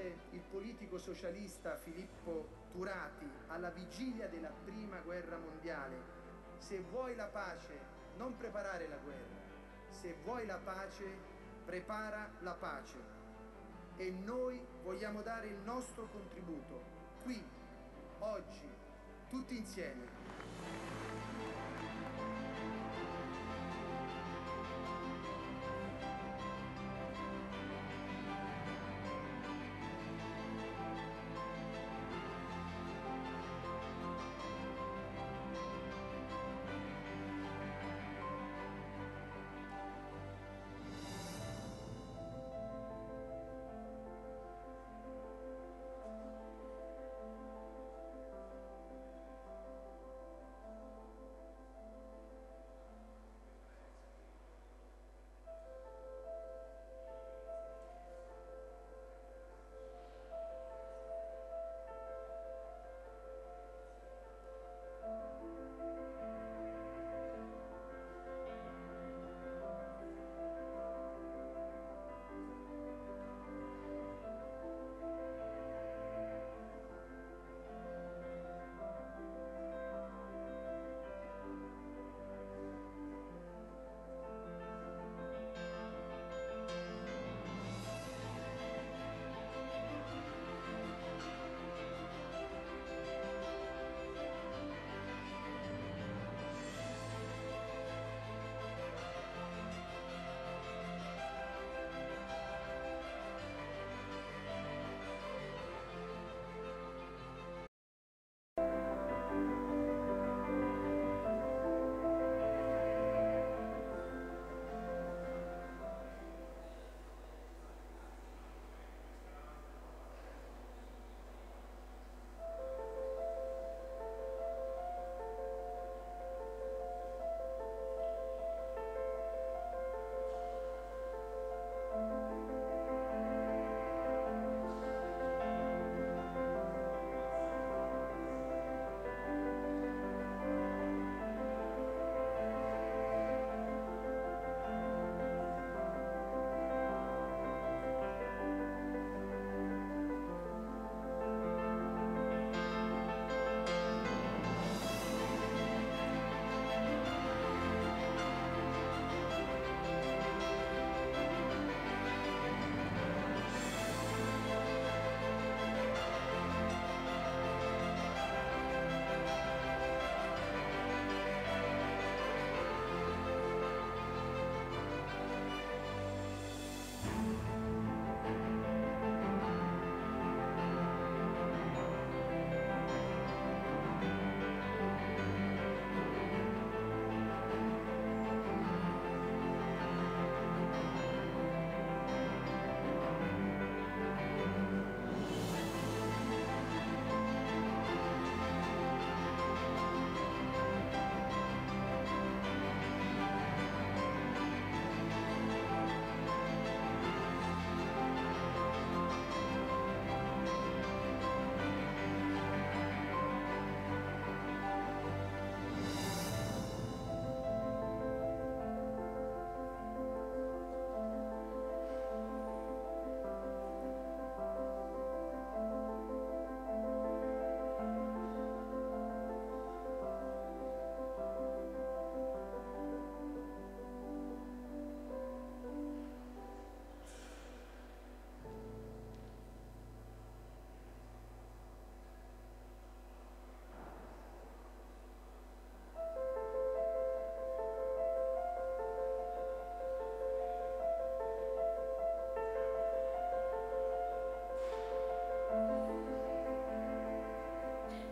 disse il politico socialista Filippo Turati alla vigilia della prima guerra mondiale, se vuoi la pace non preparare la guerra, se vuoi la pace prepara la pace. E noi vogliamo dare il nostro contributo, qui, oggi, tutti insieme.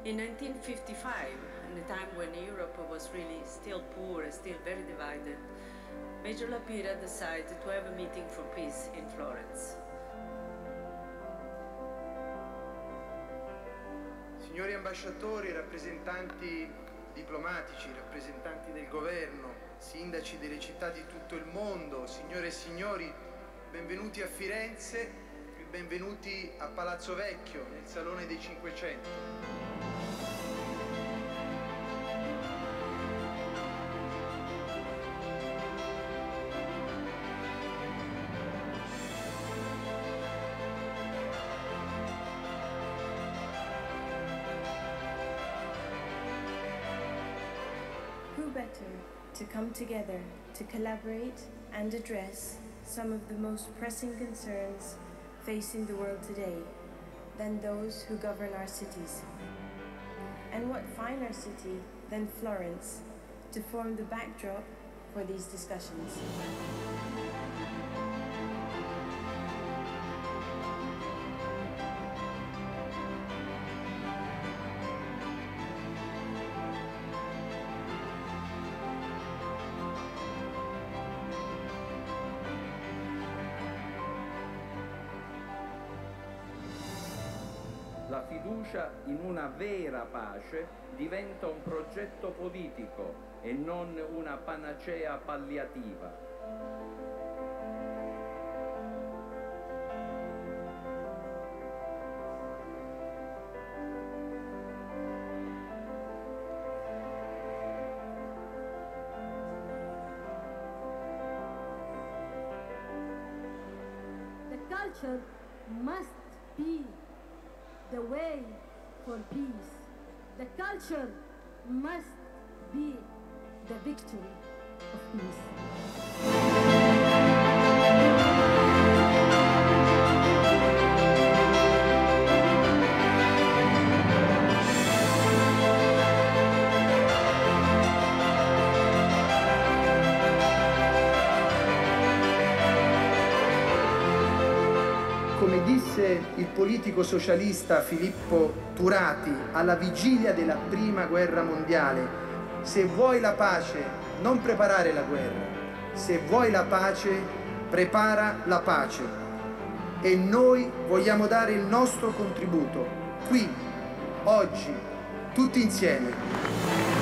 In 1955, in a time when Europe was really still poor, still very divided, Major Lapira decided to have a meeting for peace in Florence. Signori ambasciatori, rappresentanti diplomatici, rappresentanti del governo, sindaci delle città di tutto il mondo, signore e signori, benvenuti a Firenze e benvenuti a Palazzo Vecchio, nel Salone dei Cinquecento. Who better to come together to collaborate and address some of the most pressing concerns facing the world today than those who govern our cities? What finer city than Florence to form the backdrop for these discussions. Fiducia in una vera pace diventa un progetto politico e non una panacea palliativa. The culture must for peace. The culture must be the victory of peace. Politico socialista Filippo Turati alla vigilia della prima guerra mondiale, se vuoi la pace non preparare la guerra, se vuoi la pace prepara la pace. E noi vogliamo dare il nostro contributo, qui, oggi, tutti insieme.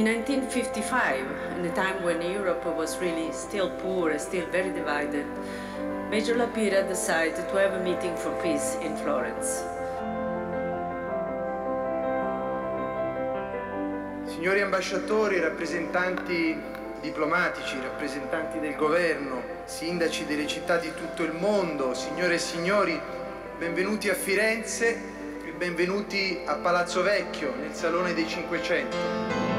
In 1955, in a time when Europe was really still poor, still very divided, Major Lapira decided to have a meeting for peace in Florence. Signori ambasciatori, rappresentanti diplomatici, rappresentanti del governo, sindaci delle città di tutto il mondo, signore e signori, benvenuti a Firenze e benvenuti a Palazzo Vecchio, nel Salone dei Cinquecento.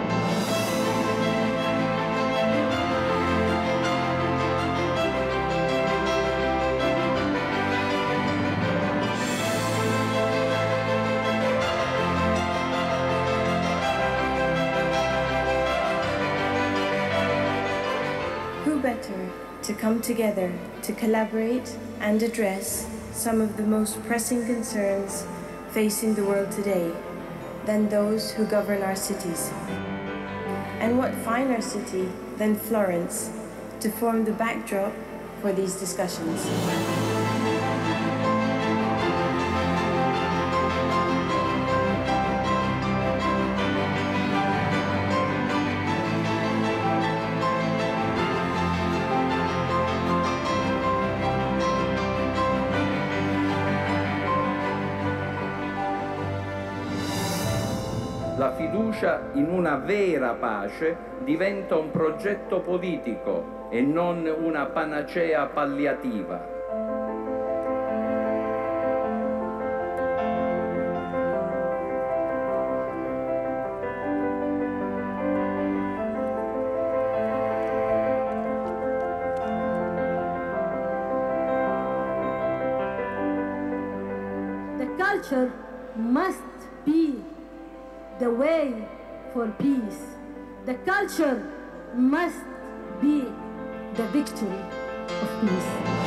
To come together to collaborate and address some of the most pressing concerns facing the world today than those who govern our cities? And what finer city than Florence to form the backdrop for these discussions? Fiducia in una vera pace diventa un progetto politico e non una panacea palliativa. Culture way for peace. The culture must be the victory of peace.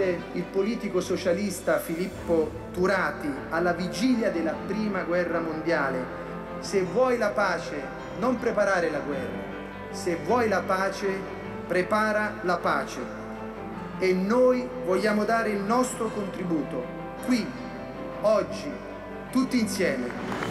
Disse il politico socialista Filippo Turati alla vigilia della prima guerra mondiale, se vuoi la pace non preparare la guerra, se vuoi la pace prepara la pace. E noi vogliamo dare il nostro contributo, qui, oggi, tutti insieme.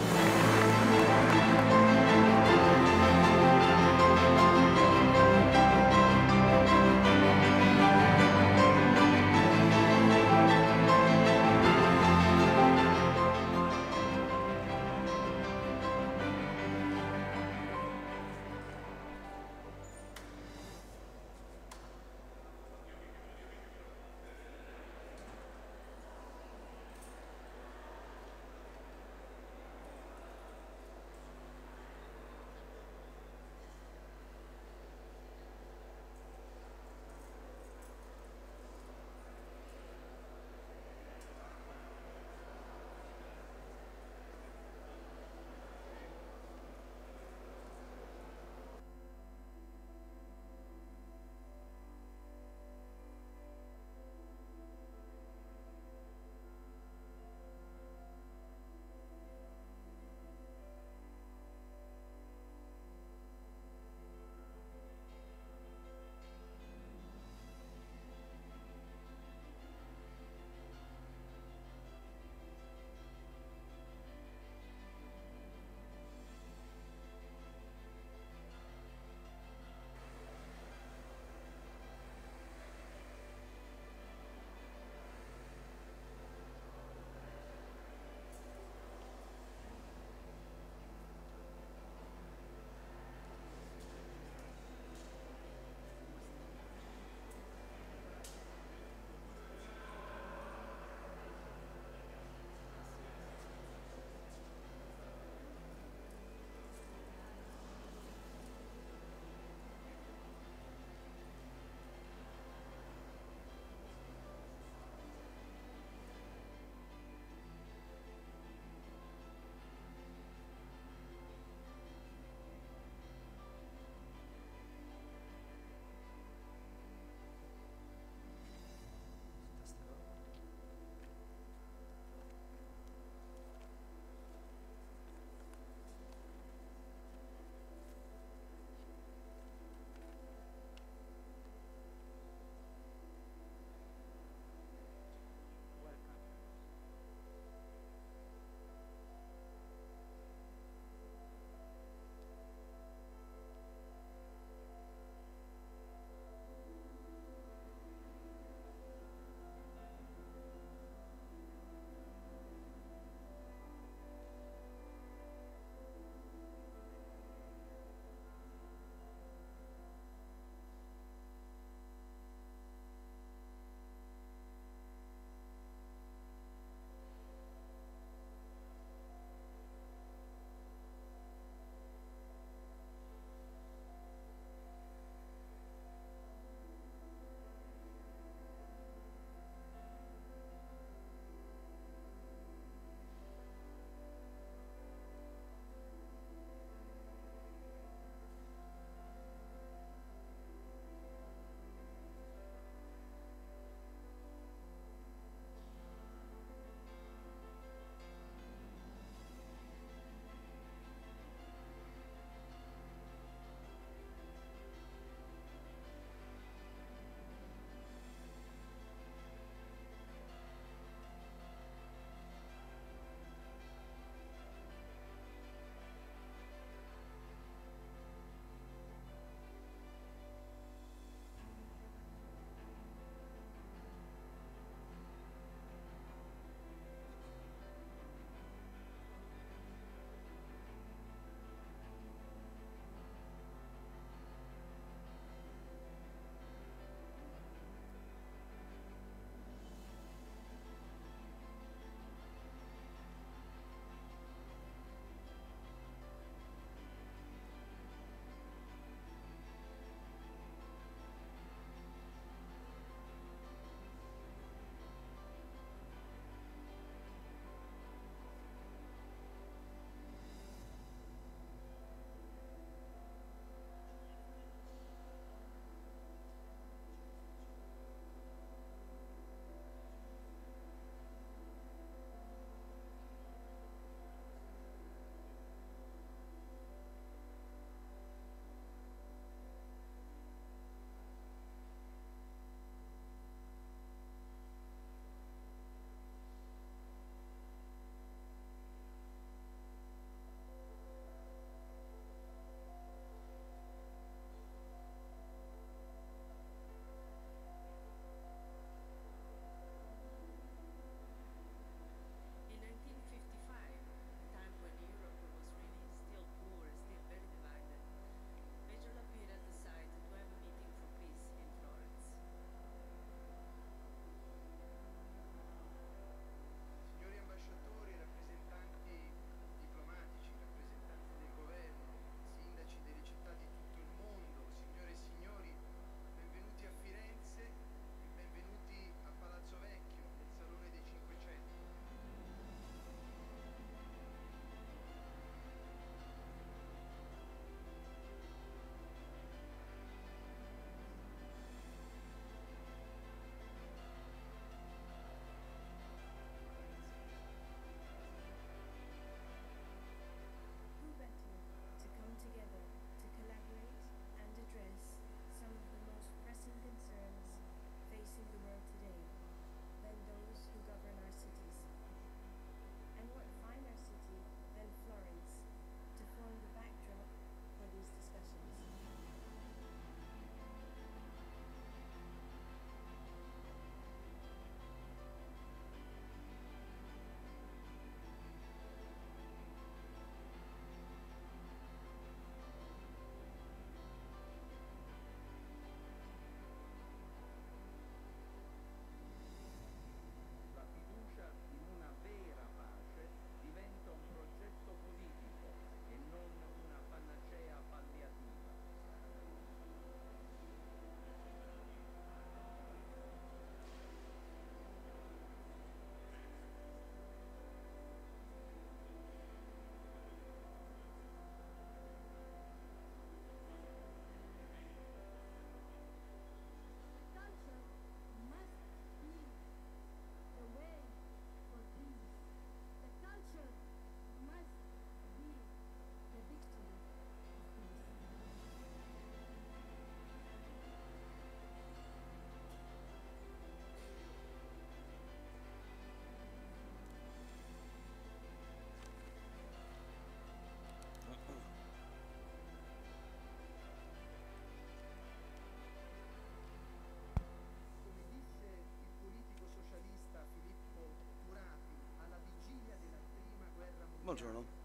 Buongiorno. Se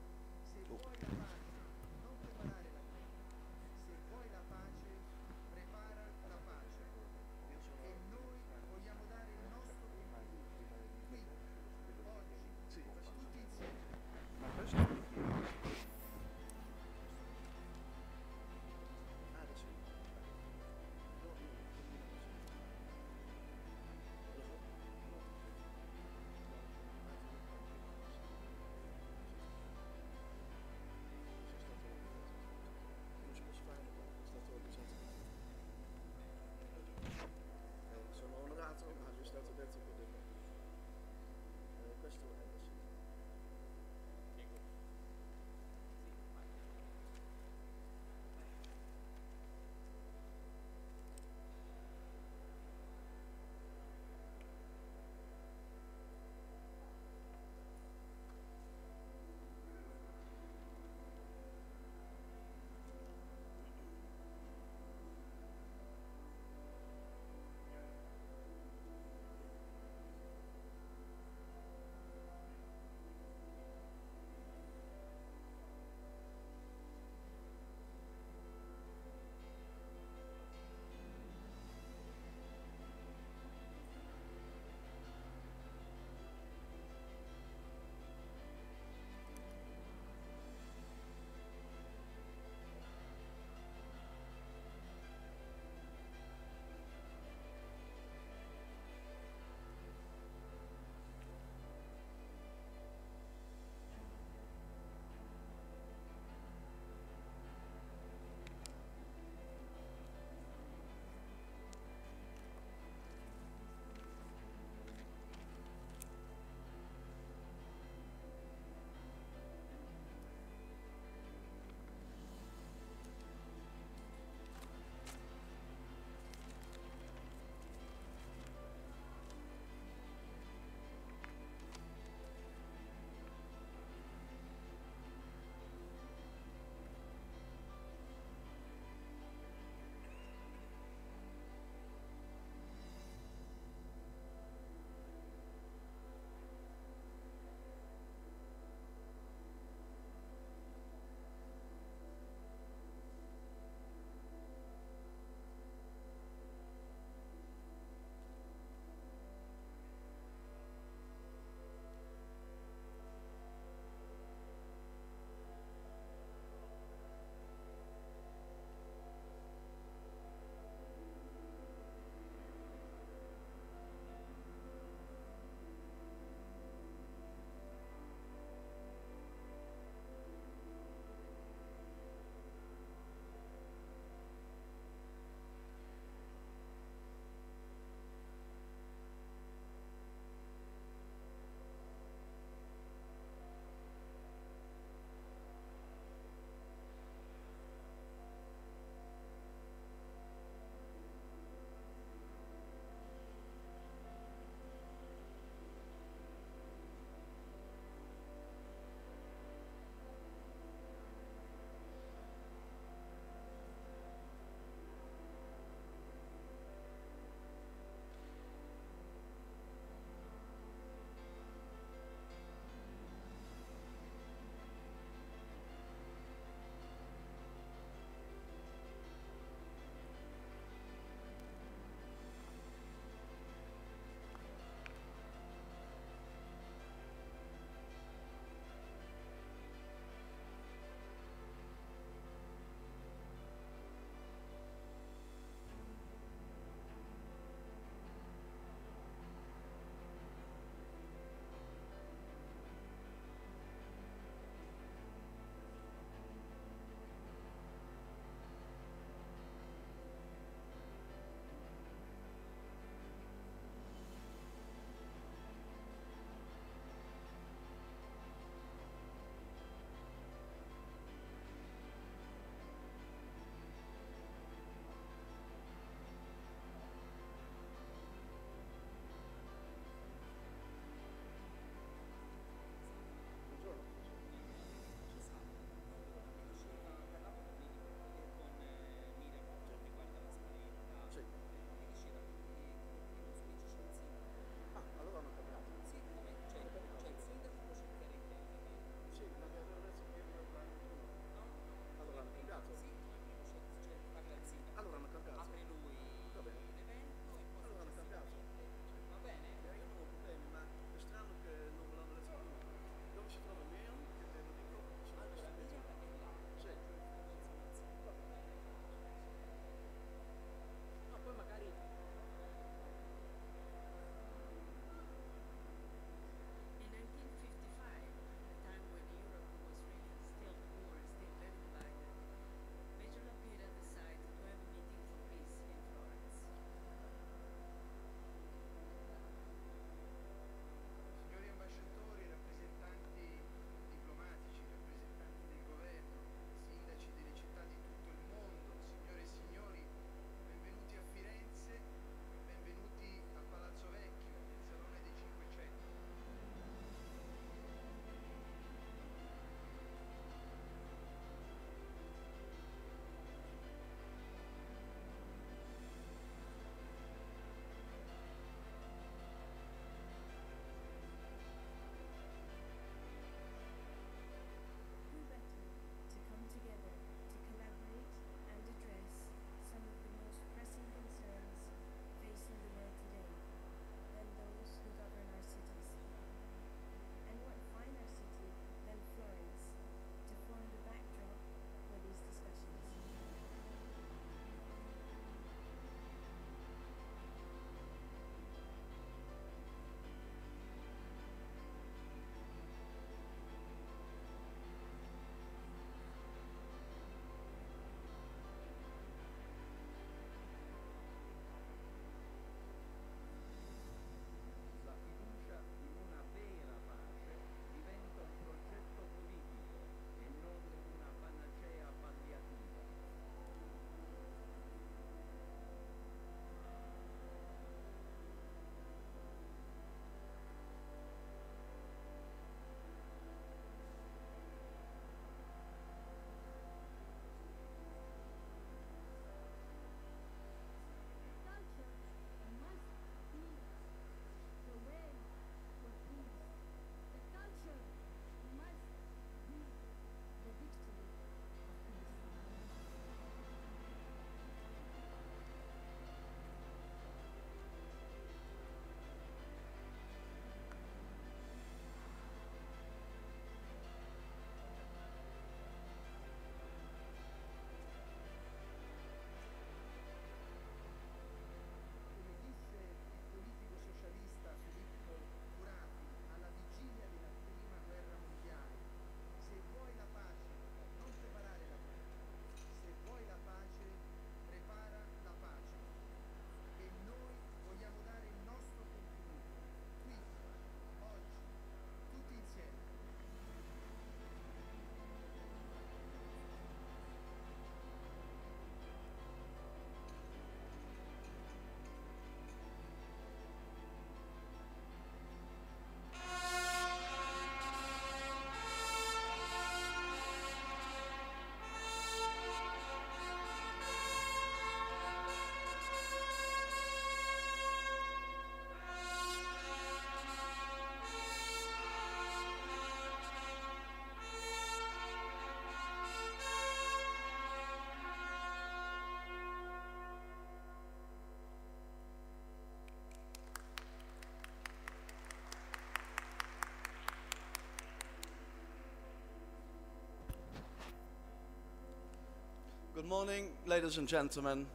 Good morning, ladies and gentlemen.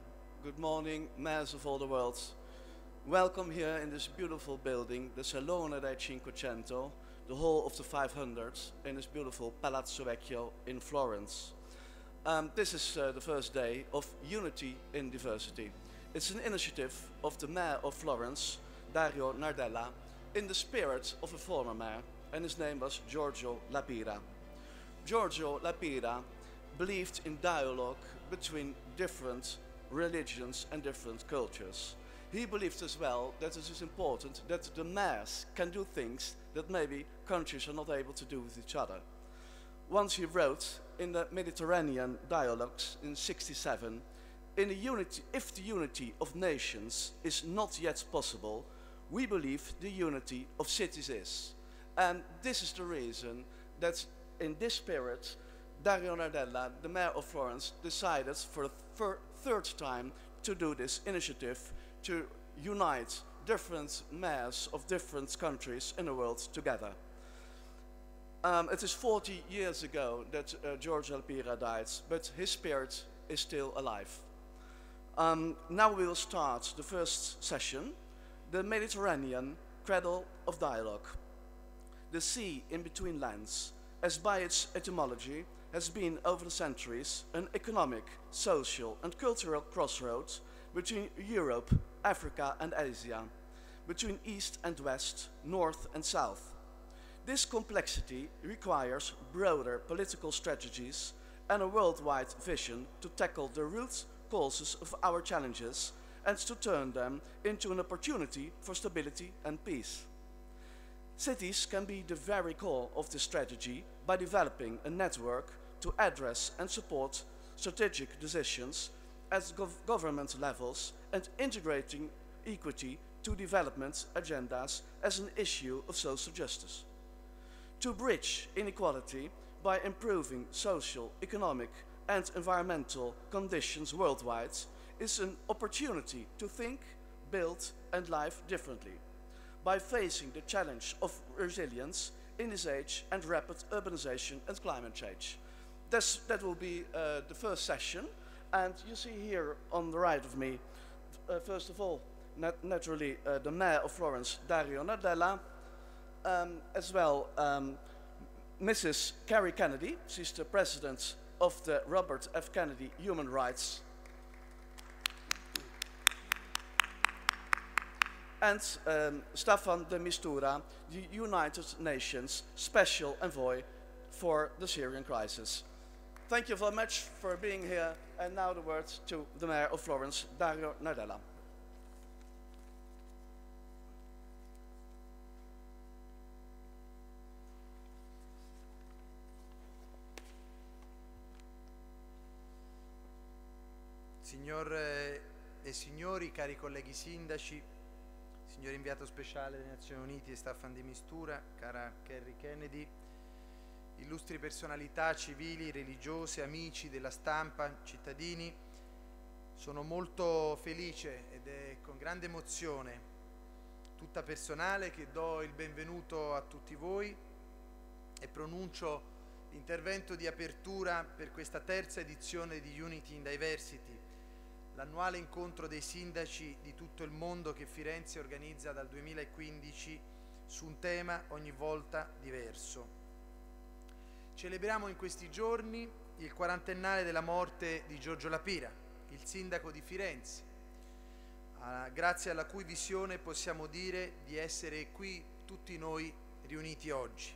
Good morning, mayors of all the world. Welcome here in this beautiful building, the Salone dei Cinquecento, the hall of the 500, in this beautiful Palazzo Vecchio in Florence. Um, this is uh, the first day of Unity in Diversity. It's an initiative of the mayor of Florence, Dario Nardella, in the spirit of a former mayor, and his name was Giorgio Lapira. Giorgio Lapira believed in dialogue between different religions and different cultures. He believed as well that it is important that the mass can do things that maybe countries are not able to do with each other. Once he wrote in the Mediterranean dialogues in 67, in the unity, if the unity of nations is not yet possible, we believe the unity of cities is. And this is the reason that in this spirit, Dario Nardella, the mayor of Florence, decided for the thir third time to do this initiative to unite different mayors of different countries in the world together. Um, it is 40 years ago that uh, George Alpira died, but his spirit is still alive. Um, now we will start the first session, the Mediterranean Cradle of Dialogue. The sea in between lands, as by its etymology, has been over the centuries an economic, social and cultural crossroads between Europe, Africa and Asia, between East and West, North and South. This complexity requires broader political strategies and a worldwide vision to tackle the root causes of our challenges and to turn them into an opportunity for stability and peace. Cities can be the very core of this strategy by developing a network to address and support strategic decisions at gov government levels and integrating equity to development agendas as an issue of social justice. To bridge inequality by improving social, economic and environmental conditions worldwide is an opportunity to think, build and live differently by facing the challenge of resilience in this age and rapid urbanization and climate change. That will be uh, the first session. And you see here on the right of me, uh, first of all, nat naturally, uh, the mayor of Florence, Dario Nardella, um, as well um, Mrs. Carrie Kennedy. She's the president of the Robert F. Kennedy Human Rights. And um, Staffan de Mistura, the United Nations Special Envoy for the Syrian crisis. Thank you very much for being here. And now the word to the Mayor of Florence, Dario Nardella. Signor eh, e signori, cari colleghi sindaci, signor inviato speciale delle Nazioni Unite Staffan di Mistura, cara Kerry Kennedy, illustri personalità civili, religiose, amici della stampa, cittadini, sono molto felice ed è con grande emozione, tutta personale, che do il benvenuto a tutti voi e pronuncio l'intervento di apertura per questa terza edizione di Unity in Diversity, l'annuale incontro dei sindaci di tutto il mondo che Firenze organizza dal 2015 su un tema ogni volta diverso. Celebriamo in questi giorni il quarantennale della morte di Giorgio Lapira, il sindaco di Firenze, grazie alla cui visione possiamo dire di essere qui tutti noi riuniti oggi.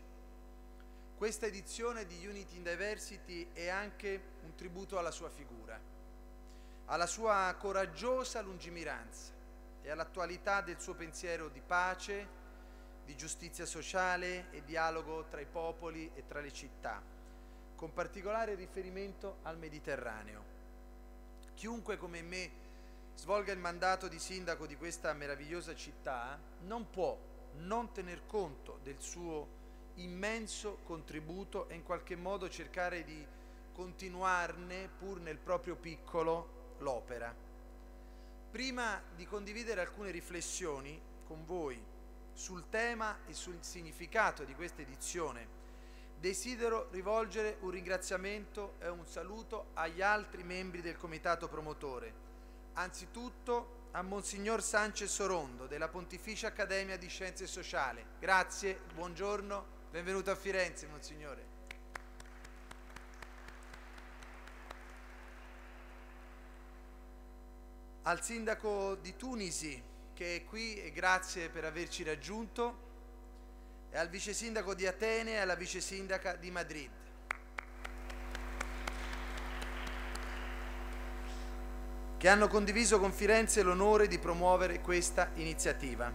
Questa edizione di Unity in Diversity è anche un tributo alla sua figura, alla sua coraggiosa lungimiranza e all'attualità del suo pensiero di pace, di giustizia sociale e dialogo tra i popoli e tra le città, con particolare riferimento al Mediterraneo. Chiunque come me svolga il mandato di sindaco di questa meravigliosa città non può non tener conto del suo immenso contributo e in qualche modo cercare di continuarne pur nel proprio piccolo l'opera. Prima di condividere alcune riflessioni con voi sul tema e sul significato di questa edizione desidero rivolgere un ringraziamento e un saluto agli altri membri del comitato promotore, anzitutto a Monsignor Sanchez Sorondo della Pontificia Accademia di Scienze Sociali. Grazie, buongiorno, benvenuto a Firenze, Monsignore. Al Sindaco di Tunisi che è qui e grazie per averci raggiunto, e al Vice Sindaco di Atene e alla Vice Sindaca di Madrid. che hanno condiviso con Firenze l'onore di promuovere questa iniziativa.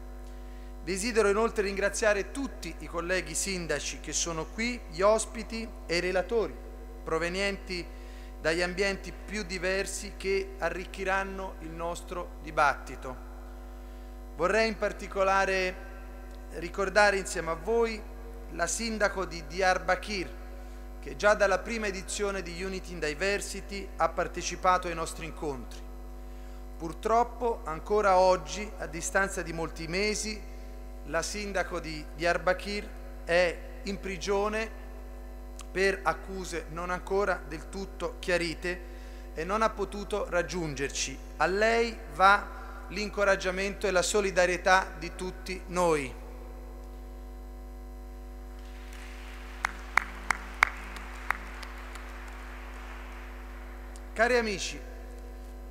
Desidero inoltre ringraziare tutti i colleghi sindaci che sono qui, gli ospiti e i relatori provenienti dagli ambienti più diversi che arricchiranno il nostro dibattito. Vorrei in particolare ricordare insieme a voi la sindaco di Diyarbakir, che già dalla prima edizione di Unity in Diversity ha partecipato ai nostri incontri. Purtroppo ancora oggi, a distanza di molti mesi, la sindaco di Diyarbakir è in prigione per accuse non ancora del tutto chiarite e non ha potuto raggiungerci. A lei va l'incoraggiamento e la solidarietà di tutti noi. Cari amici,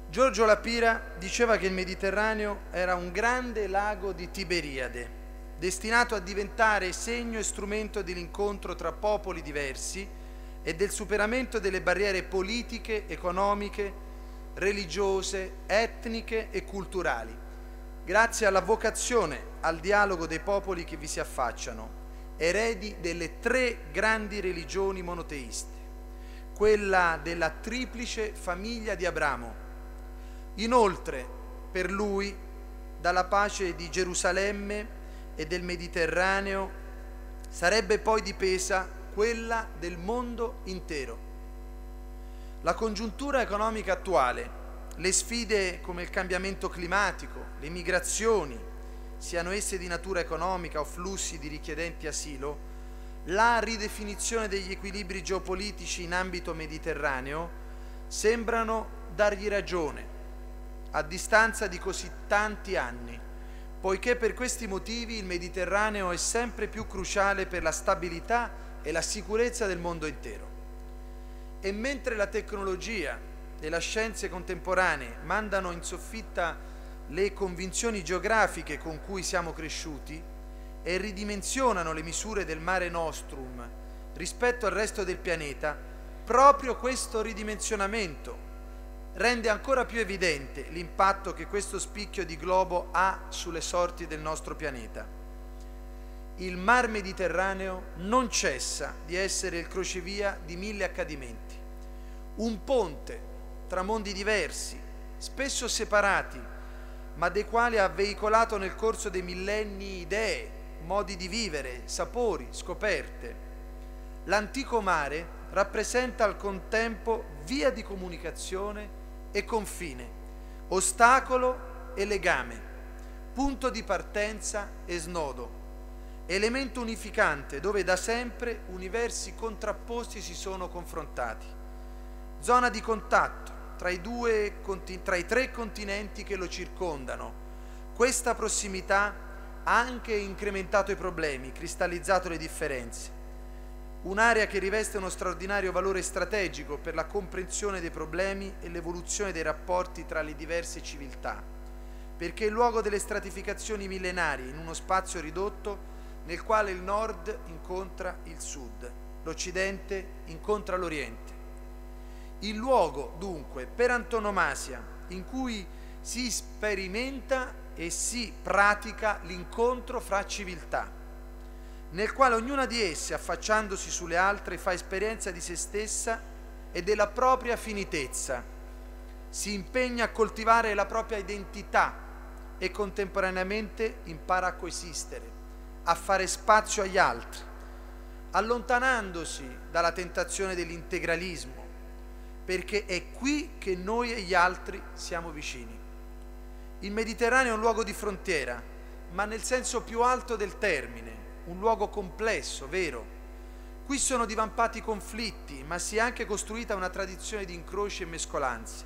Giorgio Lapira diceva che il Mediterraneo era un grande lago di Tiberiade, destinato a diventare segno e strumento dell'incontro tra popoli diversi e del superamento delle barriere politiche, economiche, religiose, etniche e culturali, grazie alla vocazione al dialogo dei popoli che vi si affacciano, eredi delle tre grandi religioni monoteiste, quella della triplice famiglia di Abramo, Inoltre, per lui, dalla pace di Gerusalemme e del Mediterraneo sarebbe poi dipesa quella del mondo intero. La congiuntura economica attuale, le sfide come il cambiamento climatico, le migrazioni, siano esse di natura economica o flussi di richiedenti asilo, la ridefinizione degli equilibri geopolitici in ambito mediterraneo sembrano dargli ragione a distanza di così tanti anni, poiché per questi motivi il Mediterraneo è sempre più cruciale per la stabilità e la sicurezza del mondo intero. E mentre la tecnologia e le scienze contemporanee mandano in soffitta le convinzioni geografiche con cui siamo cresciuti e ridimensionano le misure del mare nostrum rispetto al resto del pianeta, proprio questo ridimensionamento rende ancora più evidente l'impatto che questo spicchio di globo ha sulle sorti del nostro pianeta. Il Mar Mediterraneo non cessa di essere il crocevia di mille accadimenti, un ponte tra mondi diversi, spesso separati, ma dei quali ha veicolato nel corso dei millenni idee, modi di vivere, sapori, scoperte. L'antico mare rappresenta al contempo via di comunicazione e confine, ostacolo e legame, punto di partenza e snodo, elemento unificante dove da sempre universi contrapposti si sono confrontati, zona di contatto tra i, due, tra i tre continenti che lo circondano. Questa prossimità ha anche incrementato i problemi, cristallizzato le differenze un'area che riveste uno straordinario valore strategico per la comprensione dei problemi e l'evoluzione dei rapporti tra le diverse civiltà, perché è il luogo delle stratificazioni millenarie in uno spazio ridotto nel quale il nord incontra il sud, l'occidente incontra l'oriente. Il luogo, dunque, per antonomasia, in cui si sperimenta e si pratica l'incontro fra civiltà nel quale ognuna di esse, affacciandosi sulle altre, fa esperienza di se stessa e della propria finitezza, si impegna a coltivare la propria identità e contemporaneamente impara a coesistere, a fare spazio agli altri, allontanandosi dalla tentazione dell'integralismo, perché è qui che noi e gli altri siamo vicini. Il Mediterraneo è un luogo di frontiera, ma nel senso più alto del termine, un luogo complesso, vero, Qui sono divampati conflitti, ma si è anche costruita una tradizione di incroci e mescolanze.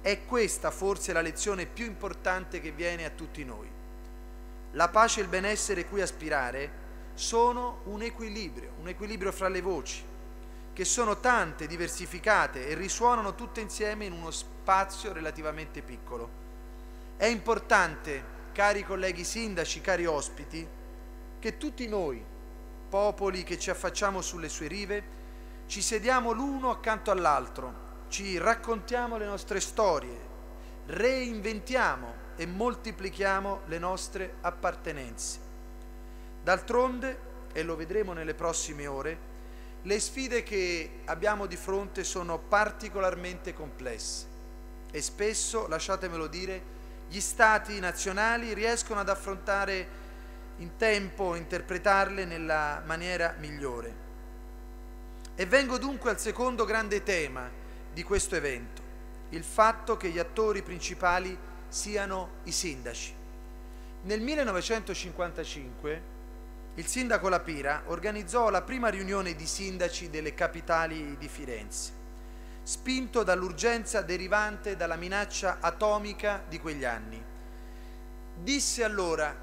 È questa forse la lezione più importante che viene a tutti noi. La pace e il benessere cui aspirare sono un equilibrio, un equilibrio fra le voci, che sono tante, diversificate e risuonano tutte insieme in uno spazio relativamente piccolo. È importante, cari colleghi sindaci, cari ospiti, che tutti noi, popoli che ci affacciamo sulle sue rive, ci sediamo l'uno accanto all'altro, ci raccontiamo le nostre storie, reinventiamo e moltiplichiamo le nostre appartenenze. D'altronde, e lo vedremo nelle prossime ore, le sfide che abbiamo di fronte sono particolarmente complesse e spesso, lasciatemelo dire, gli stati nazionali riescono ad affrontare in tempo, interpretarle nella maniera migliore. E vengo dunque al secondo grande tema di questo evento, il fatto che gli attori principali siano i sindaci. Nel 1955 il sindaco Lapira organizzò la prima riunione di sindaci delle capitali di Firenze, spinto dall'urgenza derivante dalla minaccia atomica di quegli anni. Disse allora,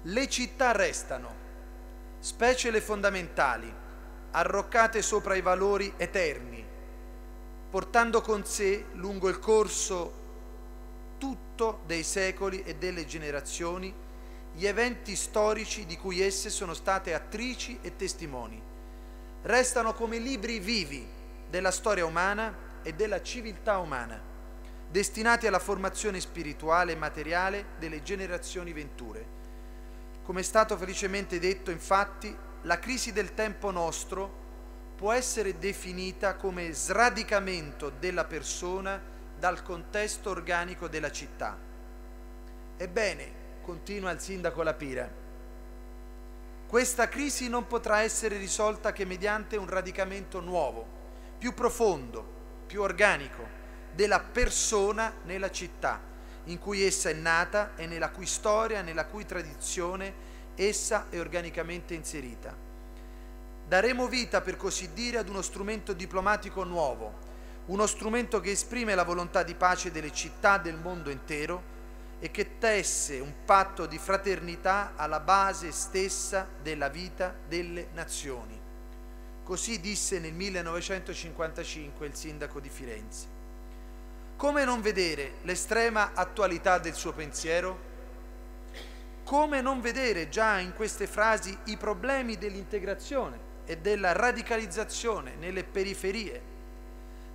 le città restano, specie le fondamentali, arroccate sopra i valori eterni, portando con sé lungo il corso tutto dei secoli e delle generazioni gli eventi storici di cui esse sono state attrici e testimoni. Restano come libri vivi della storia umana e della civiltà umana, destinati alla formazione spirituale e materiale delle generazioni venture. Come è stato felicemente detto, infatti, la crisi del tempo nostro può essere definita come sradicamento della persona dal contesto organico della città. Ebbene, continua il sindaco Lapira. Questa crisi non potrà essere risolta che mediante un radicamento nuovo, più profondo, più organico, della persona nella città in cui essa è nata e nella cui storia, nella cui tradizione essa è organicamente inserita. Daremo vita, per così dire, ad uno strumento diplomatico nuovo, uno strumento che esprime la volontà di pace delle città del mondo intero e che tesse un patto di fraternità alla base stessa della vita delle nazioni. Così disse nel 1955 il sindaco di Firenze. Come non vedere l'estrema attualità del suo pensiero? Come non vedere già in queste frasi i problemi dell'integrazione e della radicalizzazione nelle periferie,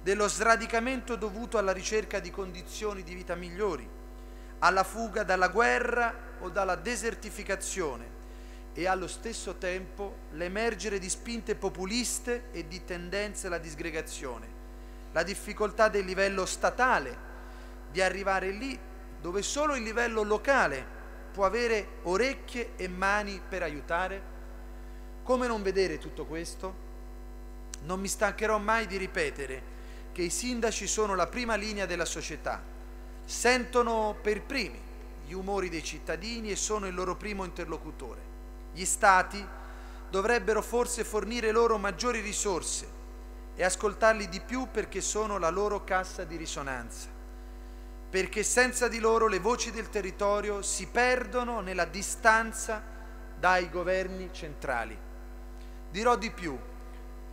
dello sradicamento dovuto alla ricerca di condizioni di vita migliori, alla fuga dalla guerra o dalla desertificazione e allo stesso tempo l'emergere di spinte populiste e di tendenze alla disgregazione, la difficoltà del livello statale di arrivare lì dove solo il livello locale può avere orecchie e mani per aiutare? Come non vedere tutto questo? Non mi stancherò mai di ripetere che i sindaci sono la prima linea della società sentono per primi gli umori dei cittadini e sono il loro primo interlocutore. Gli stati dovrebbero forse fornire loro maggiori risorse e ascoltarli di più perché sono la loro cassa di risonanza, perché senza di loro le voci del territorio si perdono nella distanza dai governi centrali. Dirò di più,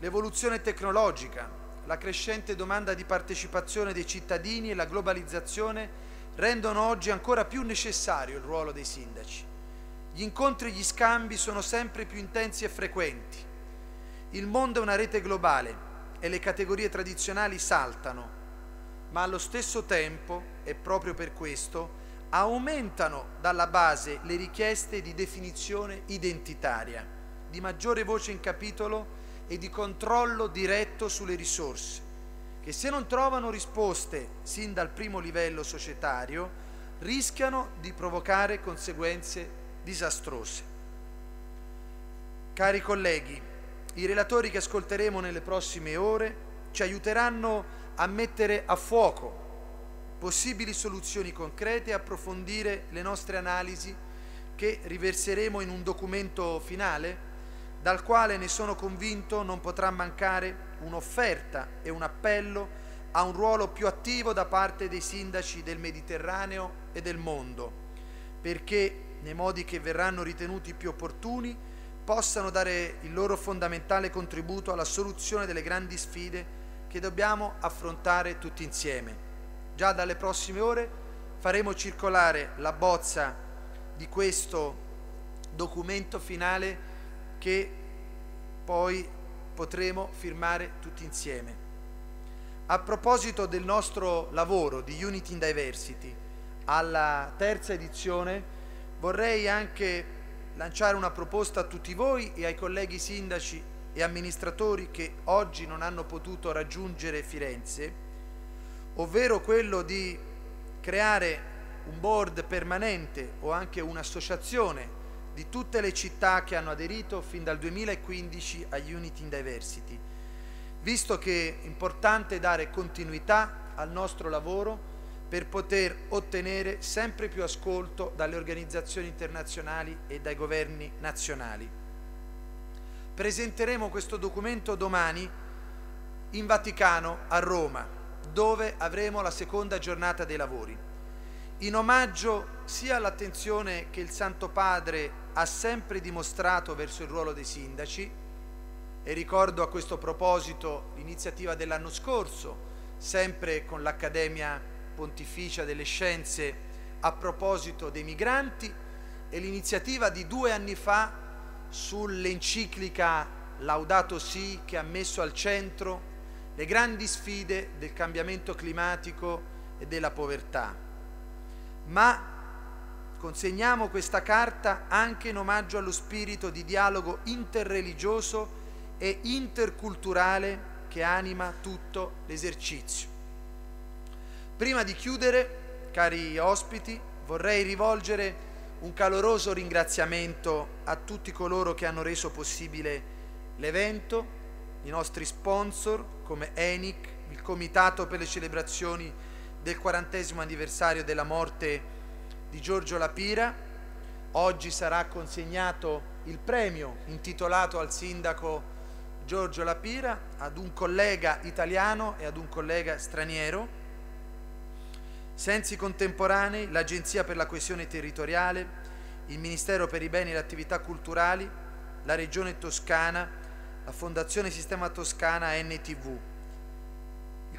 l'evoluzione tecnologica, la crescente domanda di partecipazione dei cittadini e la globalizzazione rendono oggi ancora più necessario il ruolo dei sindaci. Gli incontri e gli scambi sono sempre più intensi e frequenti. Il mondo è una rete globale e le categorie tradizionali saltano, ma allo stesso tempo, e proprio per questo, aumentano dalla base le richieste di definizione identitaria, di maggiore voce in capitolo e di controllo diretto sulle risorse, che se non trovano risposte sin dal primo livello societario rischiano di provocare conseguenze disastrose. Cari colleghi, i relatori che ascolteremo nelle prossime ore ci aiuteranno a mettere a fuoco possibili soluzioni concrete e approfondire le nostre analisi che riverseremo in un documento finale dal quale ne sono convinto non potrà mancare un'offerta e un appello a un ruolo più attivo da parte dei sindaci del Mediterraneo e del mondo, perché nei modi che verranno ritenuti più opportuni possano dare il loro fondamentale contributo alla soluzione delle grandi sfide che dobbiamo affrontare tutti insieme. Già dalle prossime ore faremo circolare la bozza di questo documento finale che poi potremo firmare tutti insieme. A proposito del nostro lavoro di Unity in Diversity, alla terza edizione, vorrei anche lanciare una proposta a tutti voi e ai colleghi sindaci e amministratori che oggi non hanno potuto raggiungere Firenze, ovvero quello di creare un board permanente o anche un'associazione di tutte le città che hanno aderito fin dal 2015 a Unity in Diversity, visto che è importante dare continuità al nostro lavoro per poter ottenere sempre più ascolto dalle organizzazioni internazionali e dai governi nazionali. Presenteremo questo documento domani in Vaticano, a Roma, dove avremo la seconda giornata dei lavori. In omaggio sia all'attenzione che il Santo Padre ha sempre dimostrato verso il ruolo dei sindaci e ricordo a questo proposito l'iniziativa dell'anno scorso, sempre con l'Accademia Pontificia delle Scienze a proposito dei migranti e l'iniziativa di due anni fa sull'enciclica Laudato Si che ha messo al centro le grandi sfide del cambiamento climatico e della povertà. Ma consegniamo questa carta anche in omaggio allo spirito di dialogo interreligioso e interculturale che anima tutto l'esercizio. Prima di chiudere, cari ospiti, vorrei rivolgere un caloroso ringraziamento a tutti coloro che hanno reso possibile l'evento, i nostri sponsor come ENIC, il Comitato per le celebrazioni del quarantesimo anniversario della morte di Giorgio Lapira. Oggi sarà consegnato il premio intitolato al sindaco Giorgio Lapira ad un collega italiano e ad un collega straniero. Sensi contemporanei, l'Agenzia per la coesione territoriale, il Ministero per i beni e le attività culturali, la Regione Toscana, la Fondazione Sistema Toscana NTV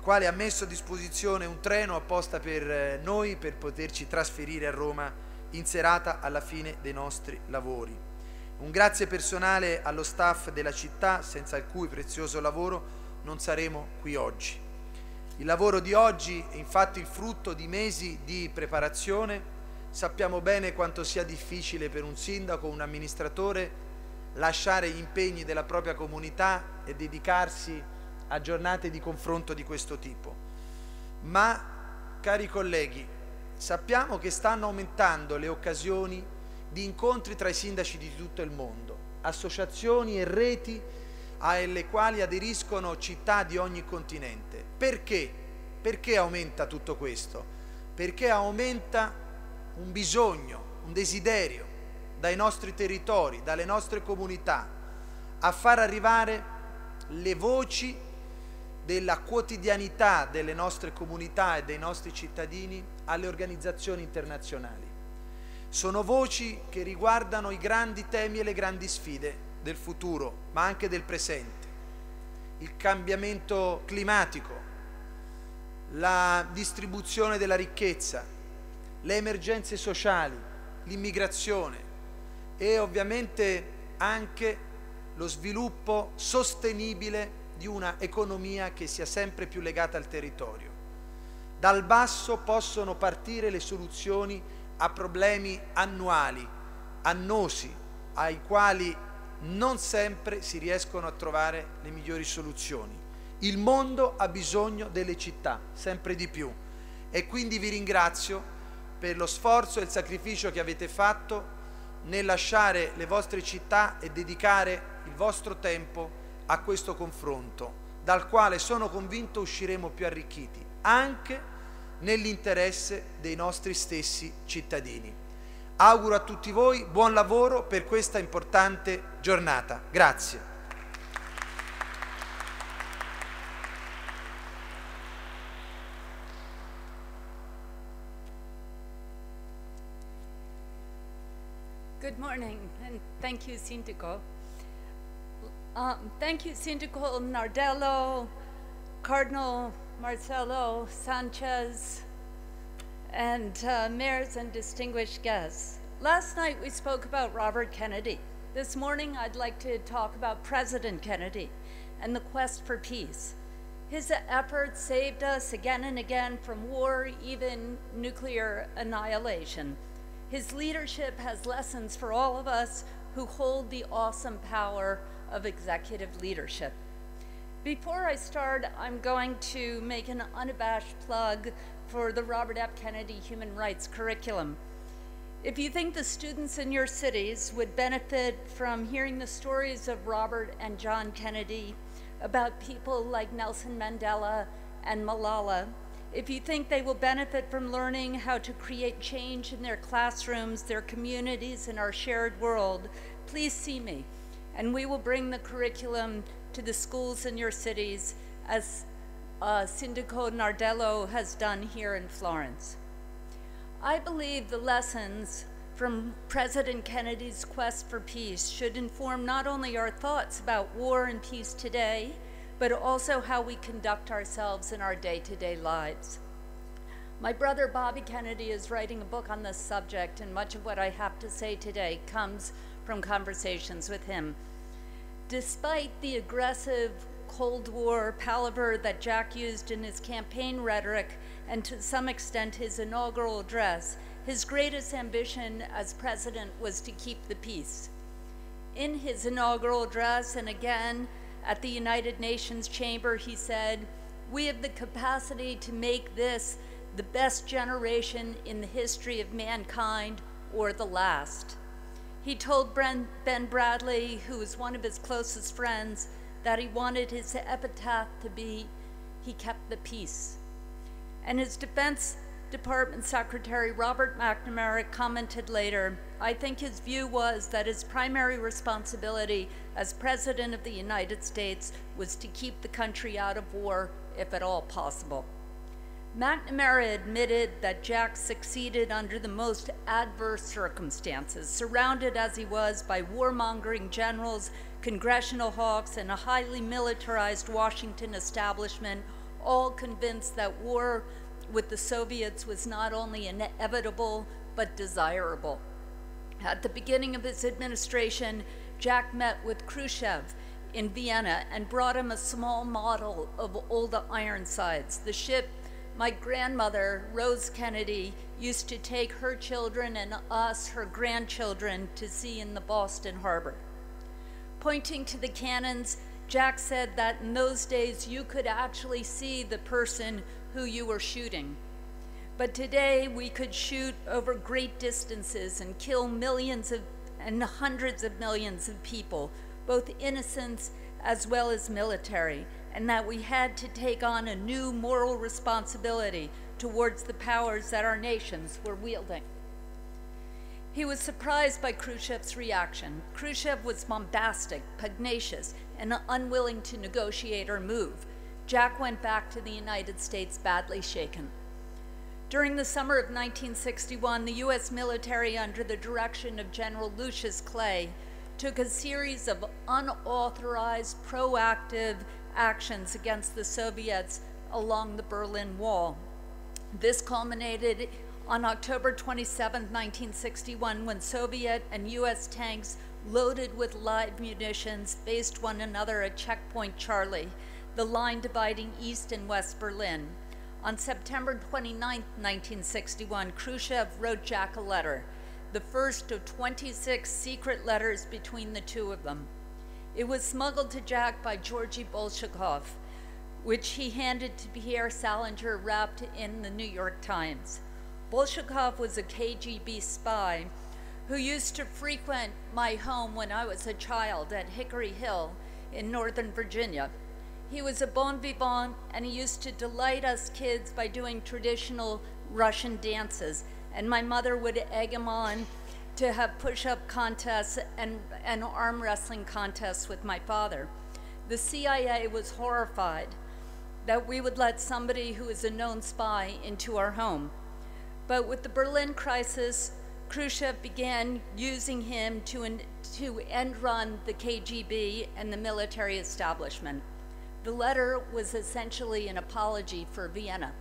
quale ha messo a disposizione un treno apposta per eh, noi per poterci trasferire a Roma in serata alla fine dei nostri lavori. Un grazie personale allo staff della città, senza il cui prezioso lavoro non saremo qui oggi. Il lavoro di oggi è infatti il frutto di mesi di preparazione. Sappiamo bene quanto sia difficile per un sindaco un amministratore lasciare gli impegni della propria comunità e dedicarsi a a giornate di confronto di questo tipo. Ma, cari colleghi, sappiamo che stanno aumentando le occasioni di incontri tra i sindaci di tutto il mondo, associazioni e reti alle quali aderiscono città di ogni continente. Perché? Perché aumenta tutto questo? Perché aumenta un bisogno, un desiderio dai nostri territori, dalle nostre comunità, a far arrivare le voci della quotidianità delle nostre comunità e dei nostri cittadini alle organizzazioni internazionali. Sono voci che riguardano i grandi temi e le grandi sfide del futuro, ma anche del presente. Il cambiamento climatico, la distribuzione della ricchezza, le emergenze sociali, l'immigrazione e ovviamente anche lo sviluppo sostenibile di una economia che sia sempre più legata al territorio. Dal basso possono partire le soluzioni a problemi annuali, annosi, ai quali non sempre si riescono a trovare le migliori soluzioni. Il mondo ha bisogno delle città, sempre di più, e quindi vi ringrazio per lo sforzo e il sacrificio che avete fatto nel lasciare le vostre città e dedicare il vostro tempo a questo confronto, dal quale sono convinto usciremo più arricchiti, anche nell'interesse dei nostri stessi cittadini. Auguro a tutti voi buon lavoro per questa importante giornata. Grazie. Good morning, and thank you, Sindico. Um, thank you, Sindico Nardello, Cardinal Marcelo Sanchez, and uh, mayors and distinguished guests. Last night we spoke about Robert Kennedy. This morning I'd like to talk about President Kennedy and the quest for peace. His efforts saved us again and again from war, even nuclear annihilation. His leadership has lessons for all of us who hold the awesome power of executive leadership. Before I start, I'm going to make an unabashed plug for the Robert F. Kennedy Human Rights Curriculum. If you think the students in your cities would benefit from hearing the stories of Robert and John Kennedy about people like Nelson Mandela and Malala, if you think they will benefit from learning how to create change in their classrooms, their communities, and our shared world, please see me, and we will bring the curriculum to the schools in your cities as uh, Nardello has done here in Florence. I believe the lessons from President Kennedy's quest for peace should inform not only our thoughts about war and peace today, but also how we conduct ourselves in our day-to-day lives. My brother Bobby Kennedy is writing a book on this subject, and much of what I have to say today comes from conversations with him. Despite the aggressive Cold War palaver that Jack used in his campaign rhetoric and to some extent his inaugural address, his greatest ambition as president was to keep the peace. In his inaugural address and again at the United Nations chamber, he said, we have the capacity to make this the best generation in the history of mankind or the last. He told Ben Bradley, who was one of his closest friends, that he wanted his epitaph to be, he kept the peace. And his Defense Department Secretary Robert McNamara commented later, I think his view was that his primary responsibility as President of the United States was to keep the country out of war, if at all possible. McNamara admitted that Jack succeeded under the most adverse circumstances, surrounded as he was by warmongering generals, congressional hawks, and a highly militarized Washington establishment, all convinced that war with the Soviets was not only inevitable, but desirable. At the beginning of his administration, Jack met with Khrushchev in Vienna and brought him a small model of old Ironsides, the ship my grandmother, Rose Kennedy, used to take her children and us, her grandchildren, to sea in the Boston Harbor. Pointing to the cannons, Jack said that in those days you could actually see the person who you were shooting. But today we could shoot over great distances and kill millions of and hundreds of millions of people, both innocents as well as military, and that we had to take on a new moral responsibility towards the powers that our nations were wielding. He was surprised by Khrushchev's reaction. Khrushchev was bombastic, pugnacious, and unwilling to negotiate or move. Jack went back to the United States badly shaken. During the summer of 1961, the U.S. military, under the direction of General Lucius Clay, took a series of unauthorized, proactive actions against the Soviets along the Berlin Wall. This culminated on October 27, 1961, when Soviet and U.S. tanks loaded with live munitions faced one another at Checkpoint Charlie, the line dividing East and West Berlin. On September 29, 1961, Khrushchev wrote Jack a letter, the first of 26 secret letters between the two of them. It was smuggled to Jack by Georgy Bolshakov, which he handed to Pierre Salinger wrapped in the New York Times. Bolshakov was a KGB spy who used to frequent my home when I was a child at Hickory Hill in Northern Virginia. He was a bon vivant and he used to delight us kids by doing traditional Russian dances. And my mother would egg him on to have push up contests and, and arm wrestling contests with my father. The CIA was horrified that we would let somebody who is a known spy into our home. But with the Berlin crisis, Khrushchev began using him to, en- to end run the KGB and the military establishment. The letter was essentially an apology for Vienna.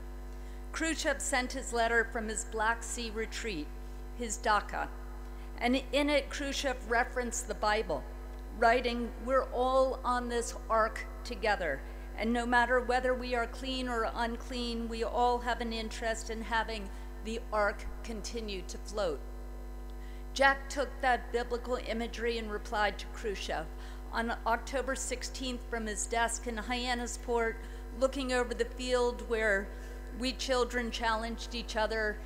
Khrushchev sent his letter from his Black Sea retreat, his Dhaka, and in it, Khrushchev referenced the Bible, writing, We're all on this ark together, and no matter whether we are clean or unclean, we all have an interest in having the ark continue to float. Jack took that biblical imagery and replied to Khrushchev. On October 16th, from his desk in Hyannisport, looking over the field where we children challenged each other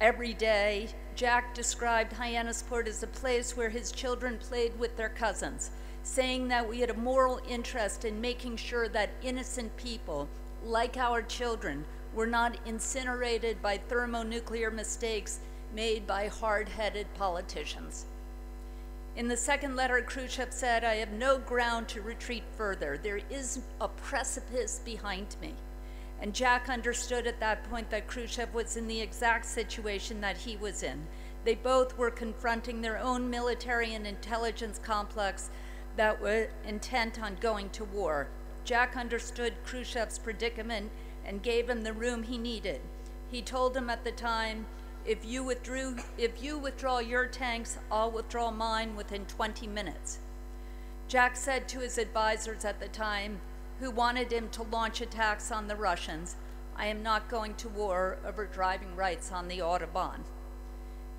every day, Jack described Hyannisport as a place where his children played with their cousins, saying that we had a moral interest in making sure that innocent people, like our children, were not incinerated by thermonuclear mistakes made by hard headed politicians. In the second letter, Khrushchev said, I have no ground to retreat further. There is a precipice behind me. And Jack understood at that point that Khrushchev was in the exact situation that he was in. They both were confronting their own military and intelligence complex that were intent on going to war. Jack understood Khrushchev's predicament and gave him the room he needed. He told him at the time, if you withdrew if you withdraw your tanks, I'll withdraw mine within 20 minutes. Jack said to his advisors at the time, who wanted him to launch attacks on the Russians, I am not going to war over driving rights on the Autobahn.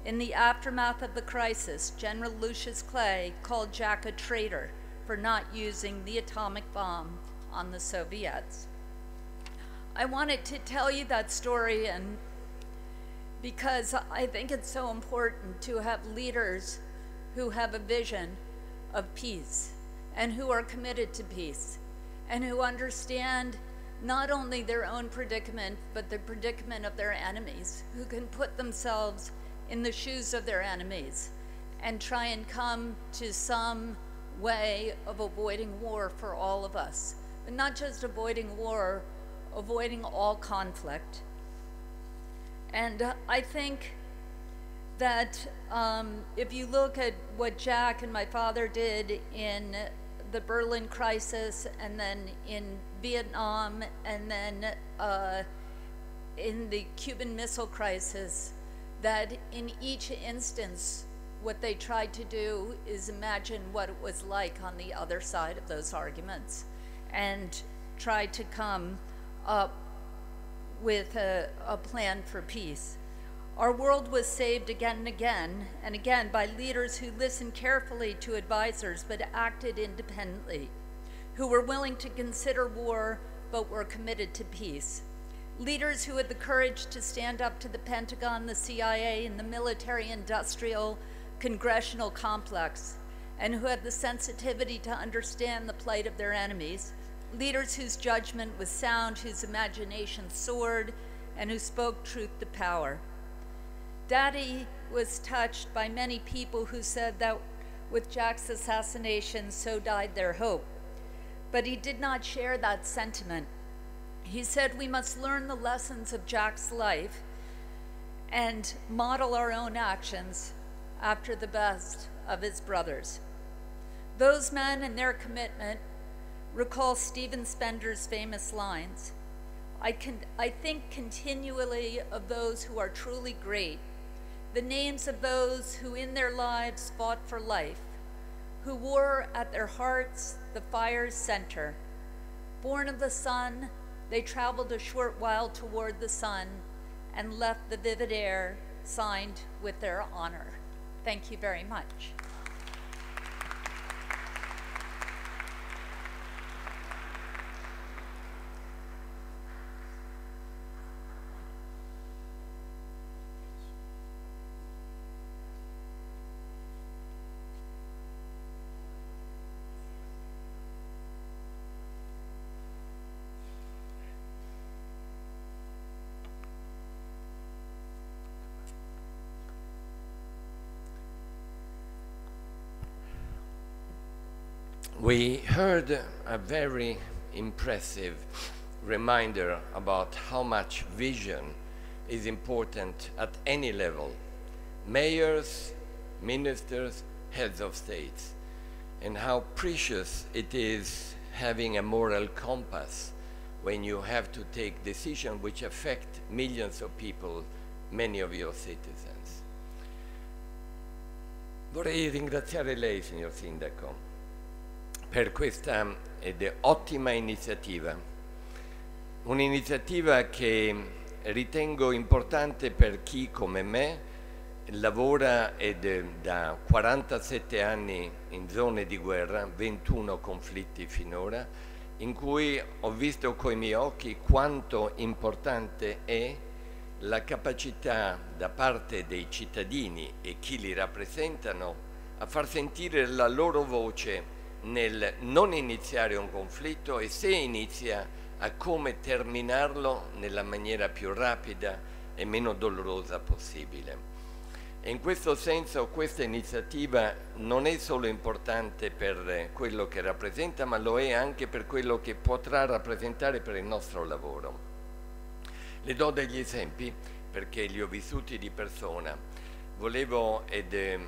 In the aftermath of the crisis, General Lucius Clay called Jack a traitor for not using the atomic bomb on the Soviets. I wanted to tell you that story and because I think it's so important to have leaders who have a vision of peace and who are committed to peace and who understand not only their own predicament, but the predicament of their enemies, who can put themselves in the shoes of their enemies and try and come to some way of avoiding war for all of us. But not just avoiding war, avoiding all conflict. And I think that um, if you look at what Jack and my father did in the Berlin crisis and then in Vietnam and then uh, in the Cuban Missile Crisis, that in each instance, what they tried to do is imagine what it was like on the other side of those arguments and try to come up with a, a plan for peace. Our world was saved again and again and again by leaders who listened carefully to advisors but acted independently, who were willing to consider war but were committed to peace. Leaders who had the courage to stand up to the Pentagon, the CIA, and the military industrial congressional complex, and who had the sensitivity to understand the plight of their enemies. Leaders whose judgment was sound, whose imagination soared, and who spoke truth to power. Daddy was touched by many people who said that with Jack's assassination, so died their hope. But he did not share that sentiment. He said we must learn the lessons of Jack's life and model our own actions after the best of his brothers. Those men and their commitment recall Stephen Spender's famous lines I, can, I think continually of those who are truly great the names of those who in their lives fought for life, who wore at their hearts the fire's center. Born of the sun, they traveled a short while toward the sun and left the vivid air signed with their honor. Thank you very much. We heard a very impressive reminder about how much vision is important at any level. Mayors, ministers, heads of states, and how precious it is having a moral compass when you have to take decisions which affect millions of people, many of your citizens. Vorrei ringraziare lei, signor Sindaco, per questa ed ottima iniziativa, un'iniziativa che ritengo importante per chi come me lavora ed da 47 anni in zone di guerra, 21 conflitti finora, in cui ho visto coi miei occhi quanto importante è la capacità da parte dei cittadini e chi li rappresentano a far sentire la loro voce nel non iniziare un conflitto e se inizia a come terminarlo nella maniera più rapida e meno dolorosa possibile. In questo senso questa iniziativa non è solo importante per quello che rappresenta, ma lo è anche per quello che potrà rappresentare per il nostro lavoro. Le do degli esempi perché li ho vissuti di persona. Volevo ed eh,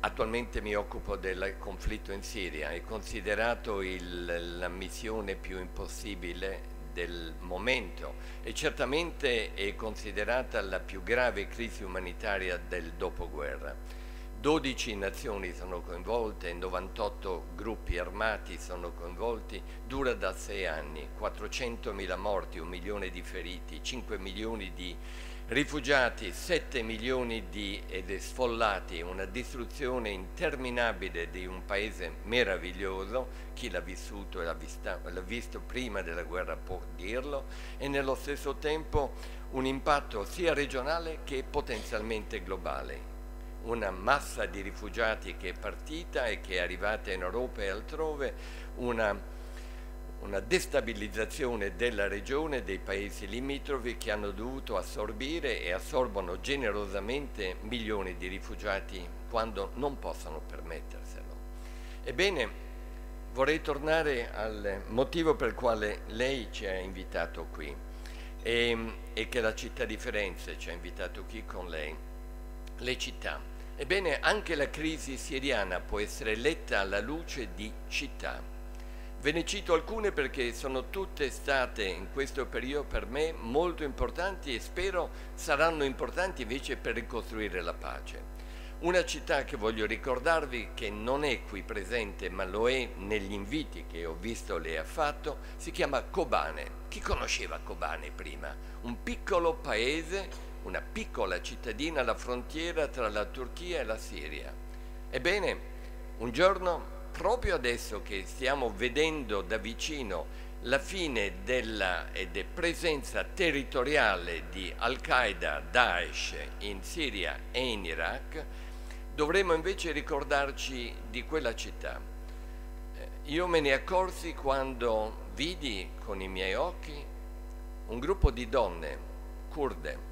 attualmente mi occupo del conflitto in Siria, è considerato il, la missione più impossibile del momento e certamente è considerata la più grave crisi umanitaria del dopoguerra. 12 nazioni sono coinvolte, 98 gruppi armati sono coinvolti, dura da 6 anni, 400.000 morti, un milione di feriti, 5 milioni di rifugiati, 7 milioni di ed sfollati, una distruzione interminabile di un paese meraviglioso, chi l'ha vissuto e l'ha, visto prima della guerra può dirlo, e nello stesso tempo un impatto sia regionale che potenzialmente globale. Una massa di rifugiati che è partita e che è arrivata in Europa e altrove, una una destabilizzazione della regione, dei paesi limitrofi che hanno dovuto assorbire e assorbono generosamente milioni di rifugiati quando non possono permetterselo. Ebbene, vorrei tornare al motivo per il quale lei ci ha invitato qui e, e che la città di Firenze ci ha invitato qui con lei, le città. Ebbene, anche la crisi siriana può essere letta alla luce di città Ve ne cito alcune perché sono tutte state in questo periodo per me molto importanti e spero saranno importanti invece per ricostruire la pace. Una città che voglio ricordarvi che non è qui presente ma lo è negli inviti che ho visto lei ha fatto, si chiama Kobane. Chi conosceva Kobane prima? Un piccolo paese, una piccola cittadina alla frontiera tra la Turchia e la Siria. Ebbene, un giorno proprio adesso che stiamo vedendo da vicino la fine della presenza territoriale di Al-Qaeda, Daesh in Siria e in Iraq, dovremmo invece ricordarci di quella città. Eh, io me ne accorsi quando vidi con i miei occhi un gruppo di donne kurde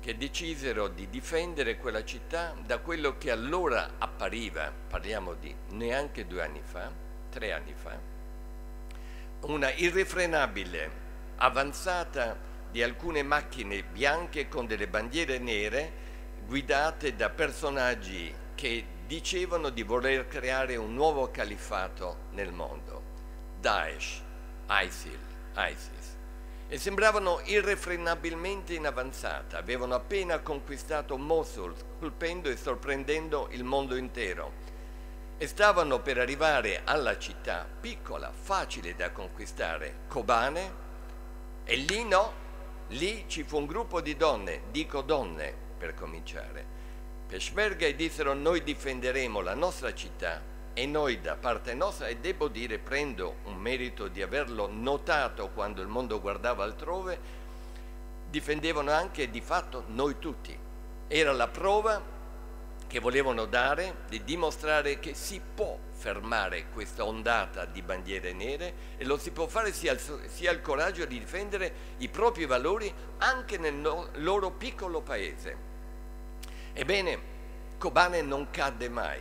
che decisero di difendere quella città da quello che allora appariva, parliamo di neanche due anni fa, tre anni fa, una irrefrenabile avanzata di alcune macchine bianche con delle bandiere nere guidate da personaggi che dicevano di voler creare un nuovo califfato nel mondo, Daesh, ISIL, ISIS e sembravano irrefrenabilmente in avanzata, avevano appena conquistato Mosul, colpendo e sorprendendo il mondo intero. E stavano per arrivare alla città piccola, facile da conquistare, Kobane, e lì no, lì ci fu un gruppo di donne, dico donne per cominciare, Peshmerga e dissero noi difenderemo la nostra città e noi da parte nostra, e devo dire prendo un merito di averlo notato quando il mondo guardava altrove, difendevano anche di fatto noi tutti. Era la prova che volevano dare di dimostrare che si può fermare questa ondata di bandiere nere e lo si può fare sia si ha il coraggio di difendere i propri valori anche nel no, loro piccolo paese. Ebbene, Kobane non cadde mai,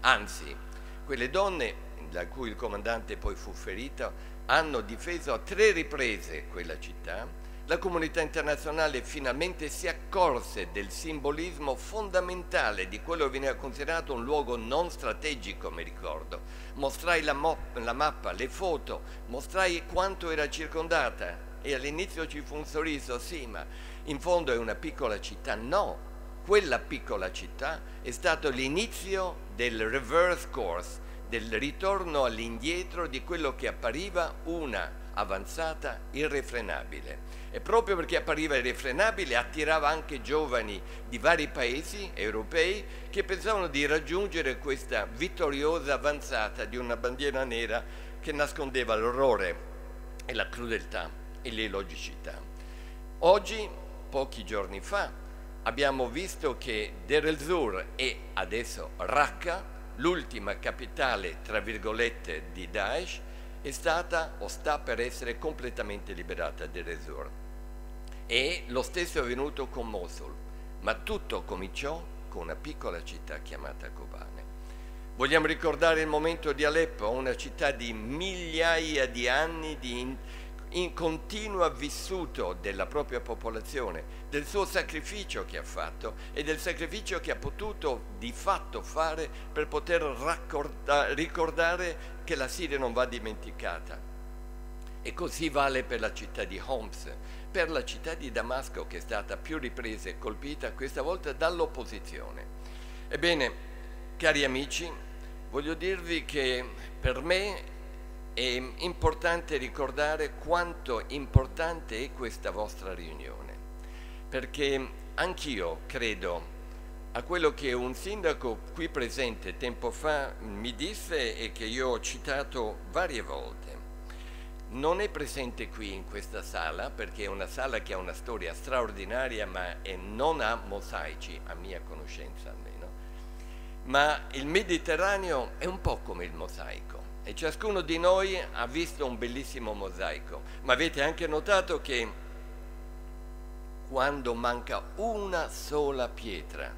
anzi quelle donne da cui il comandante poi fu ferito, hanno difeso a tre riprese quella città, la comunità internazionale finalmente si accorse del simbolismo fondamentale di quello che veniva considerato un luogo non strategico, mi ricordo. Mostrai la, la mappa, le foto, mostrai quanto era circondata e all'inizio ci fu un sorriso, sì, ma in fondo è una piccola città. No, quella piccola città è stato l'inizio del reverse course, del ritorno all'indietro di quello che appariva una avanzata irrefrenabile. E proprio perché appariva irrefrenabile attirava anche giovani di vari paesi europei che pensavano di raggiungere questa vittoriosa avanzata di una bandiera nera che nascondeva l'orrore e la crudeltà e l'illogicità. Oggi, pochi giorni fa, abbiamo visto che Deir el-Zur e adesso Raqqa l'ultima capitale, tra virgolette, di Daesh, è stata o sta per essere completamente liberata di Resur. E lo stesso è avvenuto con Mosul, ma tutto cominciò con una piccola città chiamata Kobane. Vogliamo ricordare il momento di Aleppo, una città di migliaia di anni di in continuo vissuto della propria popolazione, del suo sacrificio che ha fatto e del sacrificio che ha potuto di fatto fare per poter ricordare che la Siria non va dimenticata. E così vale per la città di Homs, per la città di Damasco che è stata più ripresa e colpita questa volta dall'opposizione. Ebbene, cari amici, voglio dirvi che per me è importante ricordare quanto importante è questa vostra riunione, perché anch'io credo a quello che un sindaco qui presente tempo fa mi disse e che io ho citato varie volte. Non è presente qui in questa sala perché è una sala che ha una storia straordinaria ma non ha mosaici, a mia conoscenza almeno. Ma il Mediterraneo è un po' come il mosaico e ciascuno di noi ha visto un bellissimo mosaico, ma avete anche notato che quando manca una sola pietra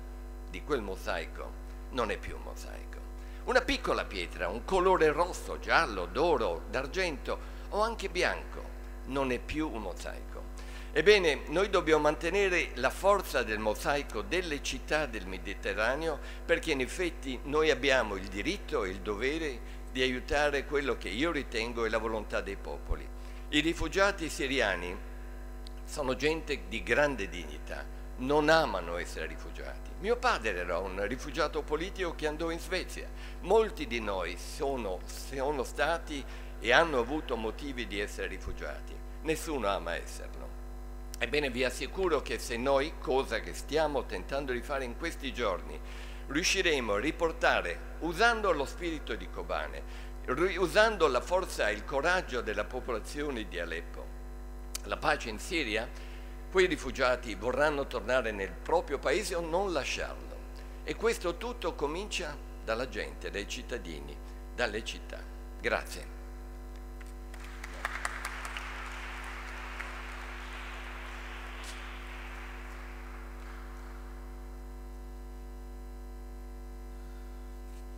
di quel mosaico, non è più un mosaico. Una piccola pietra, un colore rosso, giallo, d'oro, d'argento o anche bianco, non è più un mosaico. Ebbene, noi dobbiamo mantenere la forza del mosaico delle città del Mediterraneo perché in effetti noi abbiamo il diritto e il dovere di aiutare quello che io ritengo è la volontà dei popoli. I rifugiati siriani sono gente di grande dignità, non amano essere rifugiati. Mio padre era un rifugiato politico che andò in Svezia. Molti di noi sono, sono stati e hanno avuto motivi di essere rifugiati. Nessuno ama esserlo. Ebbene vi assicuro che se noi, cosa che stiamo tentando di fare in questi giorni, riusciremo a riportare, usando lo spirito di Kobane, usando la forza e il coraggio della popolazione di Aleppo, la pace in Siria, quei rifugiati vorranno tornare nel proprio paese o non lasciarlo. E questo tutto comincia dalla gente, dai cittadini, dalle città. Grazie.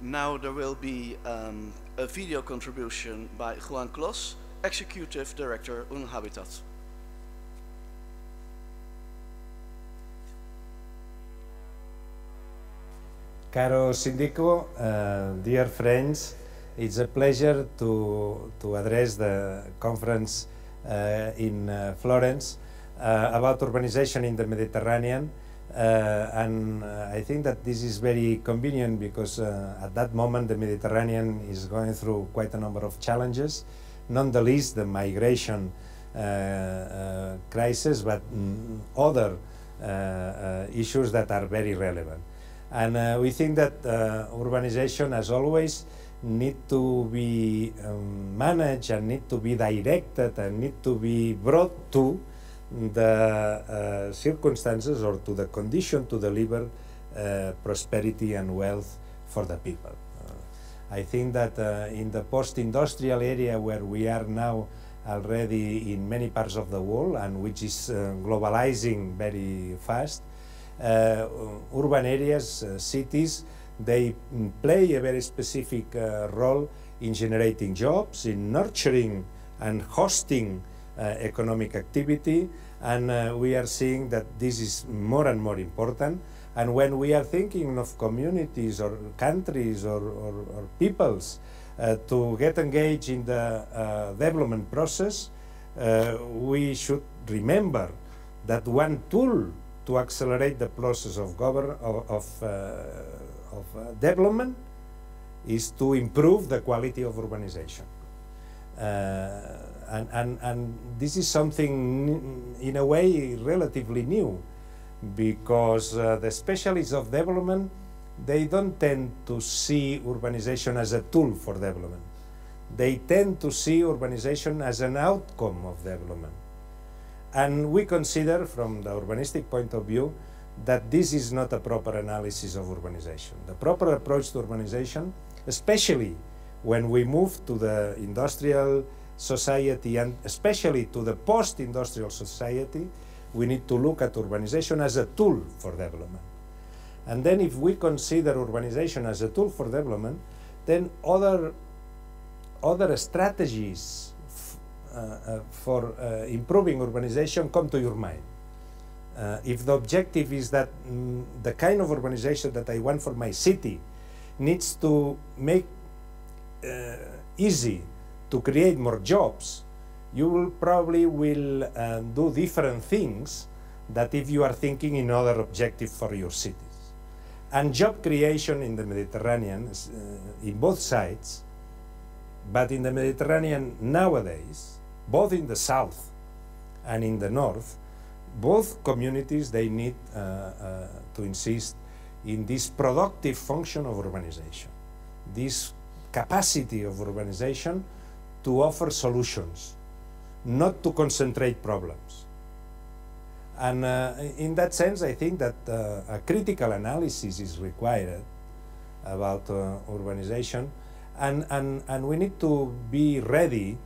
Now there will be um, a video contribution by Juan Clos, Executive Director Unhabitat. Caro Sindico, uh, dear friends, it's a pleasure to, to address the conference uh, in uh, Florence uh, about urbanization in the Mediterranean and uh, I think that this is very convenient because uh, at that moment the Mediterranean is going through quite a number of challenges, not the least the migration crisis, but mm, other issues that are very relevant. And we think that urbanization, as always, need to be um, managed and need to be directed and need to be brought to the uh, circumstances or to the condition to deliver uh, prosperity and wealth for the people. Uh, I think that uh, in the post-industrial area where we are now already in many parts of the world and which is globalizing very fast, urban areas, cities, they play a very specific role in generating jobs, in nurturing and hosting economic activity, and uh, we are seeing that this is more and more important. And when we are thinking of communities or countries or, or, or peoples uh, to get engaged in the uh, development process, uh, we should remember that one tool to accelerate the process of, govern of, of, uh, of uh, development is to improve the quality of urbanization. And, and, and this is something in a way relatively new because uh, the specialists of development they don't tend to see urbanization as a tool for development. They tend to see urbanization as an outcome of development. And we consider from the urbanistic point of view that this is not a proper analysis of urbanization. The proper approach to urbanization especially when we move to the industrial society and especially to the post-industrial society, we need to look at urbanization as a tool for development. And then if we consider urbanization as a tool for development, then other, other strategies uh, uh, for uh, improving urbanization come to your mind. Uh, if the objective is that mm, the kind of urbanization that I want for my city needs to make uh, easy to create more jobs, you will probably will uh, do different things that if you are thinking in other objective for your cities. And job creation in the Mediterranean, uh, in both sides, but in the Mediterranean nowadays, both in the south and in the north, both communities, they need uh, uh, to insist in this productive function of urbanization, this capacity of urbanization to offer solutions, not to concentrate problems. And uh, in that sense, I think that uh, a critical analysis is required about uh, urbanization, and, and, and we need to be ready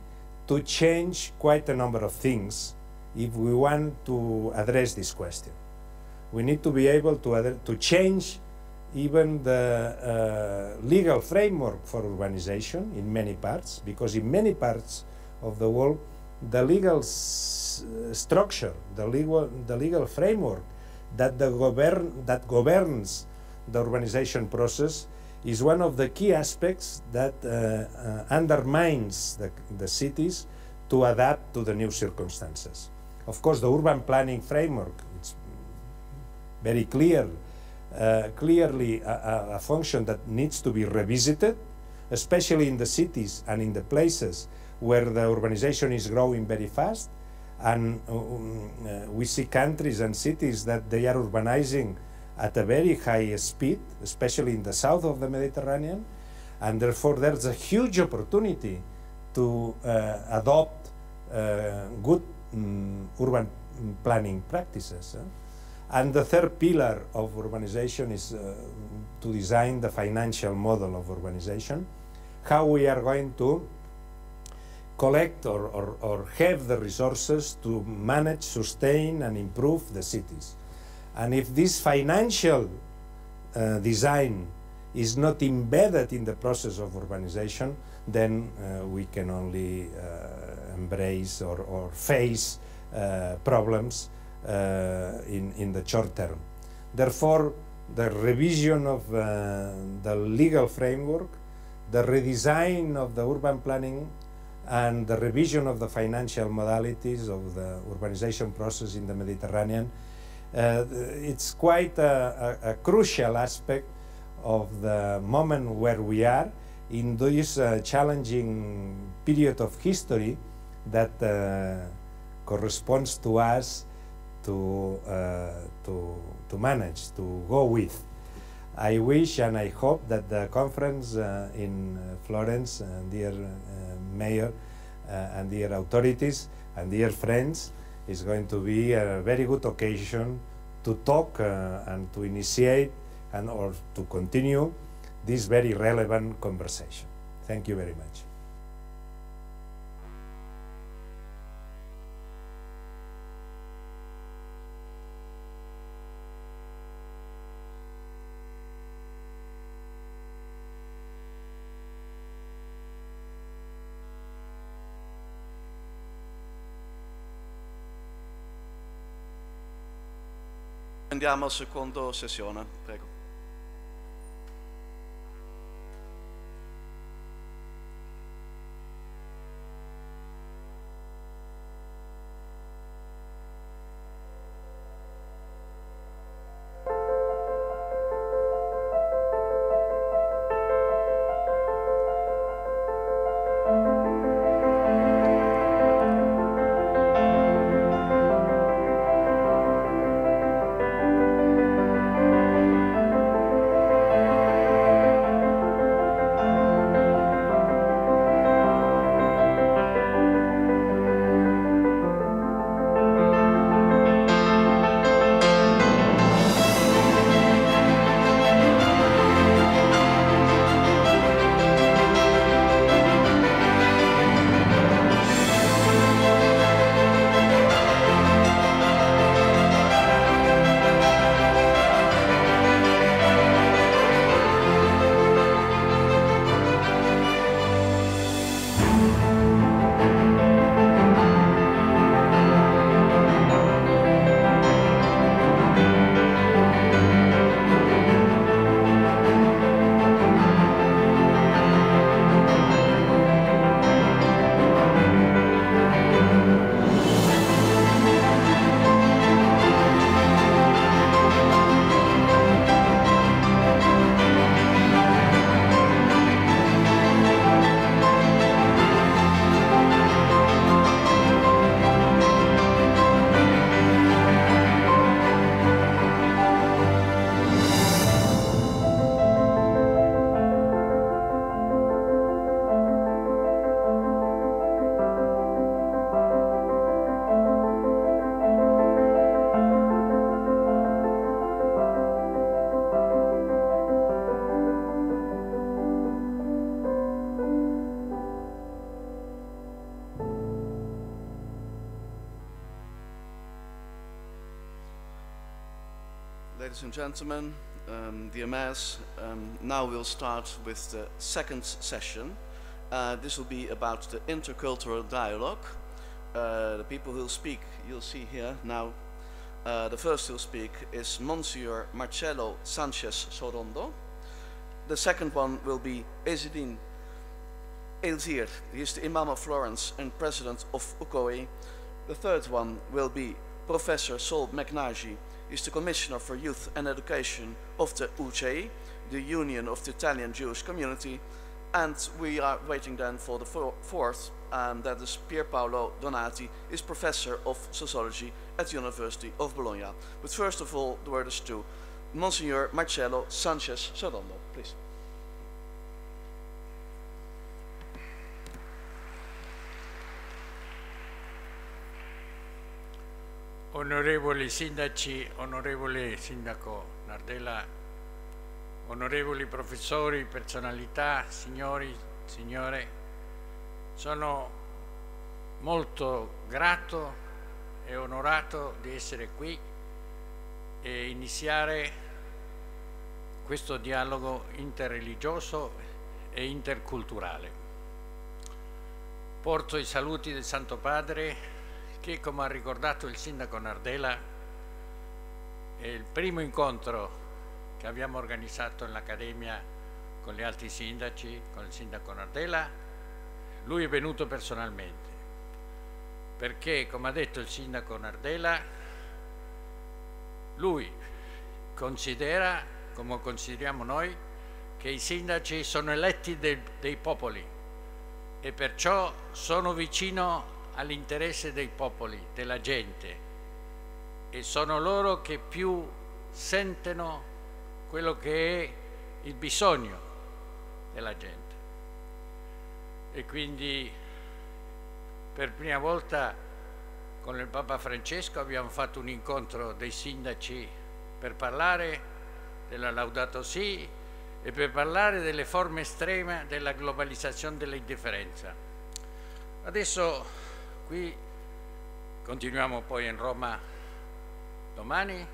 to change quite a number of things if we want to address this question. We need to be able to, to change even the uh, legal framework for urbanization in many parts, because in many parts of the world, the legal structure, the legal, the legal framework that, the govern that governs the urbanization process is one of the key aspects that uh, uh, undermines the, the cities to adapt to the new circumstances. Of course, the urban planning framework, it's very clear uh, clearly a, a, function that needs to be revisited, especially in the cities and in the places where the urbanization is growing very fast. And um, uh, we see countries and cities that they are urbanizing at a very high speed, especially in the south of the Mediterranean. And therefore, there's a huge opportunity to uh, adopt uh, good um, urban planning practices. And the third pillar of urbanization is uh, to design the financial model of urbanization, how we are going to collect or, or, or have the resources to manage, sustain, and improve the cities. And if this financial uh, design is not embedded in the process of urbanization, then uh, we can only uh, embrace or, or face uh, problems in, in the short term. Therefore, the revision of uh, the legal framework, the redesign of the urban planning, and the revision of the financial modalities of the urbanization process in the Mediterranean, uh, it's quite a, a, a, crucial aspect of the moment where we are in this uh, challenging period of history that uh, corresponds to us to, uh, to, to manage, to go with. I wish and I hope that the conference uh, in uh, Florence, dear Mayor, and dear authorities, and dear friends, is going to be a very good occasion to talk uh, and to initiate and or to continue this very relevant conversation. Thank you very much. Andiamo al secondo sessione, prego. And gentlemen, um, dear um, now we'll start with the second session. Uh, this will be about the intercultural dialogue. Uh, the people who will speak, you'll see here now. Uh, the first who will speak is Monsieur Marcelo Sanchez Sorondo. The second one will be Ezedin Elzir. He is the Imam of Florence and president of UCOE. The third one will be Professor Sol McNaji. He's the Commissioner for Youth and Education of the UCE, the Union of the Italian Jewish Community. And we are waiting then for the fourth, and that is Pier Paolo Donati, is Professor of Sociology at the University of Bologna. But first of all, the word is to Monsignor Marcello Sanchez Sorondo, please. Onorevoli sindaci, onorevole sindaco Nardella, onorevoli professori, personalità, signori, signore, sono molto grato e onorato di essere qui e iniziare questo dialogo interreligioso e interculturale. Porto i saluti del Santo Padre che, come ha ricordato il sindaco Nardella, è il primo incontro che abbiamo organizzato nell'Accademia con gli altri sindaci, con il sindaco Nardella. Lui è venuto personalmente, perché, come ha detto il sindaco Nardella, lui considera, come consideriamo noi, che i sindaci sono eletti dei, dei popoli e perciò sono vicino all'interesse dei popoli, della gente e sono loro che più sentono quello che è il bisogno della gente. E quindi per prima volta con il Papa Francesco abbiamo fatto un incontro dei sindaci per parlare della Laudato Si e per parlare delle forme estreme della globalizzazione dell'indifferenza. Adesso qui, continuiamo poi in Roma domani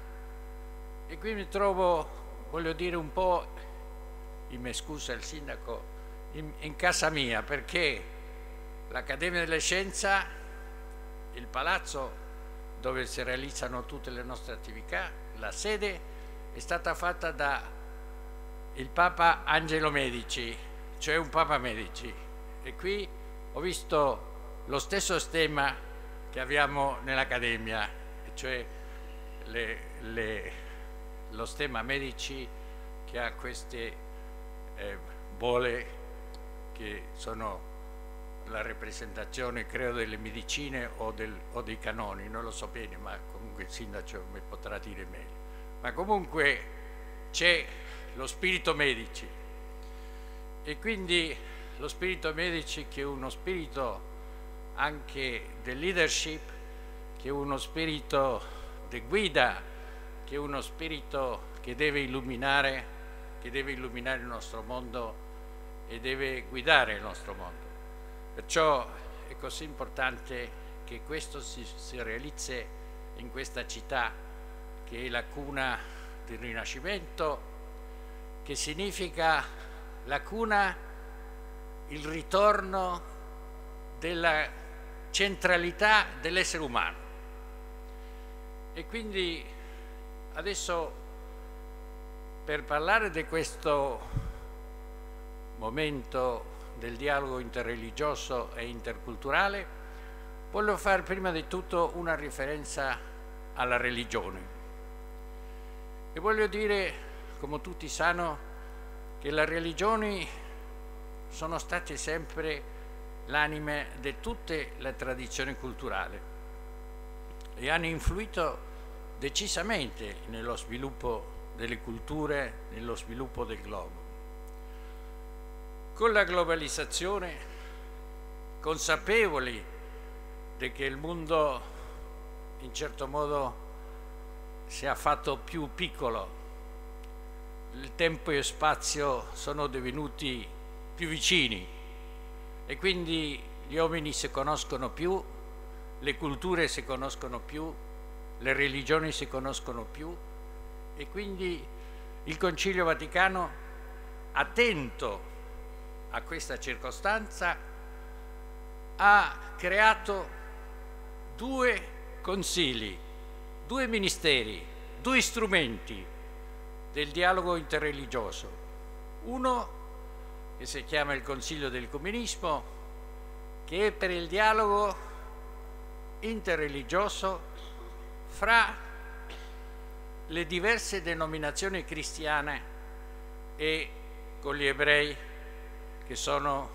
e qui mi trovo, voglio dire un po', mi scusa il sindaco, in, in casa mia perché l'Accademia delle Scienze, il palazzo dove si realizzano tutte le nostre attività, la sede è stata fatta da il Papa Angelo Medici, cioè un Papa Medici. E qui ho visto lo stesso stemma che abbiamo nell'Accademia, cioè le, le, lo stemma Medici che ha queste eh, bole che sono la rappresentazione credo delle medicine o, del, o, dei canoni, non lo so bene, ma comunque il sindaco mi potrà dire meglio. Ma comunque c'è lo spirito medici e quindi lo spirito medici che è uno spirito anche del leadership, che è uno spirito di guida, che è uno spirito che deve illuminare, che deve illuminare il nostro mondo e deve guidare il nostro mondo. Perciò è così importante che questo si, si realizzi in questa città che è la cuna del Rinascimento, che significa la cuna, il ritorno della centralità dell'essere umano. E quindi adesso per parlare di questo momento del dialogo interreligioso e interculturale, voglio fare prima di tutto una riferenza alla religione. E voglio dire, come tutti sanno, che le religioni sono state sempre l'anime di tutte le tradizioni culturali e hanno influito decisamente nello sviluppo delle culture, nello sviluppo del globo. Con la globalizzazione, consapevoli di che il mondo in certo modo si è fatto più piccolo, il tempo e lo spazio sono divenuti più vicini e quindi gli uomini si conoscono più, le culture si conoscono più, le religioni si conoscono più e quindi il Concilio Vaticano, attento a questa circostanza ha creato due consigli, due ministeri, due strumenti del dialogo interreligioso. Uno che si chiama il Consiglio del Comunismo, che è per il dialogo interreligioso fra le diverse denominazioni cristiane e con gli ebrei che sono,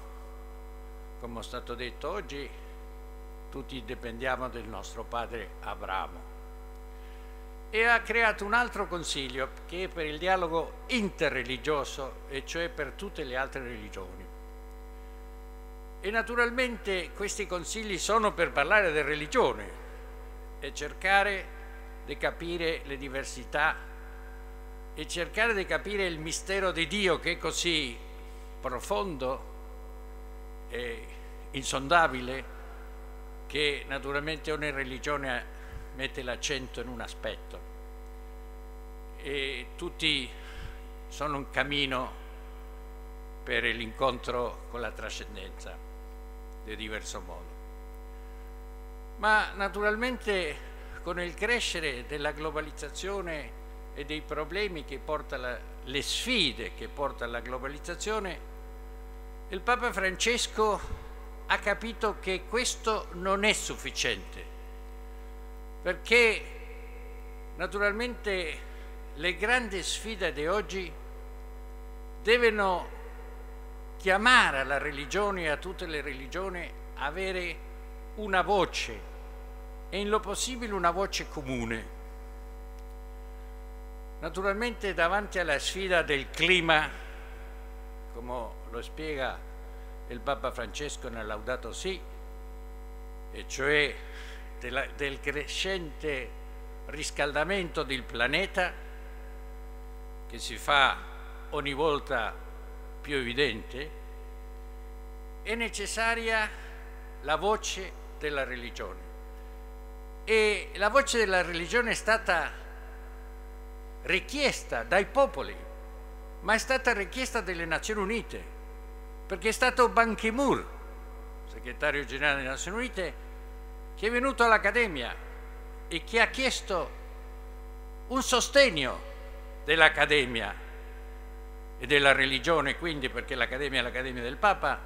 come è stato detto oggi, tutti dipendiamo del nostro padre Abramo. E ha creato un altro consiglio che è per il dialogo interreligioso, e cioè per tutte le altre religioni. E naturalmente questi consigli sono per parlare di religione e cercare di capire le diversità e cercare di capire il mistero di Dio che è così profondo e insondabile che naturalmente ogni religione mette l'accento in un aspetto e tutti sono un cammino per l'incontro con la trascendenza di diverso modo. Ma naturalmente con il crescere della globalizzazione e dei problemi che porta la, le sfide che porta la globalizzazione, il Papa Francesco ha capito che questo non è sufficiente, perché naturalmente le grandi sfide di oggi devono chiamare alla religione e a tutte le religioni a avere una voce e in lo possibile una voce comune. Naturalmente davanti alla sfida del clima come lo spiega il Papa Francesco nel Laudato Si, e cioè della, del crescente riscaldamento del pianeta che si fa ogni volta più evidente, è necessaria la voce della religione. E la voce della religione è stata richiesta dai popoli ma è stata richiesta dalle Nazioni Unite, perché è stato Ban Ki-moon, segretario generale delle Nazioni Unite, che è venuto all'Accademia e che ha chiesto un sostegno dell'Accademia e della religione, quindi perché l'Accademia è l'Accademia del Papa,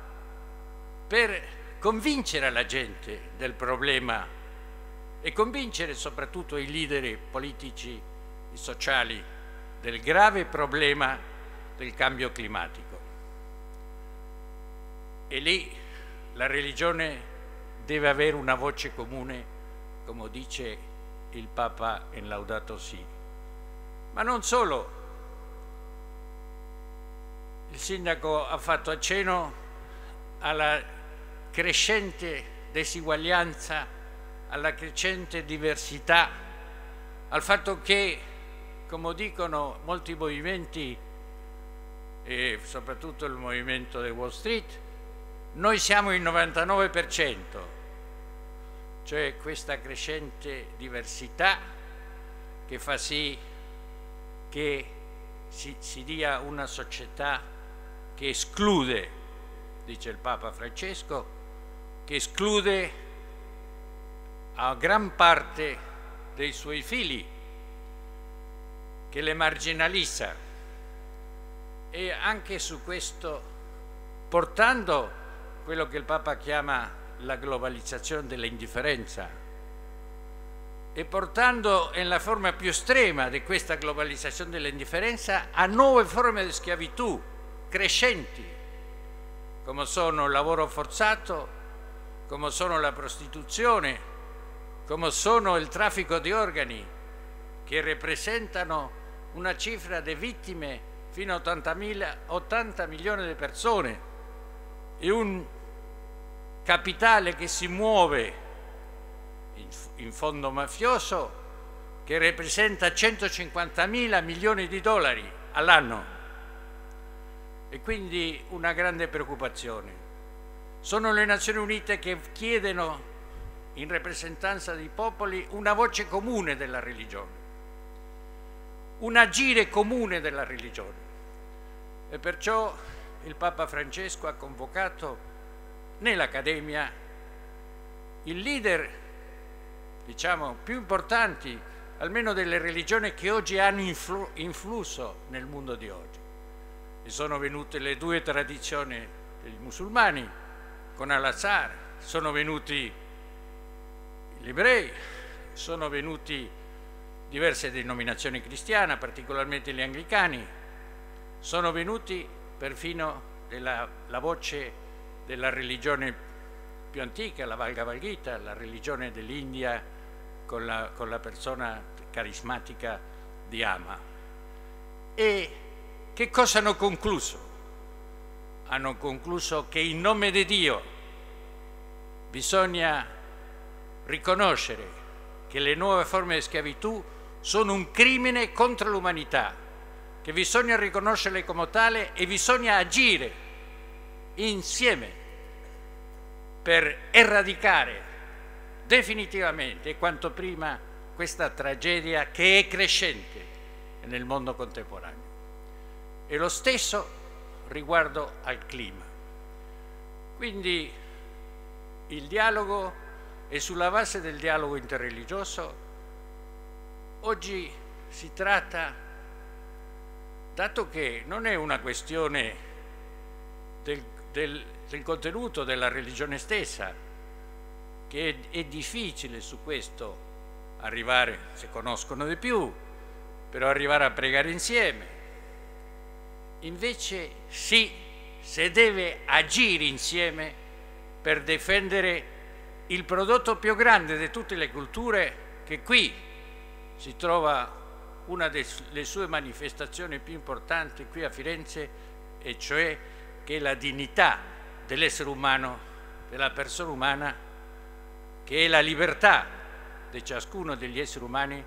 per convincere la gente del problema e convincere soprattutto i leader politici e sociali del grave problema del cambio climatico. E lì la religione deve avere una voce comune, come dice il Papa in Laudato Si. Ma non solo, il sindaco ha fatto accenno alla crescente disuguaglianza, alla crescente diversità, al fatto che, come dicono molti movimenti, e soprattutto il movimento di Wall Street, noi siamo il 99%, cioè questa crescente diversità che fa sì che si, si dia una società che esclude, dice il Papa Francesco, che esclude a gran parte dei suoi figli, che le marginalizza. E anche su questo portando quello che il Papa chiama la globalizzazione dell'indifferenza. E portando nella forma più estrema di questa globalizzazione dell'indifferenza a nuove forme di schiavitù crescenti, come sono il lavoro forzato, come sono la prostituzione, come sono il traffico di organi, che rappresentano una cifra di vittime fino a 80, 80 milioni di persone e un capitale che si muove in fondo mafioso che rappresenta 150 mila milioni di dollari all'anno. E quindi una grande preoccupazione. Sono le Nazioni Unite che chiedono in rappresentanza dei popoli una voce comune della religione, un agire comune della religione. E perciò il Papa Francesco ha convocato nell'Accademia il leader, diciamo, più importanti, almeno delle religioni che oggi hanno influ influsso nel mondo di oggi. E sono venute le due tradizioni dei musulmani con Al-Azhar, sono venuti gli ebrei, sono venuti diverse denominazioni cristiane, particolarmente gli anglicani, sono venuti perfino della, la voce della religione più antica, la Bhagavad Gita, la religione dell'India con con la persona carismatica di Ama. E che cosa hanno concluso? Hanno concluso che in nome di Dio bisogna riconoscere che le nuove forme di schiavitù sono un crimine contro l'umanità, che bisogna riconoscerle come tale e bisogna agire insieme per eradicare definitivamente quanto prima questa tragedia che è crescente nel mondo contemporaneo. E lo stesso riguardo al clima. Quindi il dialogo e sulla base del dialogo interreligioso oggi si tratta, dato che non è una questione del del, del contenuto della religione stessa, che è, è difficile su questo arrivare, se conoscono di più, però arrivare a pregare insieme. Invece sì, se deve agire insieme per difendere il prodotto più grande di tutte le culture che qui si trova una delle sue manifestazioni più importanti qui a Firenze e cioè che è la dignità dell'essere umano, della persona umana, che è la libertà di ciascuno degli esseri umani,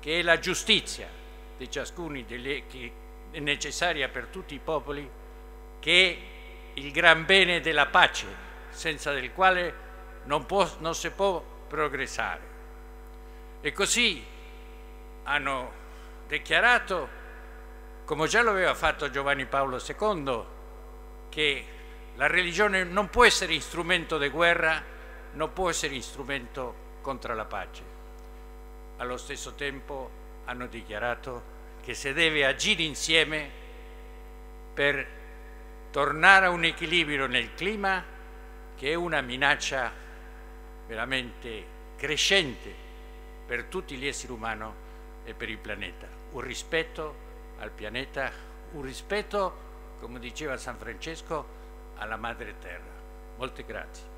che è la giustizia di ciascuno degli, che è necessaria per tutti i popoli, che è il gran bene della pace, senza del quale non, può, non si può progressare. E così hanno dichiarato, come già lo aveva fatto Giovanni Paolo II, che la religione non può essere strumento di guerra, non può essere strumento contro la pace. Allo stesso tempo hanno dichiarato che si deve agire insieme per tornare a un equilibrio nel clima che è una minaccia veramente crescente per tutti gli esseri umani e per il pianeta. Un rispetto al pianeta, un rispetto, come diceva San Francesco, alla Madre Terra. Molte grazie.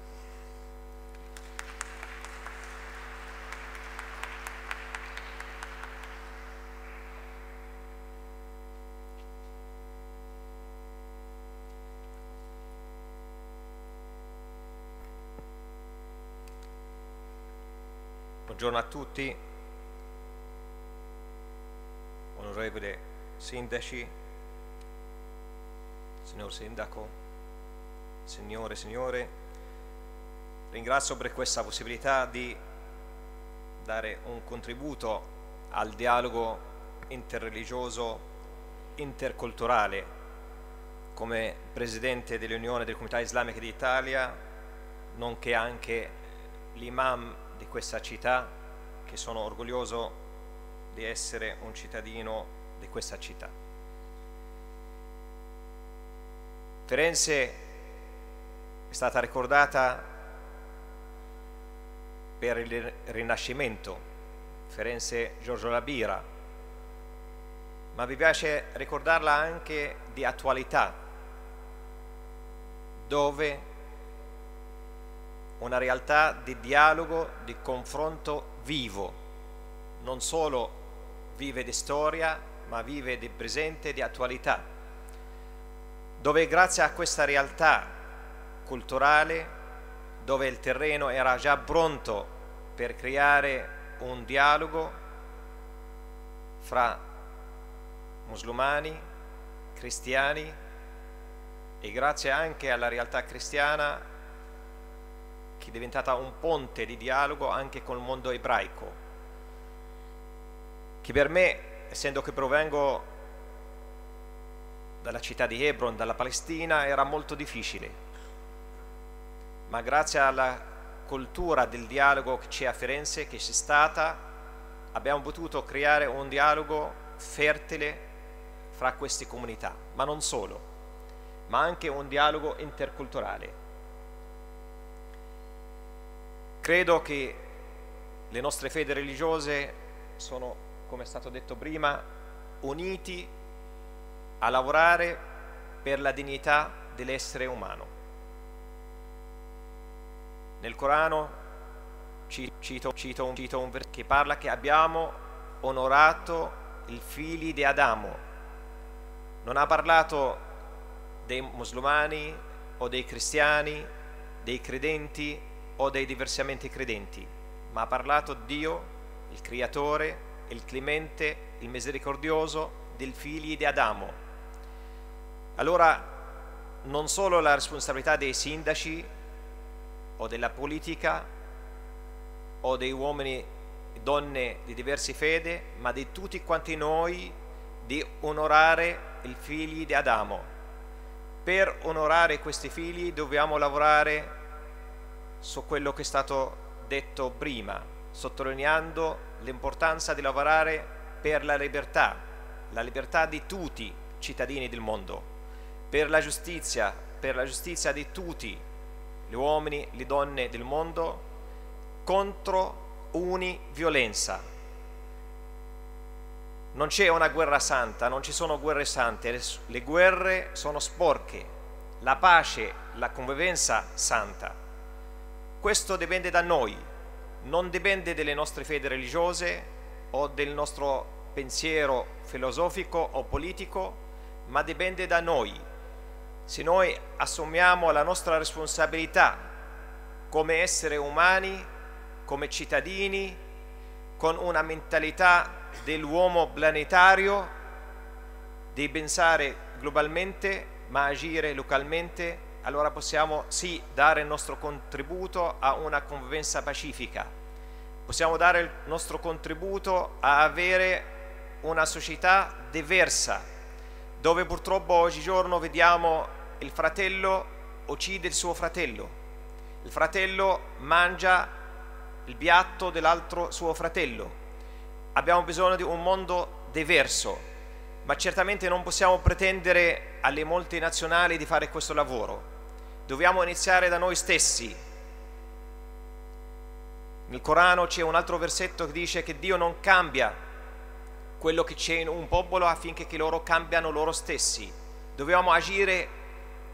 Buongiorno a tutti, onorevole sindaci, signor sindaco, signore e signore, ringrazio per questa possibilità di dare un contributo al dialogo interreligioso, interculturale, come Presidente dell'Unione delle Comunità Islamiche d'Italia, nonché anche l'imam di questa città che sono orgoglioso di essere un cittadino di questa città. Firenze è stata ricordata per il Rinascimento, Firenze Giorgio Labira, ma vi piace ricordarla anche di attualità, dove una realtà di dialogo, di confronto vivo, non solo vive di storia, ma vive di presente, di attualità, dove grazie a questa realtà culturale, dove il terreno era già pronto per creare un dialogo fra musulmani, cristiani e grazie anche alla realtà cristiana che è diventata un ponte di dialogo anche con il mondo ebraico, che per me, essendo che provengo dalla città di Hebron, dalla Palestina, era molto difficile, ma grazie alla cultura del dialogo che c'è a Firenze, che c'è stata, abbiamo potuto creare un dialogo fertile fra queste comunità, ma non solo, ma anche un dialogo interculturale. Credo che le nostre fedi religiose sono, come è stato detto prima, uniti a lavorare per la dignità dell'essere umano. Nel Corano cito, cito, un, cito un versetto che parla che abbiamo onorato i figli di Adamo. Non ha parlato dei musulmani o dei cristiani, dei credenti, o dei diversamente credenti, ma ha parlato Dio, il Creatore, il Clemente, il Misericordioso, del figli di Adamo. Allora, non solo la responsabilità dei sindaci o della politica o dei uomini e donne di diverse fede, ma di tutti quanti noi di onorare i figli di Adamo. Per onorare questi figli dobbiamo lavorare su quello che è stato detto prima, sottolineando l'importanza di lavorare per la libertà, la libertà di tutti i cittadini del mondo, per la giustizia, per la giustizia di tutti gli uomini, le donne del mondo, contro ogni violenza. Non c'è una guerra santa, non ci sono guerre sante, le, guerre sono sporche, la pace, la convivenza santa questo dipende da noi, non dipende dalle nostre fedi religiose o del nostro pensiero filosofico o politico, ma dipende da noi. Se noi assumiamo la nostra responsabilità come esseri umani, come cittadini, con una mentalità dell'uomo planetario, di pensare globalmente ma agire localmente allora possiamo sì dare il nostro contributo a una convivenza pacifica, possiamo dare il nostro contributo a avere una società diversa, dove purtroppo oggigiorno vediamo il fratello uccide il suo fratello, il fratello mangia il piatto dell'altro suo fratello, abbiamo bisogno di un mondo diverso, ma certamente non possiamo pretendere alle multinazionali di fare questo lavoro. Dobbiamo iniziare da noi stessi. Nel Corano c'è un altro versetto che dice che Dio non cambia quello che c'è in un popolo affinché loro cambiano loro stessi. Dobbiamo agire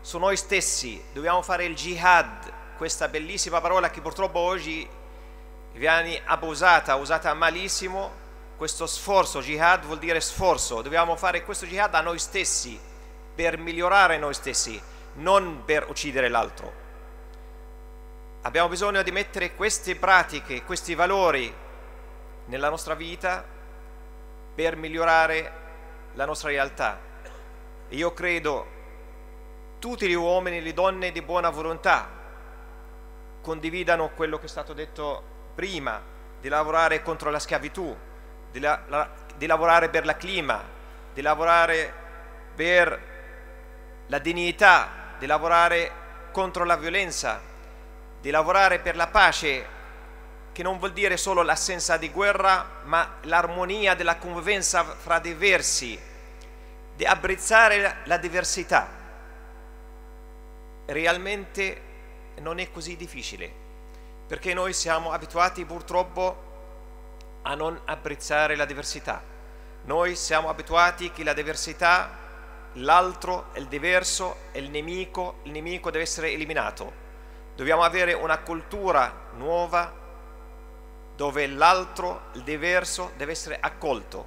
su noi stessi, dobbiamo fare il jihad, questa bellissima parola che purtroppo oggi viene abusata, usata malissimo, questo sforzo, jihad vuol dire sforzo, dobbiamo fare questo jihad a noi stessi, per migliorare noi stessi, non per uccidere l'altro. Abbiamo bisogno di mettere queste pratiche, questi valori nella nostra vita per migliorare la nostra realtà. Io credo tutti gli uomini e le donne di buona volontà condividano quello che è stato detto prima, di lavorare contro la schiavitù, di, la, la, di lavorare per il clima, di lavorare per la dignità, di lavorare contro la violenza, di lavorare per la pace, che non vuol dire solo l'assenza di guerra, ma l'armonia della convivenza fra diversi, di abbracciare la diversità realmente non è così difficile, perché noi siamo abituati purtroppo a non apprezzare la diversità. Noi siamo abituati che la diversità, l'altro, il diverso, il nemico, il nemico deve essere eliminato. Dobbiamo avere una cultura nuova dove l'altro, il diverso, deve essere accolto,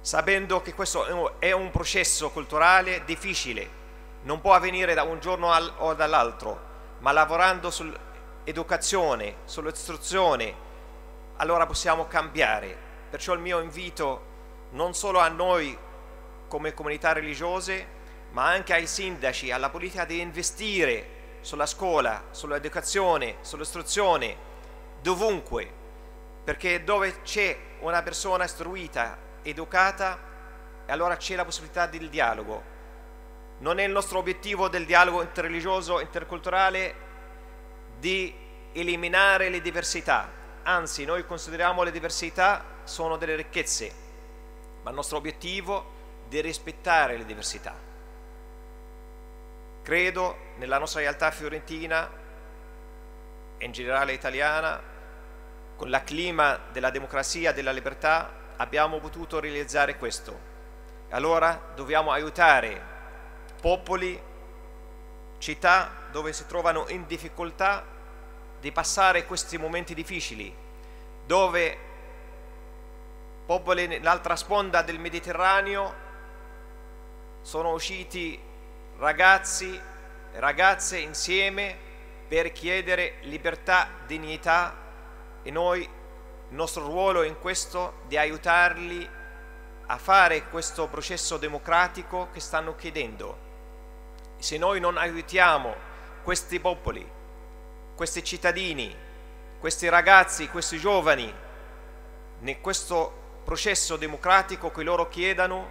sapendo che questo è un processo culturale difficile, non può avvenire da un giorno al, o dall'altro, ma lavorando sull'educazione, sull'istruzione, allora possiamo cambiare. Perciò il mio invito non solo a noi come comunità religiose, ma anche ai sindaci, alla politica di investire sulla scuola, sull'educazione, sull'istruzione, dovunque, perché dove c'è una persona istruita, educata, allora c'è la possibilità del dialogo, non è il nostro obiettivo del dialogo interreligioso, interculturale, di eliminare le diversità, anzi noi consideriamo le diversità sono delle ricchezze, ma il nostro obiettivo è di rispettare le diversità. Credo nella nostra realtà fiorentina e in generale italiana, con il clima della democrazia e della libertà, abbiamo potuto realizzare questo. Allora dobbiamo aiutare popoli, città dove si trovano in difficoltà di passare questi momenti difficili, dove popoli nell'altra sponda del Mediterraneo sono usciti ragazzi e ragazze insieme per chiedere libertà, dignità e noi il nostro ruolo in questo di aiutarli a fare questo processo democratico che stanno chiedendo. Se noi non aiutiamo questi popoli, questi cittadini, questi ragazzi, questi giovani, in questo processo democratico che loro chiedano,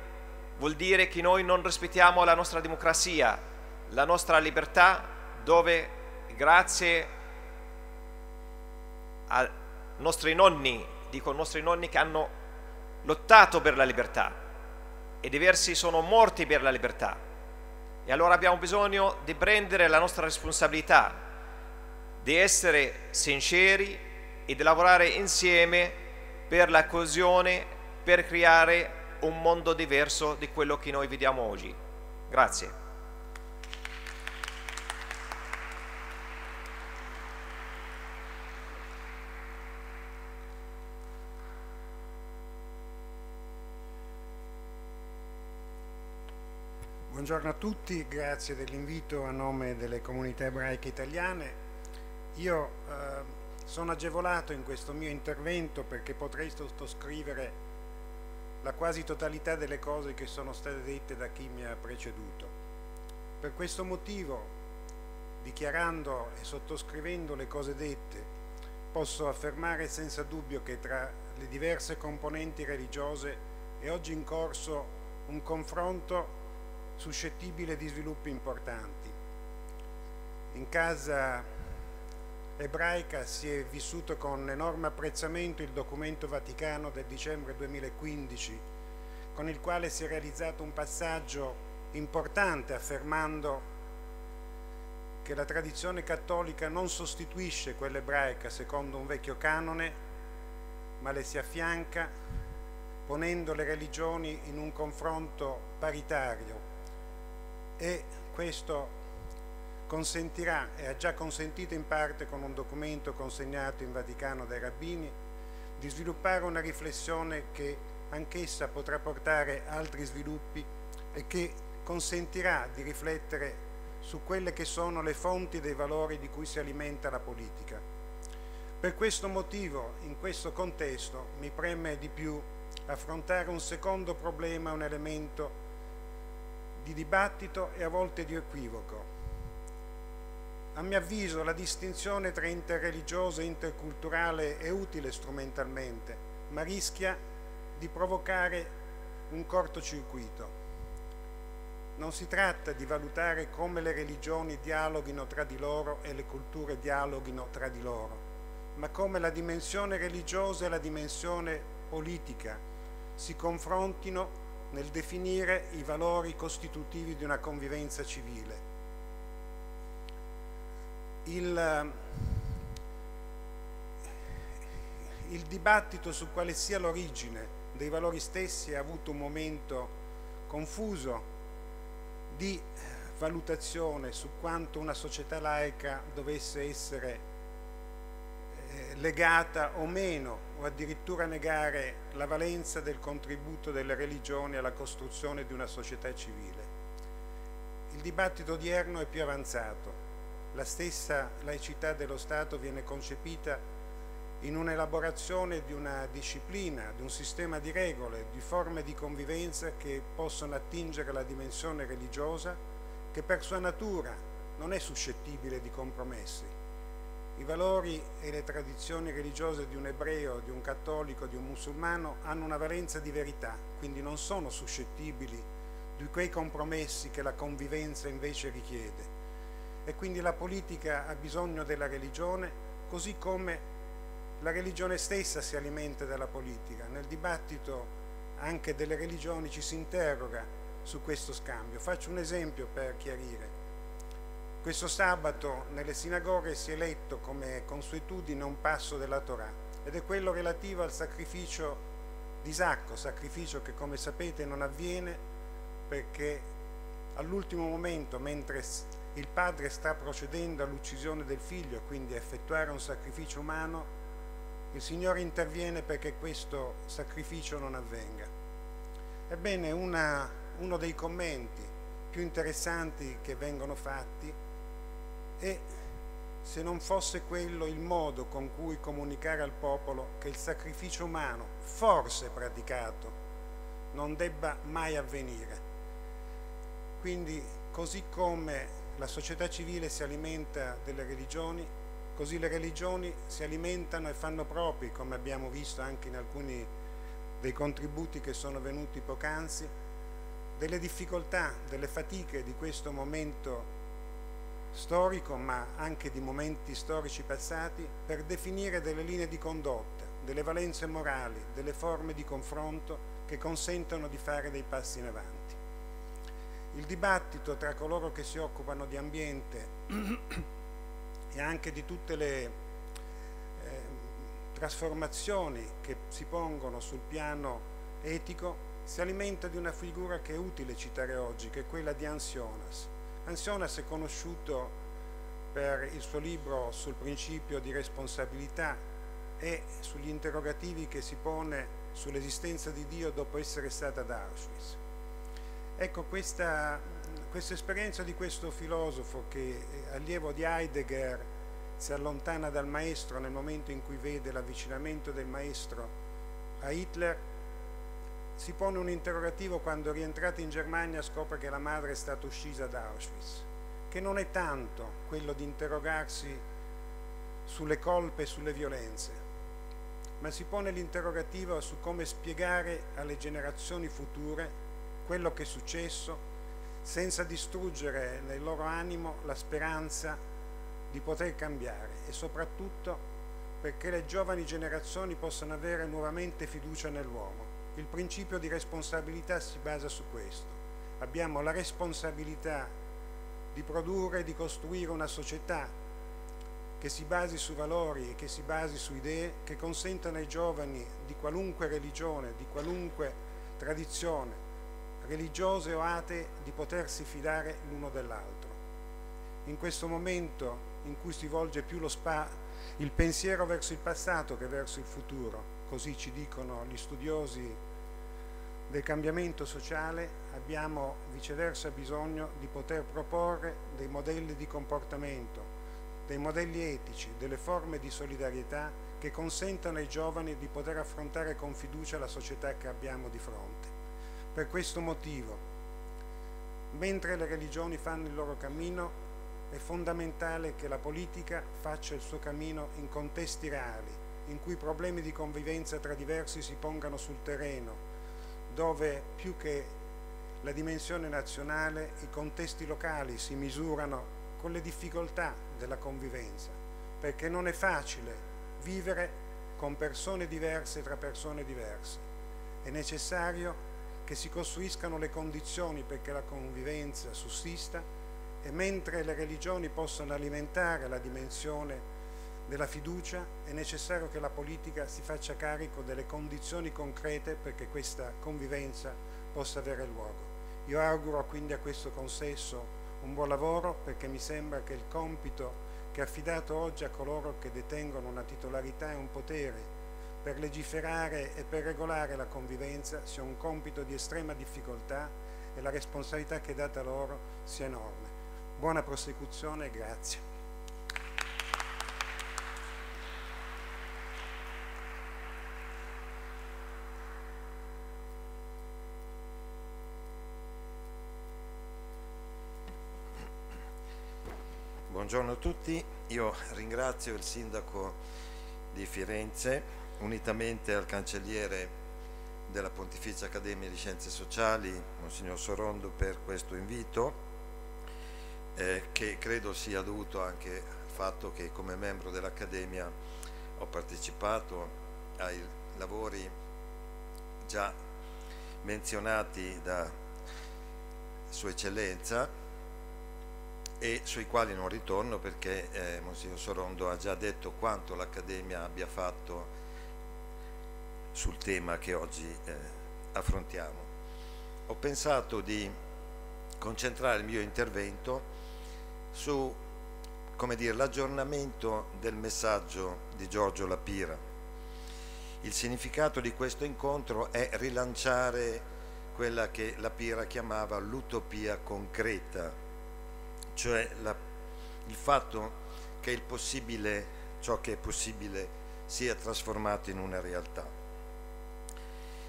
vuol dire che noi non rispettiamo la nostra democrazia, la nostra libertà, dove grazie ai nostri nonni, dico nostri nonni che hanno lottato per la libertà e diversi sono morti per la libertà e allora abbiamo bisogno di prendere la nostra responsabilità, di essere sinceri e di lavorare insieme per la coesione, per creare un mondo diverso di quello che noi vediamo oggi. Grazie. Buongiorno a tutti, grazie dell'invito a nome delle comunità ebraiche italiane. Io eh, sono agevolato in questo mio intervento perché potrei sottoscrivere la quasi totalità delle cose che sono state dette da chi mi ha preceduto. Per questo motivo, dichiarando e sottoscrivendo le cose dette, posso affermare senza dubbio che tra le diverse componenti religiose è oggi in corso un confronto suscettibile di sviluppi importanti. In casa ebraica si è vissuto con enorme apprezzamento il documento vaticano del dicembre 2015 con il quale si è realizzato un passaggio importante affermando che la tradizione cattolica non sostituisce quella ebraica secondo un vecchio canone ma le si affianca ponendo le religioni in un confronto paritario e questo consentirà e ha già consentito in parte con un documento consegnato in Vaticano dai rabbini di sviluppare una riflessione che anch'essa potrà portare altri sviluppi e che consentirà di riflettere su quelle che sono le fonti dei valori di cui si alimenta la politica. Per questo motivo, in questo contesto, mi preme di più affrontare un secondo problema, un elemento di dibattito e a volte di equivoco. A mio avviso la distinzione tra interreligioso e interculturale è utile strumentalmente, ma rischia di provocare un cortocircuito. Non si tratta di valutare come le religioni dialoghino tra di loro e le culture dialoghino tra di loro, ma come la dimensione religiosa e la dimensione politica si confrontino nel definire i valori costitutivi di una convivenza civile. Il, il dibattito su quale sia l'origine dei valori stessi ha avuto un momento confuso di valutazione su quanto una società laica dovesse essere eh, legata o meno o addirittura negare la valenza del contributo delle religioni alla costruzione di una società civile. Il dibattito odierno è più avanzato. La stessa laicità dello Stato viene concepita in un'elaborazione di una disciplina, di un sistema di regole, di forme di convivenza che possono attingere la dimensione religiosa che per sua natura non è suscettibile di compromessi. I valori e le tradizioni religiose di un ebreo, di un cattolico, di un musulmano hanno una valenza di verità, quindi non sono suscettibili di quei compromessi che la convivenza invece richiede. E quindi la politica ha bisogno della religione, così come la religione stessa si alimenta della politica. Nel dibattito anche delle religioni ci si interroga su questo scambio. Faccio un esempio per chiarire. Questo sabato nelle sinagoghe si è letto come consuetudine un passo della Torah ed è quello relativo al sacrificio di Isacco, sacrificio che come sapete non avviene perché all'ultimo momento, mentre il padre sta procedendo all'uccisione del figlio, quindi a effettuare un sacrificio umano, il Signore interviene perché questo sacrificio non avvenga. Ebbene, una, uno dei commenti più interessanti che vengono fatti è se non fosse quello il modo con cui comunicare al popolo che il sacrificio umano, forse praticato, non debba mai avvenire. Quindi, così come la società civile si alimenta delle religioni, Così le religioni si alimentano e fanno propri, come abbiamo visto anche in alcuni dei contributi che sono venuti poc'anzi, delle difficoltà, delle fatiche di questo momento storico, ma anche di momenti storici passati, per definire delle linee di condotta, delle valenze morali, delle forme di confronto che consentono di fare dei passi in avanti. Il dibattito tra coloro che si occupano di ambiente e anche di tutte le eh, trasformazioni che si pongono sul piano etico, si alimenta di una figura che è utile citare oggi, che è quella di Ansionas. Ansionas è conosciuto per il suo libro sul principio di responsabilità e sugli interrogativi che si pone sull'esistenza di Dio dopo essere stata ad Auschwitz. Ecco, questa questa esperienza di questo filosofo che allievo di Heidegger si allontana dal maestro nel momento in cui vede l'avvicinamento del maestro a Hitler, si pone un interrogativo quando rientrato in Germania scopre che la madre è stata uccisa da Auschwitz, che non è tanto quello di interrogarsi sulle colpe e sulle violenze, ma si pone l'interrogativo su come spiegare alle generazioni future quello che è successo senza distruggere nel loro animo la speranza di poter cambiare e soprattutto perché le giovani generazioni possano avere nuovamente fiducia nell'uomo. Il principio di responsabilità si basa su questo. Abbiamo la responsabilità di produrre e di costruire una società che si basi su valori e che si basi su idee che consentano ai giovani di qualunque religione, di qualunque tradizione, religiose o atee, di potersi fidare l'uno dell'altro. In questo momento in cui si volge più lo spa, il pensiero verso il passato che verso il futuro, così ci dicono gli studiosi del cambiamento sociale, abbiamo viceversa bisogno di poter proporre dei modelli di comportamento, dei modelli etici, delle forme di solidarietà che consentano ai giovani di poter affrontare con fiducia la società che abbiamo di fronte. Per questo motivo, mentre le religioni fanno il loro cammino, è fondamentale che la politica faccia il suo cammino in contesti reali, in cui problemi di convivenza tra diversi si pongano sul terreno, dove più che la dimensione nazionale i contesti locali si misurano con le difficoltà della convivenza, perché non è facile vivere con persone diverse tra persone diverse. È necessario che si costruiscano le condizioni perché la convivenza sussista e mentre le religioni possono alimentare la dimensione della fiducia è necessario che la politica si faccia carico delle condizioni concrete perché questa convivenza possa avere luogo. Io auguro quindi a questo consesso un buon lavoro perché mi sembra che il compito che è affidato oggi a coloro che detengono una titolarità e un potere per legiferare e per regolare la convivenza sia un compito di estrema difficoltà e la responsabilità che è data loro sia enorme. Buona prosecuzione e grazie. Buongiorno a tutti, io ringrazio il sindaco di Firenze unitamente al cancelliere della Pontificia Accademia di Scienze Sociali, Monsignor Sorondo, per questo invito eh, che credo sia dovuto anche al fatto che come membro dell'Accademia ho partecipato ai lavori già menzionati da Sua Eccellenza e sui quali non ritorno perché eh, Monsignor Sorondo ha già detto quanto l'Accademia abbia fatto sul tema che oggi eh, affrontiamo. Ho pensato di concentrare il mio intervento su l'aggiornamento del messaggio di Giorgio Lapira. Il significato di questo incontro è rilanciare quella che Lapira chiamava l'utopia concreta, cioè la, il fatto che il possibile, ciò che è possibile sia trasformato in una realtà.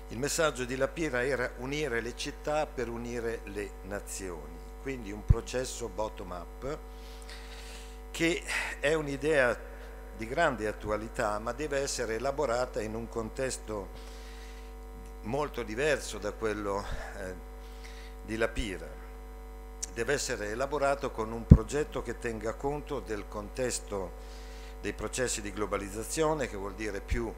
Il messaggio di Lapira era unire le città per unire le nazioni quindi un processo bottom-up che è un'idea di grande attualità ma deve essere elaborata in un contesto molto diverso da quello eh, di Lapira. Deve essere elaborato con un progetto che tenga conto del contesto dei processi di globalizzazione, che vuol dire più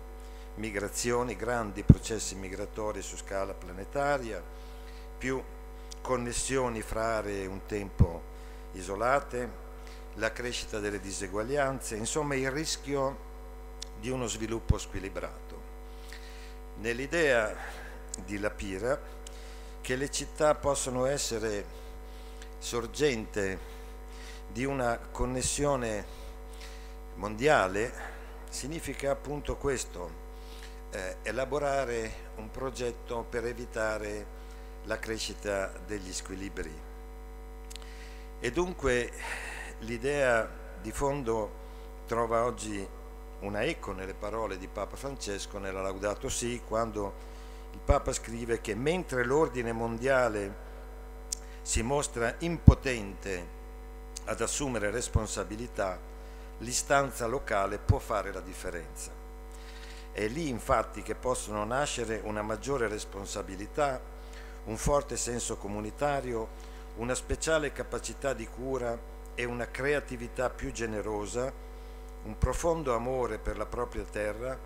migrazioni, grandi processi migratori su scala planetaria, più connessioni fra aree un tempo isolate, la crescita delle diseguaglianze, insomma il rischio di uno sviluppo squilibrato. Nell'idea di Lapira che le città possono essere sorgente di una connessione mondiale significa appunto questo, eh, elaborare un progetto per evitare la crescita degli squilibri. E dunque l'idea di fondo trova oggi una eco nelle parole di Papa Francesco nella Laudato Si quando il Papa scrive che mentre l'ordine mondiale si mostra impotente ad assumere responsabilità, l'istanza locale può fare la differenza. È lì infatti che possono nascere una maggiore responsabilità un forte senso comunitario, una speciale capacità di cura e una creatività più generosa, un profondo amore per la propria terra,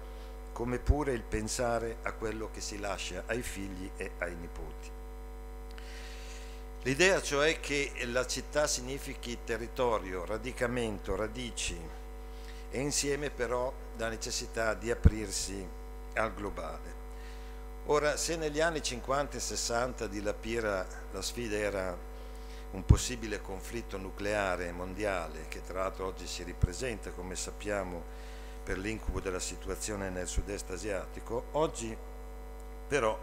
come pure il pensare a quello che si lascia ai figli e ai nipoti. L'idea cioè che la città significhi territorio, radicamento, radici e insieme però la necessità di aprirsi al globale. Ora, se negli anni 50 e 60 di La Pira la sfida era un possibile conflitto nucleare mondiale, che tra l'altro oggi si ripresenta, come sappiamo, per l'incubo della situazione nel sud-est asiatico, oggi però,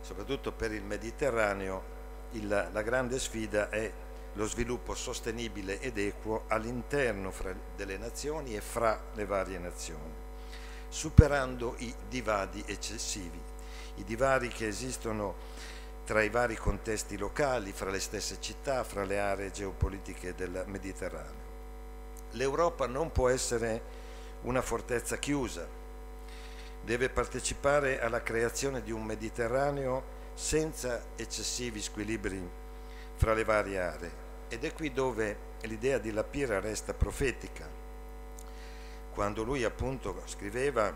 soprattutto per il Mediterraneo, il, la grande sfida è lo sviluppo sostenibile ed equo all'interno delle nazioni e fra le varie nazioni, superando i divari eccessivi, i divari che esistono tra i vari contesti locali, fra le stesse città, fra le aree geopolitiche del Mediterraneo. L'Europa non può essere una fortezza chiusa, deve partecipare alla creazione di un Mediterraneo senza eccessivi squilibri fra le varie aree. Ed è qui dove l'idea di Lapira resta profetica. Quando lui appunto scriveva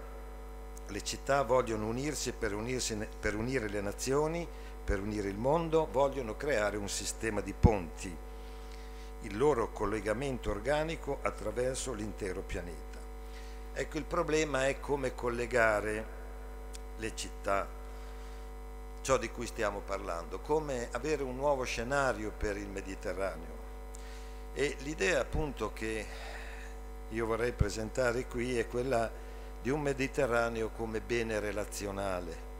le città vogliono unirsi per, unirsi per unire le nazioni, per unire il mondo, vogliono creare un sistema di ponti, il loro collegamento organico attraverso l'intero pianeta. Ecco, il problema è come collegare le città ciò di cui stiamo parlando, come avere un nuovo scenario per il Mediterraneo. E l'idea appunto che io vorrei presentare qui è quella di un Mediterraneo come bene relazionale,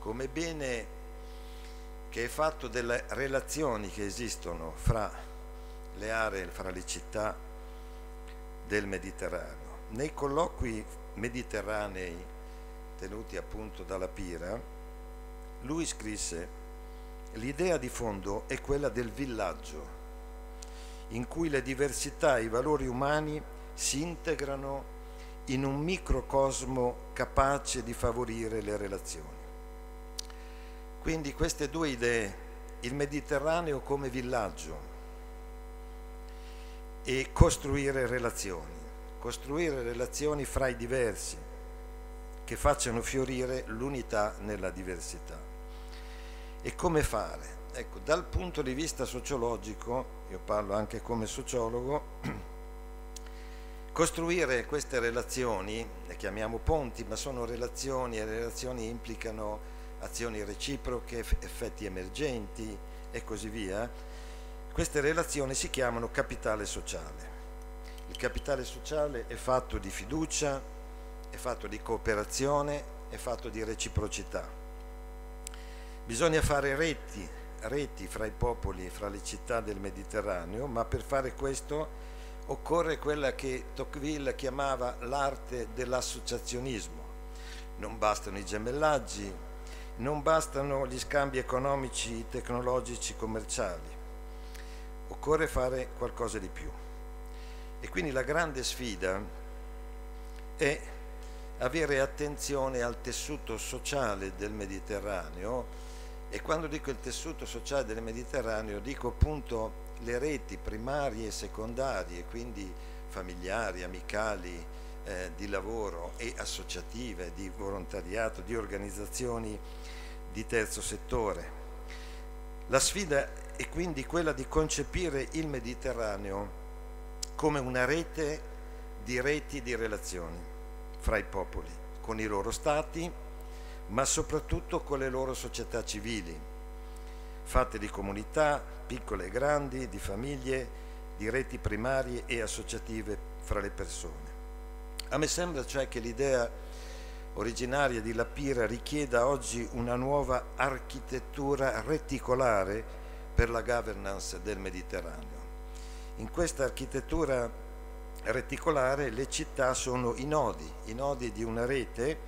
come bene che è fatto delle relazioni che esistono fra le aree, fra le città del Mediterraneo. Nei colloqui mediterranei tenuti appunto dalla Pira, lui scrisse, l'idea di fondo è quella del villaggio, in cui le diversità e i valori umani si integrano in un microcosmo capace di favorire le relazioni. Quindi queste due idee, il Mediterraneo come villaggio e costruire relazioni, costruire relazioni fra i diversi, che facciano fiorire l'unità nella diversità. E come fare? Ecco, dal punto di vista sociologico, io parlo anche come sociologo, costruire queste relazioni, le chiamiamo ponti, ma sono relazioni e le relazioni implicano azioni reciproche, effetti emergenti e così via. Queste relazioni si chiamano capitale sociale. Il capitale sociale è fatto di fiducia, è fatto di cooperazione, è fatto di reciprocità. Bisogna fare reti, reti fra i popoli, fra le città del Mediterraneo, ma per fare questo occorre quella che Tocqueville chiamava l'arte dell'associazionismo. Non bastano i gemellaggi, non bastano gli scambi economici, tecnologici, commerciali. Occorre fare qualcosa di più. E quindi la grande sfida è avere attenzione al tessuto sociale del Mediterraneo e quando dico il tessuto sociale del Mediterraneo dico appunto le reti primarie e secondarie, quindi familiari, amicali, eh, di lavoro e associative, di volontariato, di organizzazioni di terzo settore. La sfida è quindi quella di concepire il Mediterraneo come una rete di reti di relazioni fra i popoli, con i loro stati, ma soprattutto con le loro società civili, fatte di comunità, piccole e grandi, di famiglie, di reti primarie e associative fra le persone. A me sembra cioè che l'idea originaria di Lapira richieda oggi una nuova architettura reticolare per la governance del Mediterraneo. In questa architettura reticolare le città sono i nodi, i nodi di una rete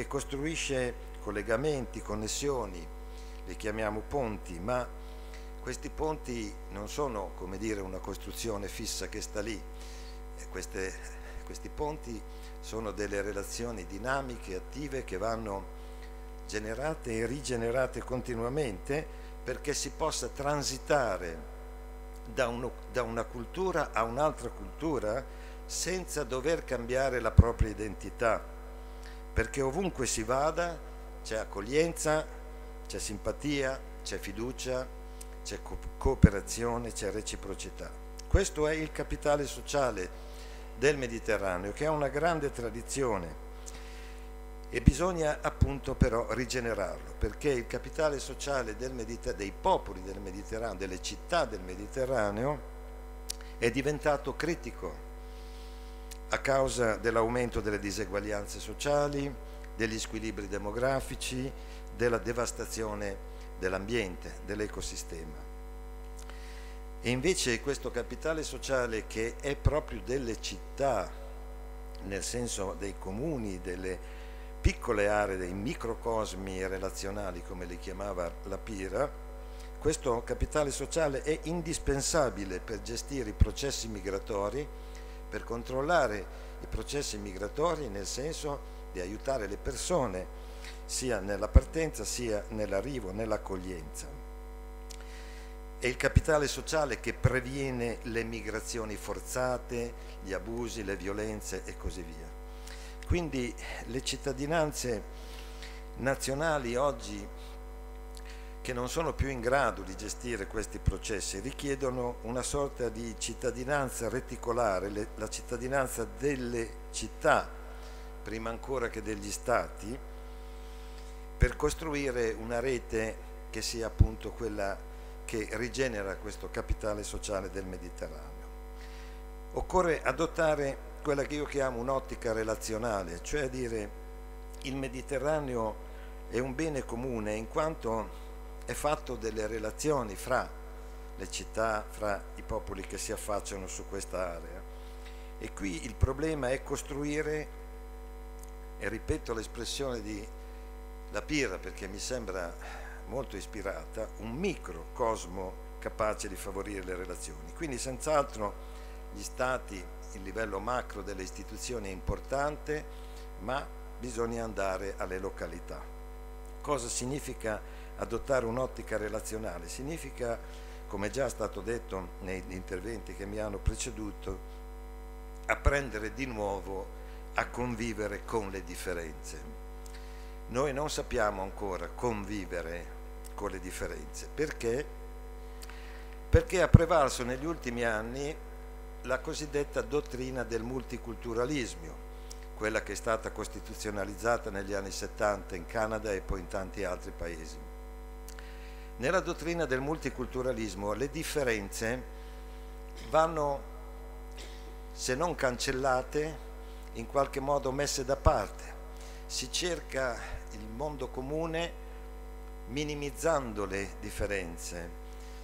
che costruisce collegamenti, connessioni, li chiamiamo ponti, ma questi ponti non sono come dire una costruzione fissa che sta lì, queste, questi ponti sono delle relazioni dinamiche, attive che vanno generate e rigenerate continuamente perché si possa transitare da, uno, da una cultura a un'altra cultura senza dover cambiare la propria identità, perché ovunque si vada c'è accoglienza, c'è simpatia, c'è fiducia, c'è co- cooperazione, c'è reciprocità. Questo è il capitale sociale del Mediterraneo che ha una grande tradizione e bisogna appunto però rigenerarlo perché il capitale sociale dei popoli del Mediterraneo, delle città del Mediterraneo è diventato critico a causa dell'aumento delle diseguaglianze sociali, degli squilibri demografici, della devastazione dell'ambiente, dell'ecosistema. E invece questo capitale sociale che è proprio delle città, nel senso dei comuni, delle piccole aree, dei microcosmi relazionali, come li chiamava la Pira, questo capitale sociale è indispensabile per gestire i processi migratori per controllare i processi migratori nel senso di aiutare le persone sia nella partenza sia nell'arrivo, nell'accoglienza. È il capitale sociale che previene le migrazioni forzate, gli abusi, le violenze e così via. Quindi le cittadinanze nazionali oggi che non sono più in grado di gestire questi processi, richiedono una sorta di cittadinanza reticolare, le, la cittadinanza delle città, prima ancora che degli stati, per costruire una rete che sia appunto quella che rigenera questo capitale sociale del Mediterraneo. Occorre adottare quella che io chiamo un'ottica relazionale, cioè dire il Mediterraneo è un bene comune in quanto è fatto delle relazioni fra le città, fra i popoli che si affacciano su questa area. E qui il problema è costruire, e ripeto l'espressione di La Pira perché mi sembra molto ispirata, un microcosmo capace di favorire le relazioni. Quindi senz'altro gli stati, il livello macro delle istituzioni è importante, ma bisogna andare alle località. Cosa significa adottare un'ottica relazionale significa, come già stato detto negli interventi che mi hanno preceduto, apprendere di nuovo a convivere con le differenze. Noi non sappiamo ancora convivere con le differenze. Perché? Perché ha prevalso negli ultimi anni la cosiddetta dottrina del multiculturalismo, quella che è stata costituzionalizzata negli anni 70 in Canada e poi in tanti altri paesi. Nella dottrina del multiculturalismo le differenze vanno, se non cancellate, in qualche modo messe da parte. Si cerca il mondo comune minimizzando le differenze,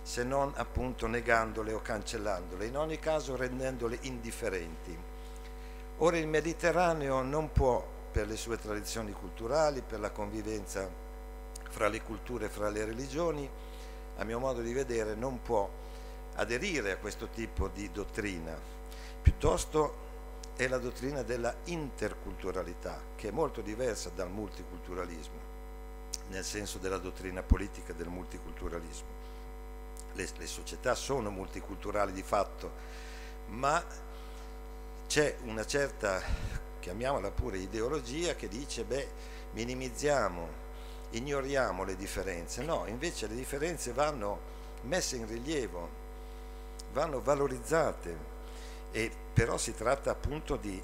se non appunto negandole o cancellandole, in ogni caso rendendole indifferenti. Ora il Mediterraneo non può, per le sue tradizioni culturali, per la convivenza fra le culture, fra le religioni, a mio modo di vedere non può aderire a questo tipo di dottrina, piuttosto è la dottrina della interculturalità, che è molto diversa dal multiculturalismo, nel senso della dottrina politica del multiculturalismo. Le, le società sono multiculturali di fatto, ma c'è una certa, chiamiamola pure ideologia, che dice, beh, minimizziamo ignoriamo le differenze, no, invece le differenze vanno messe in rilievo, vanno valorizzate, e però si tratta appunto di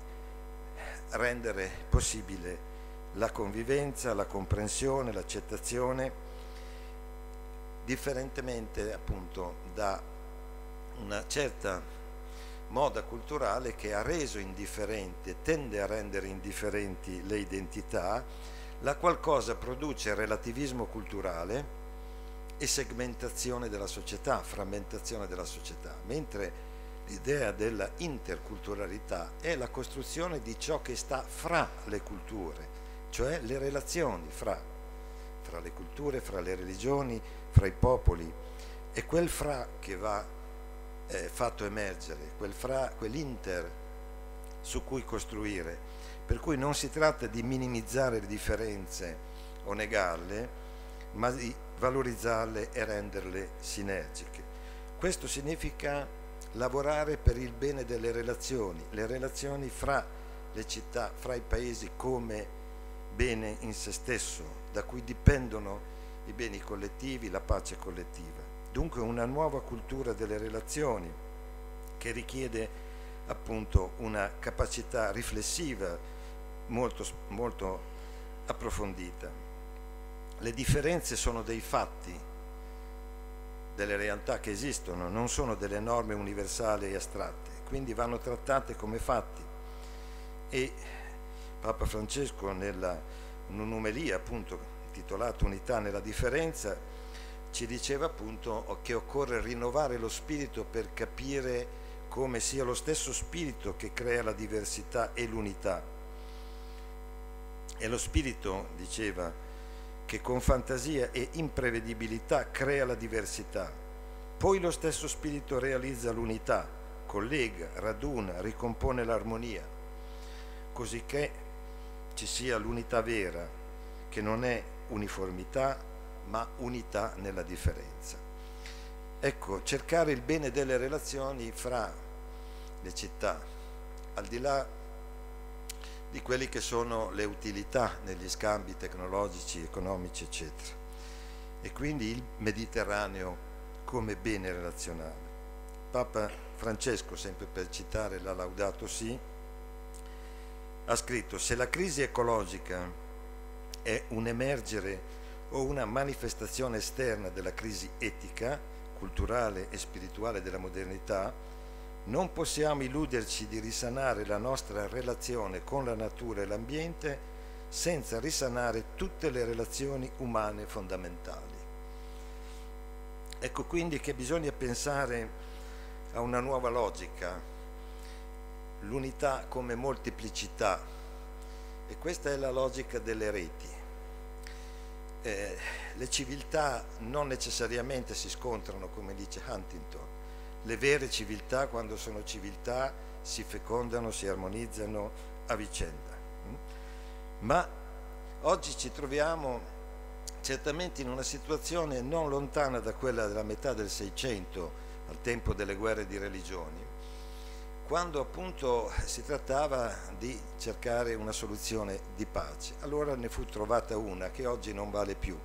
rendere possibile la convivenza, la comprensione, l'accettazione, differentemente appunto da una certa moda culturale che ha reso indifferenti, tende a rendere indifferenti le identità, la qualcosa produce relativismo culturale e segmentazione della società, frammentazione della società, mentre l'idea della interculturalità è la costruzione di ciò che sta fra le culture, cioè le relazioni fra, fra le culture, fra le religioni, fra i popoli, è quel fra che va eh, fatto emergere, quel fra, quell'inter su cui costruire per cui non si tratta di minimizzare le differenze o negarle, ma di valorizzarle e renderle sinergiche. Questo significa lavorare per il bene delle relazioni, le relazioni fra le città, fra i paesi come bene in se stesso, da cui dipendono i beni collettivi, la pace collettiva. Dunque una nuova cultura delle relazioni che richiede appunto una capacità riflessiva molto, molto approfondita. Le differenze sono dei fatti, delle realtà che esistono, non sono delle norme universali e astratte, quindi vanno trattate come fatti. E Papa Francesco nella un'omelia appunto titolata Unità nella differenza ci diceva appunto che occorre rinnovare lo spirito per capire come sia lo stesso spirito che crea la diversità e l'unità. È lo spirito, diceva, che con fantasia e imprevedibilità crea la diversità. Poi lo stesso spirito realizza l'unità, collega, raduna, ricompone l'armonia, così che ci sia l'unità vera, che non è uniformità, ma unità nella differenza. Ecco, cercare il bene delle relazioni fra le città, al di là di quelli che sono le utilità negli scambi tecnologici, economici, eccetera. E quindi il Mediterraneo come bene relazionale. Papa Francesco, sempre per citare la Laudato Si, ha scritto se la crisi ecologica è un emergere o una manifestazione esterna della crisi etica, culturale e spirituale della modernità, non possiamo illuderci di risanare la nostra relazione con la natura e l'ambiente senza risanare tutte le relazioni umane fondamentali. Ecco quindi che bisogna pensare a una nuova logica, l'unità come molteplicità e questa è la logica delle reti. Eh, le civiltà non necessariamente si scontrano, come dice Huntington, le vere civiltà, quando sono civiltà, si fecondano, si armonizzano a vicenda. Mm? Ma oggi ci troviamo certamente in una situazione non lontana da quella della metà del Seicento, al tempo delle guerre di religioni, quando appunto si trattava di cercare una soluzione di pace. Allora ne fu trovata una che oggi non vale più,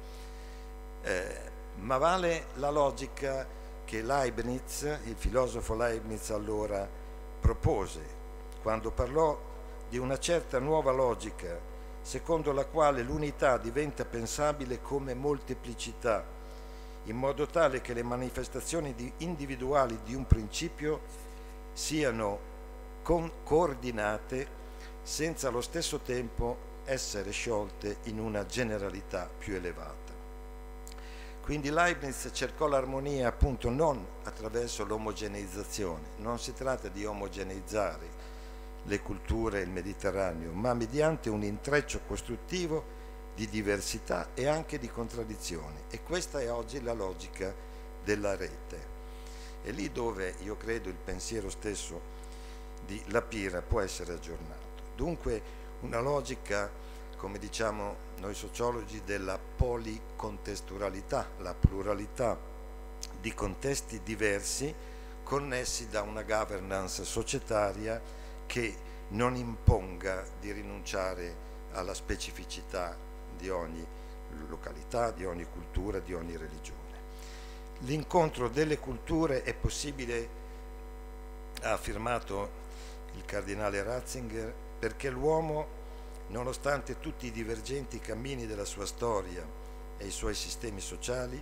eh, ma vale la logica che Leibniz, il filosofo Leibniz allora propose, quando parlò di una certa nuova logica, secondo la quale l'unità diventa pensabile come molteplicità, in modo tale che le manifestazioni di individuali di un principio siano coordinate senza allo stesso tempo essere sciolte in una generalità più elevata. Quindi Leibniz cercò l'armonia appunto non attraverso l'omogeneizzazione, non si tratta di omogeneizzare le culture e il Mediterraneo, ma mediante un intreccio costruttivo di diversità e anche di contraddizioni. E questa è oggi la logica della rete. È lì dove io credo il pensiero stesso di Lapira può essere aggiornato. Dunque una logica come diciamo noi sociologi, della policontestualità, la pluralità di contesti diversi connessi da una governance societaria che non imponga di rinunciare alla specificità di ogni località, di ogni cultura, di ogni religione. L'incontro delle culture è possibile, ha affermato il cardinale Ratzinger, perché l'uomo nonostante tutti i divergenti cammini della sua storia e i suoi sistemi sociali,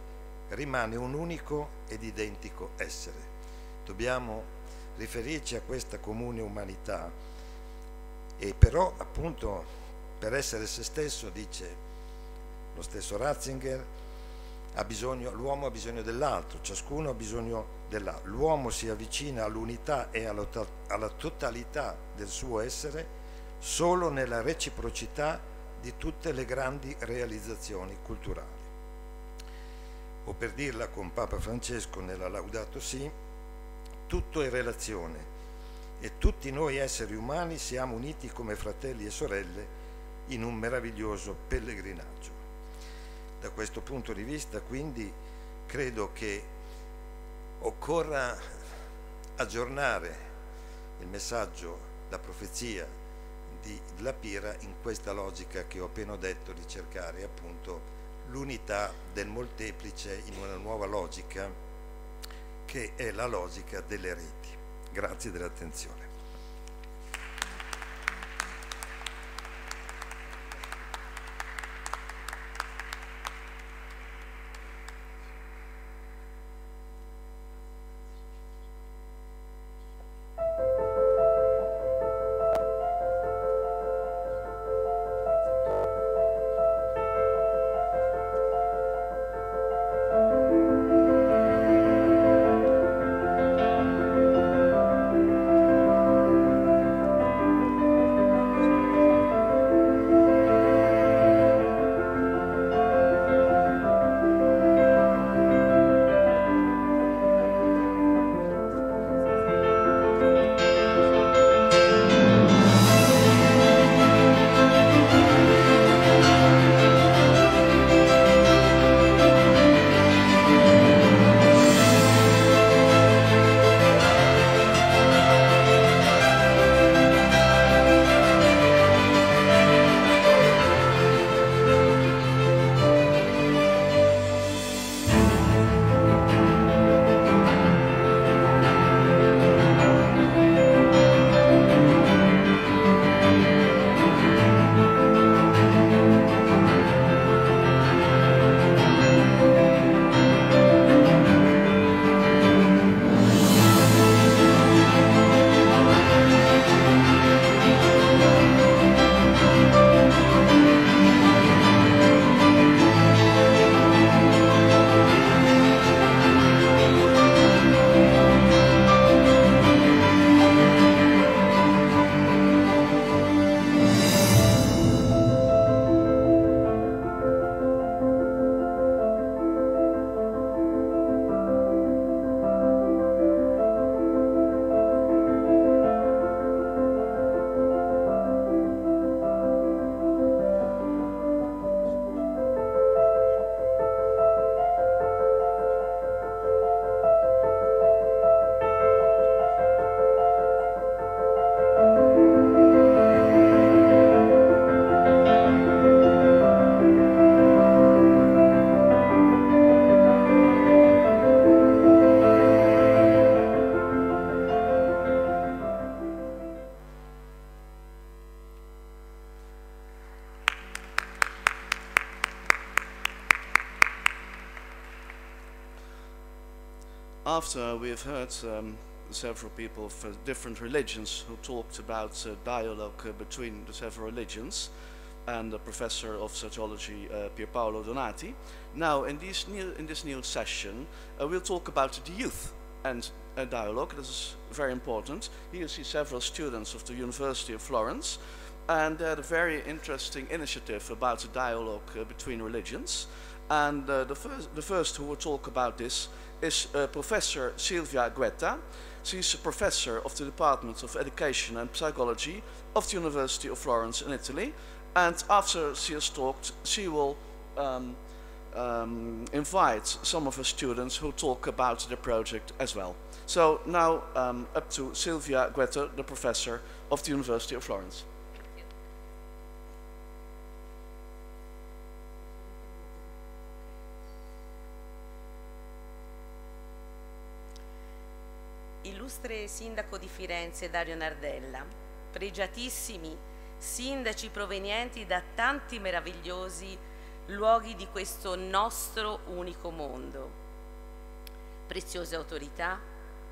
rimane un unico ed identico essere. Dobbiamo riferirci a questa comune umanità e però appunto per essere se stesso, dice lo stesso Ratzinger, l'uomo ha bisogno dell'altro, ciascuno ha bisogno dell'altro. L'uomo si avvicina all'unità e alla, alla totalità del suo essere solo nella reciprocità di tutte le grandi realizzazioni culturali. O per dirla con Papa Francesco nella Laudato Si, tutto è relazione e tutti noi esseri umani siamo uniti come fratelli e sorelle in un meraviglioso pellegrinaggio. Da questo punto di vista quindi credo che occorra aggiornare il messaggio, la profezia di La Pira in questa logica che ho appena detto di cercare appunto l'unità del molteplice in una nuova logica che è la logica delle reti. Grazie dell'attenzione. After we have heard um, several people uh, different religions who talked about uh, dialogue uh, between the several religions and the professor of sociology uh, Pierpaolo Donati. Now in, new, in this new session uh, we'll talk about the youth and a dialogue. This is very important. Here you see several students of the University of Florence and they had a very interesting initiative about a dialogue uh, between religions. And the, first, the first who will talk about this is uh, Professor Silvia Guetta. She's a professor of the Department of Education and Psychology of the University of Florence in Italy. And after she has talked, she will um, um, invite some of her students who talk about the project as well. So now um, up to Silvia Guetta, the professor of the University of Florence. Illustre sindaco di Firenze Dario Nardella, pregiatissimi sindaci provenienti da tanti meravigliosi luoghi di questo nostro unico mondo, preziose autorità,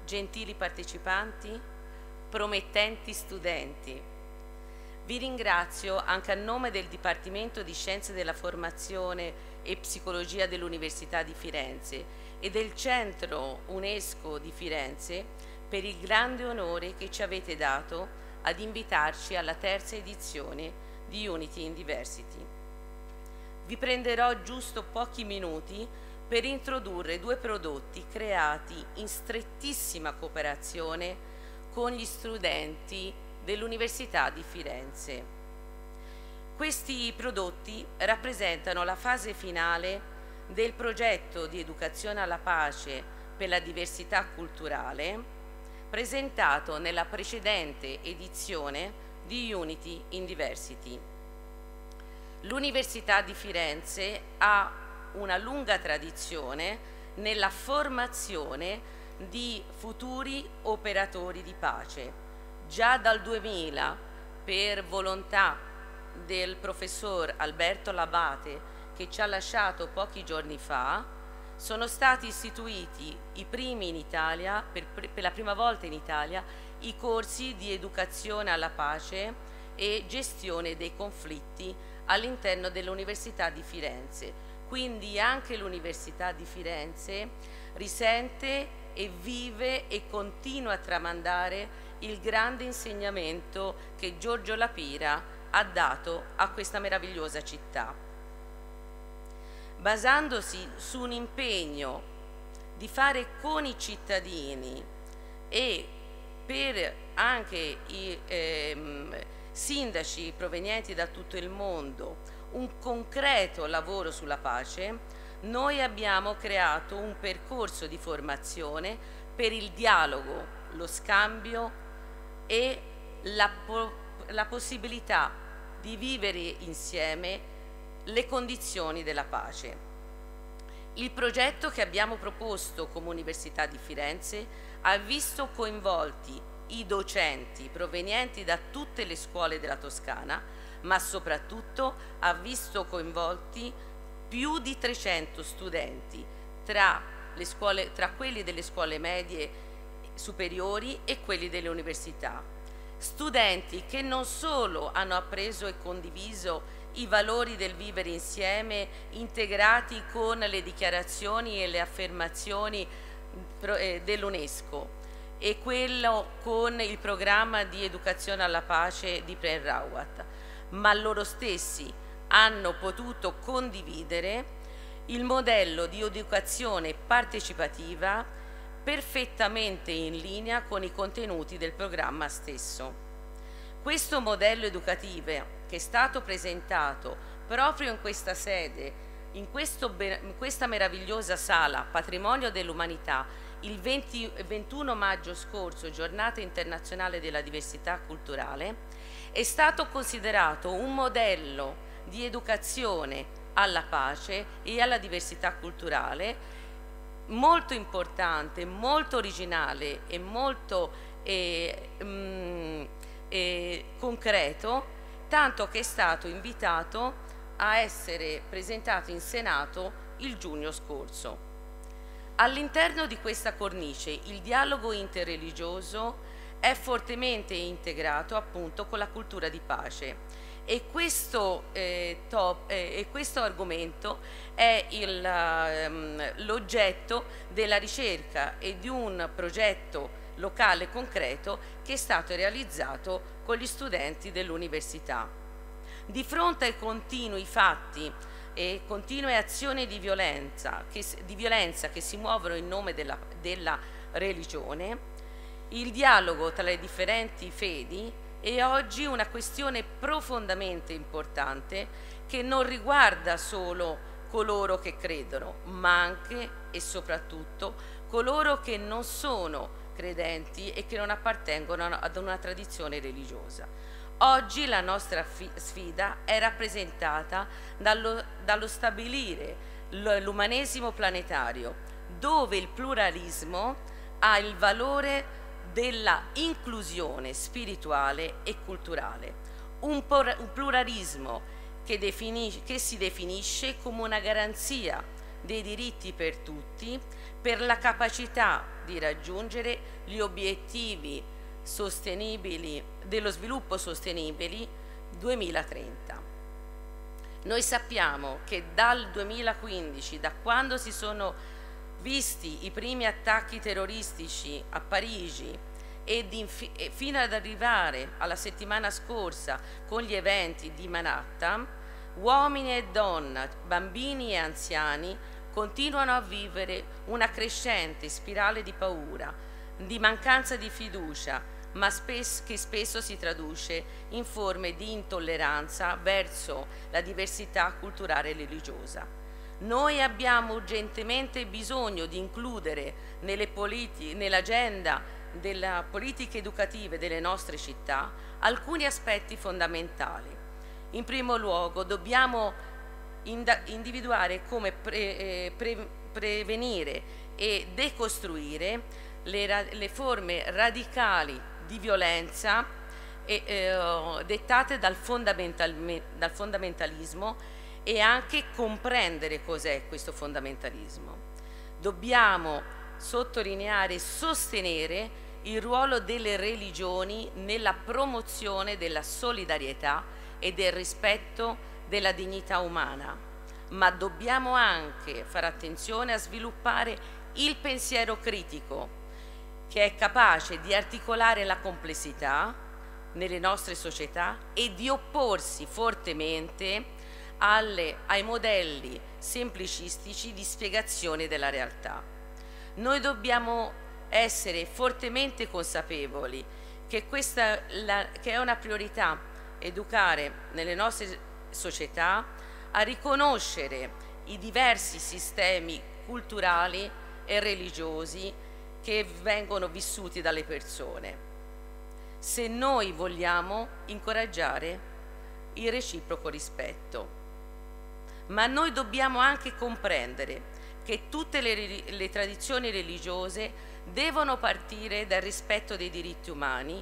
gentili partecipanti, promettenti studenti. Vi ringrazio anche a nome del Dipartimento di Scienze della Formazione e Psicologia dell'Università di Firenze e del Centro UNESCO di Firenze per il grande onore che ci avete dato ad invitarci alla terza edizione di Unity in Diversity. Vi prenderò giusto pochi minuti per introdurre due prodotti creati in strettissima cooperazione con gli studenti dell'Università di Firenze. Questi prodotti rappresentano la fase finale del progetto di educazione alla pace per la diversità culturale presentato nella precedente edizione di Unity in Diversity. L'Università di Firenze ha una lunga tradizione nella formazione di futuri operatori di pace. Già dal 2000, per volontà del professor Alberto Labate, che ci ha lasciato pochi giorni fa, sono stati istituiti i primi in Italia, per, per la prima volta in Italia, i corsi di educazione alla pace e gestione dei conflitti all'interno dell'Università di Firenze. Quindi anche l'Università di Firenze risente e vive e continua a tramandare il grande insegnamento che Giorgio Lapira ha dato a questa meravigliosa città. Basandosi su un impegno di fare con i cittadini e per anche i ehm, sindaci provenienti da tutto il mondo un concreto lavoro sulla pace, noi abbiamo creato un percorso di formazione per il dialogo, lo scambio e la, la possibilità di vivere insieme le condizioni della pace. Il progetto che abbiamo proposto come Università di Firenze ha visto coinvolti i docenti provenienti da tutte le scuole della Toscana, ma soprattutto ha visto coinvolti più di 300 studenti tra, scuole, tra quelli delle scuole medie superiori e quelli delle università. Studenti che non solo hanno appreso e condiviso i valori del vivere insieme integrati con le dichiarazioni e le affermazioni eh, dell'UNESCO e quello con il programma di educazione alla pace di Pren Rawat, ma loro stessi hanno potuto condividere il modello di educazione partecipativa perfettamente in linea con i contenuti del programma stesso. Questo modello educativo che è stato presentato proprio in questa sede, in, questo, in questa meravigliosa sala Patrimonio dell'Umanità, il 20, 21 maggio scorso, giornata internazionale della diversità culturale, è stato considerato un modello di educazione alla pace e alla diversità culturale molto importante, molto originale e molto eh, mm, eh, concreto, tanto che è stato invitato a essere presentato in Senato il giugno scorso. All'interno di questa cornice il dialogo interreligioso è fortemente integrato appunto con la cultura di pace e questo, eh, top, eh, e questo argomento è um, l'oggetto della ricerca e di un progetto locale concreto che è stato realizzato con gli studenti dell'università. Di fronte ai continui fatti e continue azioni di violenza che, di violenza che si muovono in nome della, della religione, il dialogo tra le differenti fedi è oggi una questione profondamente importante che non riguarda solo coloro che credono, ma anche e soprattutto coloro che non sono credenti e che non appartengono ad una tradizione religiosa. Oggi la nostra sfida è rappresentata dallo, dallo stabilire l'umanesimo planetario, dove il pluralismo ha il valore della inclusione spirituale e culturale, un, un pluralismo che, che si definisce come una garanzia dei diritti per tutti, per la capacità di raggiungere gli obiettivi dello sviluppo sostenibili 2030. Noi sappiamo che dal 2015, da quando si sono visti i primi attacchi terroristici a Parigi e fino ad arrivare alla settimana scorsa con gli eventi di Manhattan, uomini e donne, bambini e anziani continuano a vivere una crescente spirale di paura, di mancanza di fiducia, ma spes che spesso si traduce in forme di intolleranza verso la diversità culturale e religiosa. Noi abbiamo urgentemente bisogno di includere nell'agenda delle politiche educative delle nostre città alcuni aspetti fondamentali. In primo luogo dobbiamo individuare come pre eh, pre prevenire e decostruire le, le forme radicali di violenza e, eh, dettate dal, fondamental dal fondamentalismo e anche comprendere cos'è questo fondamentalismo. Dobbiamo sottolineare e sostenere il ruolo delle religioni nella promozione della solidarietà e del rispetto della dignità umana, ma dobbiamo anche fare attenzione a sviluppare il pensiero critico che è capace di articolare la complessità nelle nostre società e di opporsi fortemente alle, ai modelli semplicistici di spiegazione della realtà. Noi dobbiamo essere fortemente consapevoli che, questa, la, che è una priorità educare nelle nostre società a riconoscere i diversi sistemi culturali e religiosi che vengono vissuti dalle persone se noi vogliamo incoraggiare il reciproco rispetto. Ma noi dobbiamo anche comprendere che tutte le, le tradizioni religiose devono partire dal rispetto dei diritti umani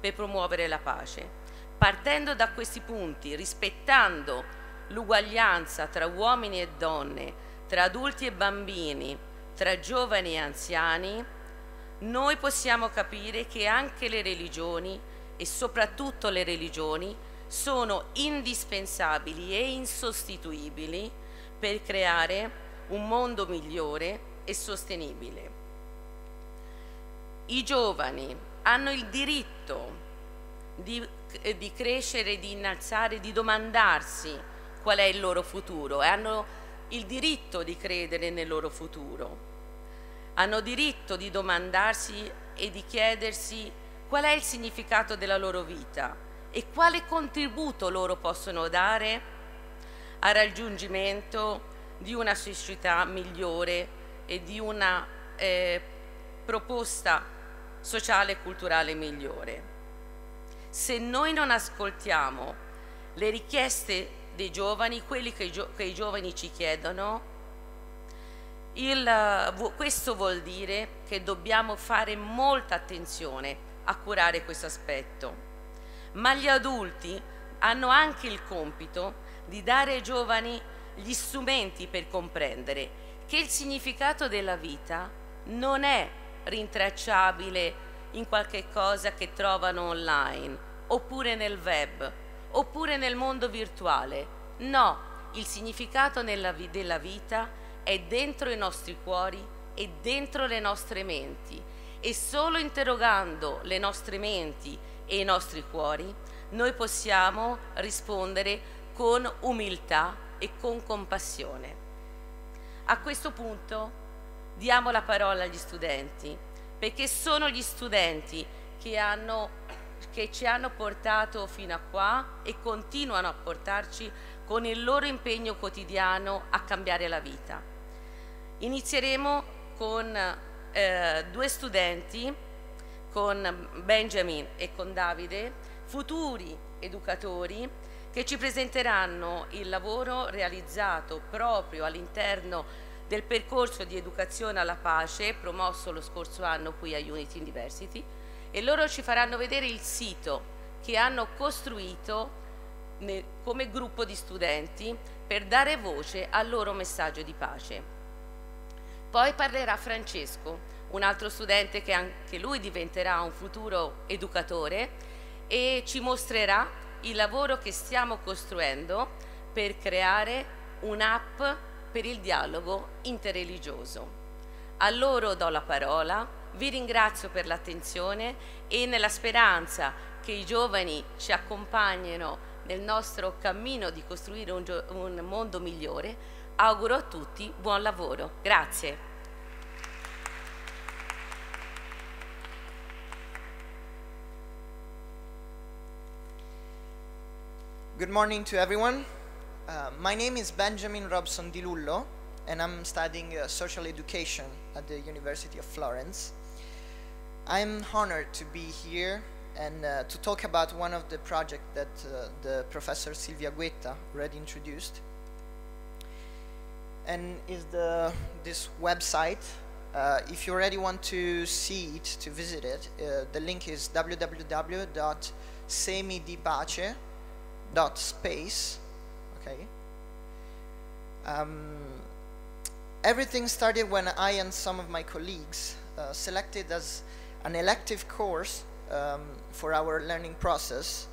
per promuovere la pace. Partendo da questi punti, rispettando l'uguaglianza tra uomini e donne, tra adulti e bambini, tra giovani e anziani, noi possiamo capire che anche le religioni e soprattutto le religioni sono indispensabili e insostituibili per creare un mondo migliore e sostenibile. I giovani hanno il diritto di, di crescere, di innalzare, di domandarsi qual è il loro futuro e hanno il diritto di credere nel loro futuro. Hanno diritto di domandarsi e di chiedersi qual è il significato della loro vita e quale contributo loro possono dare al raggiungimento di una società migliore e di una eh, proposta sociale e culturale migliore. Se noi non ascoltiamo le richieste dei giovani, quelli che che i giovani ci chiedono, il, questo vuol dire che dobbiamo fare molta attenzione a curare questo aspetto. Ma gli adulti hanno anche il compito di dare ai giovani gli strumenti per comprendere che il significato della vita non è rintracciabile in qualche cosa che trovano online, oppure nel web, oppure nel mondo virtuale. No, il significato vi della vita è dentro i nostri cuori e dentro le nostre menti e solo interrogando le nostre menti e i nostri cuori noi possiamo rispondere con umiltà e con compassione. A questo punto diamo la parola agli studenti, perché sono gli studenti che, hanno, che ci hanno portato fino a qua e continuano a portarci con il loro impegno quotidiano a cambiare la vita. Inizieremo con eh, due studenti, con Benjamin e con Davide, futuri educatori che ci presenteranno il lavoro realizzato proprio all'interno del percorso di educazione alla pace promosso lo scorso anno qui a Unity University e loro ci faranno vedere il sito che hanno costruito come gruppo di studenti per dare voce al loro messaggio di pace. Poi parlerà Francesco, un altro studente che anche lui diventerà un futuro educatore e ci mostrerà il lavoro che stiamo costruendo per creare un'app per il dialogo interreligioso. A loro do la parola, vi ringrazio per l'attenzione e nella speranza che i giovani ci accompagnino nel nostro cammino di costruire un, un mondo migliore, auguro a tutti buon lavoro. Grazie. Good morning to everyone. Uh, my name is Benjamin Robson Di Lullo. and I'm studying uh, social education at the University of Florence. I'm honored to be here and uh, to talk about one of the projects that uh, the professor Silvia Guetta already introduced. And is the this website. Uh, if you already want to see it, to visit it, the link is www.semidipace.space. Um, everything started when I and some of my colleagues uh, selected as an elective course um, for our learning process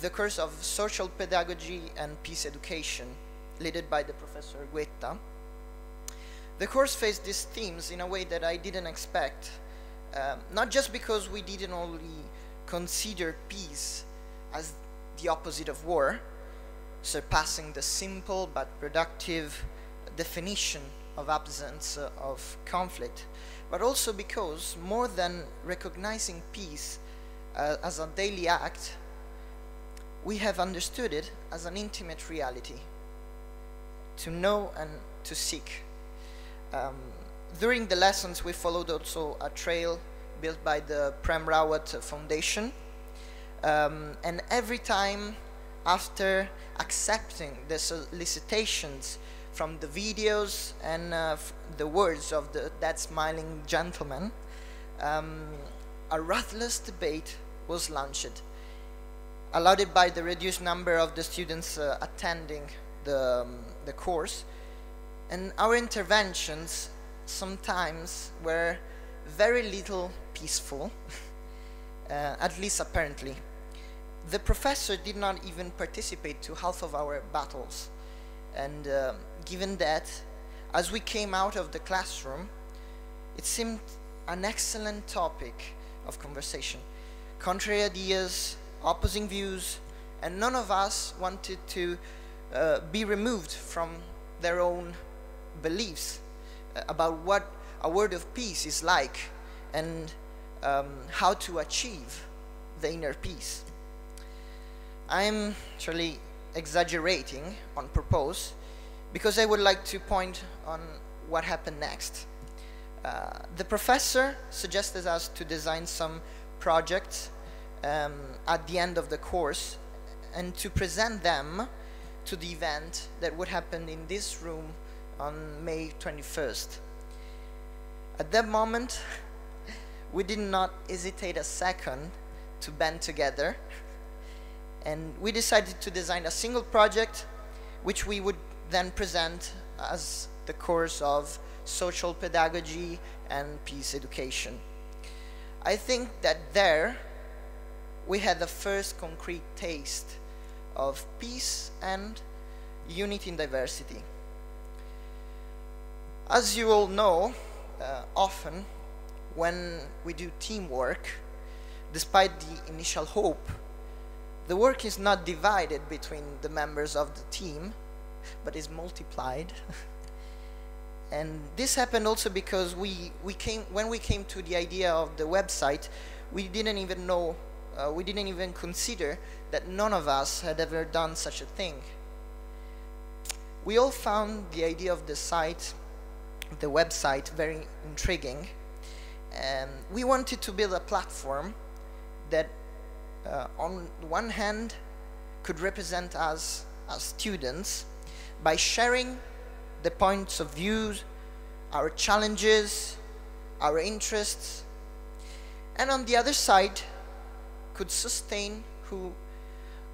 the course of social pedagogy and peace education, led by the professor Guetta. The course faced these themes in a way that I didn't expect, um, not just because we didn't only consider peace as the opposite of war, surpassing the simple but productive definition of absence of conflict, but also because more than recognizing peace uh, as a daily act, we have understood it as an intimate reality to know and to seek. Um, during the lessons, we followed also a trail built by the Prem Rawat Foundation. Um, and every time after accepting the solicitations from the videos and uh, the words of the, that smiling gentleman, um, a ruthless debate was launched, allowed by the reduced number of the students uh, attending the, um, the course. And our interventions sometimes were very little peaceful, uh, at least apparently. The professor did not even participate to half of our battles. And uh, given that, as we came out of the classroom, it seemed an excellent topic of conversation. Contrary ideas, opposing views, and none of us wanted to uh, be removed from their own beliefs about what a word of peace is like and um, how to achieve the inner peace. I'm actually exaggerating on purpose because I would like to point on what happened next. Uh, the professor suggested us to design some projects um, at the end of the course and to present them to the event that would happen in this room on May 21st. At that moment, we did not hesitate a second to band together and we decided to design a single project which we would then present as the course of social pedagogy and peace education. I think that there we had the first concrete taste of peace and unity in diversity. As you all know, uh, often when we do teamwork, despite the initial hope, the work is not divided between the members of the team, but is multiplied. and this happened also because we, we came, when we came to the idea of the website, we didn't even know, uh, we didn't even consider that none of us had ever done such a thing. We all found the idea of the site, the website, very intriguing. And we wanted to build a platform that, uh, on one hand, could represent us as students by sharing the points of views, our challenges, our interests, and on the other side, could sustain who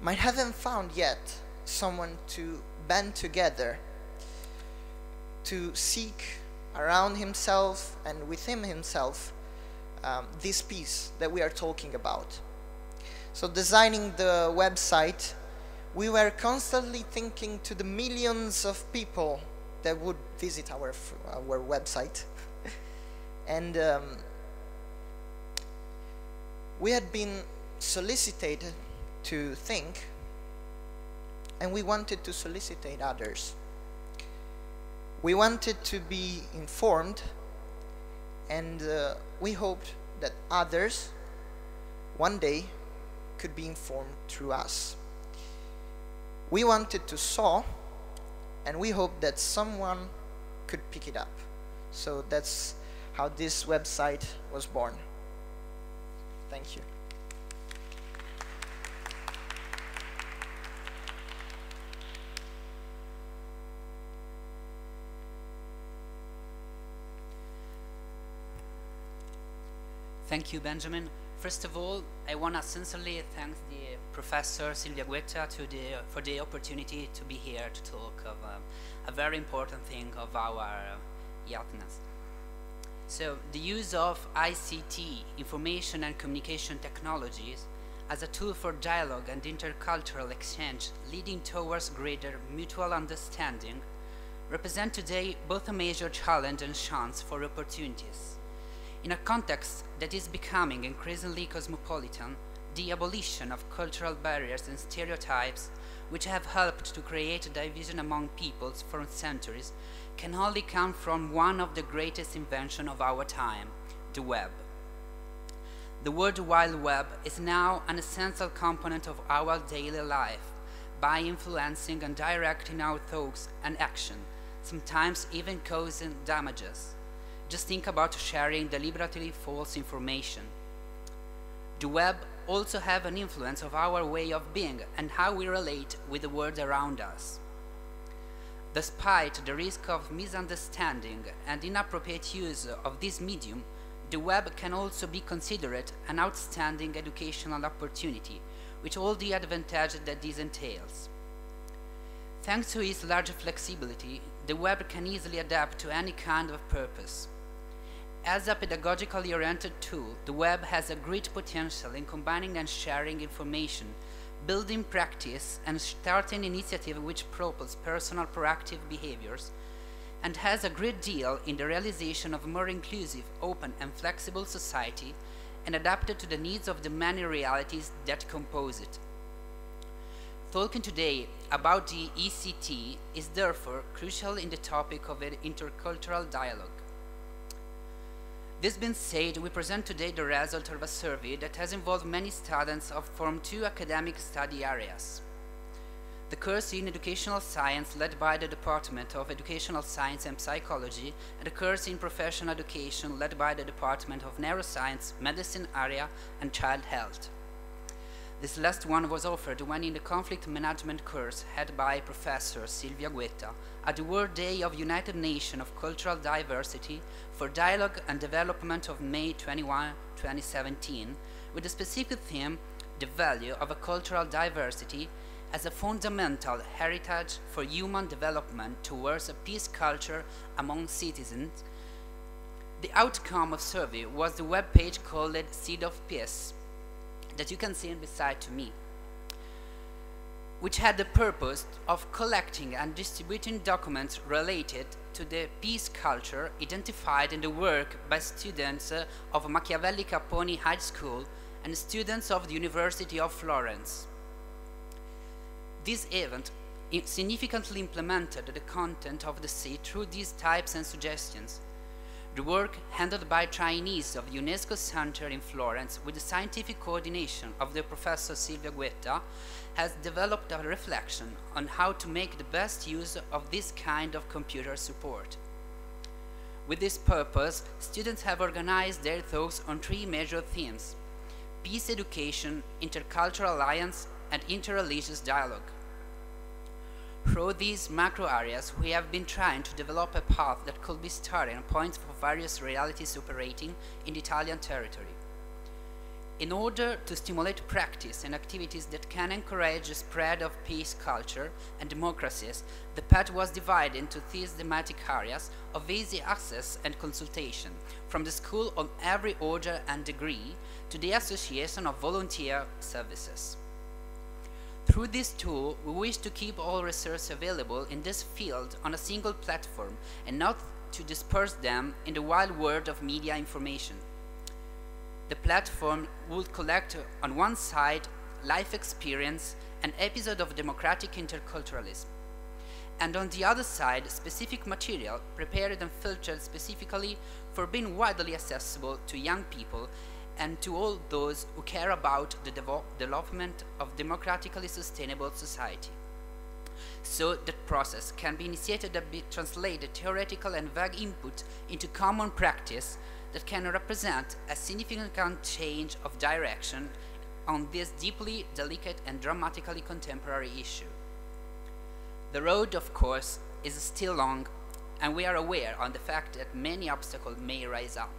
might haven't found yet someone to band together to seek around himself and within himself um, this peace that we are talking about. So designing the website, we were constantly thinking to the millions of people that would visit our, our website. and um, we had been solicited to think and we wanted to solicitate others. We wanted to be informed and uh, we hoped that others one day could be informed through us. We wanted to saw and we hoped that someone could pick it up. So that's how this website was born. Thank you. Thank you, Benjamin. First of all, I want to sincerely thank the professor Silvia Guetta the, for the opportunity to be here to talk of um, a very important thing of our uh, youngness. So the use of ICT, information and communication technologies, as a tool for dialogue and intercultural exchange leading towards greater mutual understanding represent today both a major challenge and chance for opportunities. In a context that is becoming increasingly cosmopolitan, the abolition of cultural barriers and stereotypes, which have helped to create a division among peoples for centuries, can only come from one of the greatest inventions of our time, the web. The World Wide Web is now an essential component of our daily life by influencing and directing our thoughts and action, sometimes even causing damages. Just think about sharing deliberately false information. The web also have an influence of our way of being and how we relate with the world around us. Despite the risk of misunderstanding and inappropriate use of this medium, the web can also be considered an outstanding educational opportunity, with all the advantages that this entails. Thanks to its large flexibility, the web can easily adapt to any kind of purpose. As a pedagogically oriented tool, the web has a great potential in combining and sharing information, building practice, and starting initiatives which propels personal proactive behaviors, and has a great deal in the realization of a more inclusive, open, and flexible society, and adapted to the needs of the many realities that compose it. Talking today about the ECT is therefore crucial in the topic of intercultural dialogue. This being said, we present today the result of a survey that has involved many students of, from two academic study areas. The course in Educational Science led by the Department of Educational Science and Psychology and the course in Professional Education led by the Department of Neuroscience, Medicine Area and Child Health. This last one was offered when in the conflict management course head by Professor Silvia Guetta at the World Day of United Nations of Cultural Diversity for Dialogue and Development of May 21, 2017, with the specific theme, the value of a cultural diversity as a fundamental heritage for human development towards a peace culture among citizens. The outcome of survey was the web page called Seed of Peace, that you can see beside to me, which had the purpose of collecting and distributing documents related to the peace culture identified in the work by students uh, of Machiavelli Capponi High School and students of the University of Florence. This event significantly implemented the content of the sea through these types and suggestions, the work handled by trainees of the UNESCO Center in Florence with the scientific coordination of the Professor Silvia Guetta has developed a reflection on how to make the best use of this kind of computer support. With this purpose, students have organized their thoughts on three major themes, peace education, intercultural alliance, and interreligious dialogue. Through these macro areas, we have been trying to develop a path that could be starting points for various realities operating in Italian territory. In order to stimulate practice and activities that can encourage the spread of peace culture and democracies, the path was divided into these thematic areas of easy access and consultation, from the school on every order and degree to the association of volunteer services. Through this tool, we wish to keep all resources available in this field on a single platform and not to disperse them in the wild world of media information. The platform would collect on one side life experience and episode of democratic interculturalism, and on the other side specific material prepared and filtered specifically for being widely accessible to young people and to all those who care about the development of democratically sustainable society. so that process can be initiated and be translated theoretical and vague input into common practice that can represent a significant change of direction on this deeply delicate and dramatically contemporary issue. The road, of course, is still long, and we are aware of the fact that many obstacles may rise up.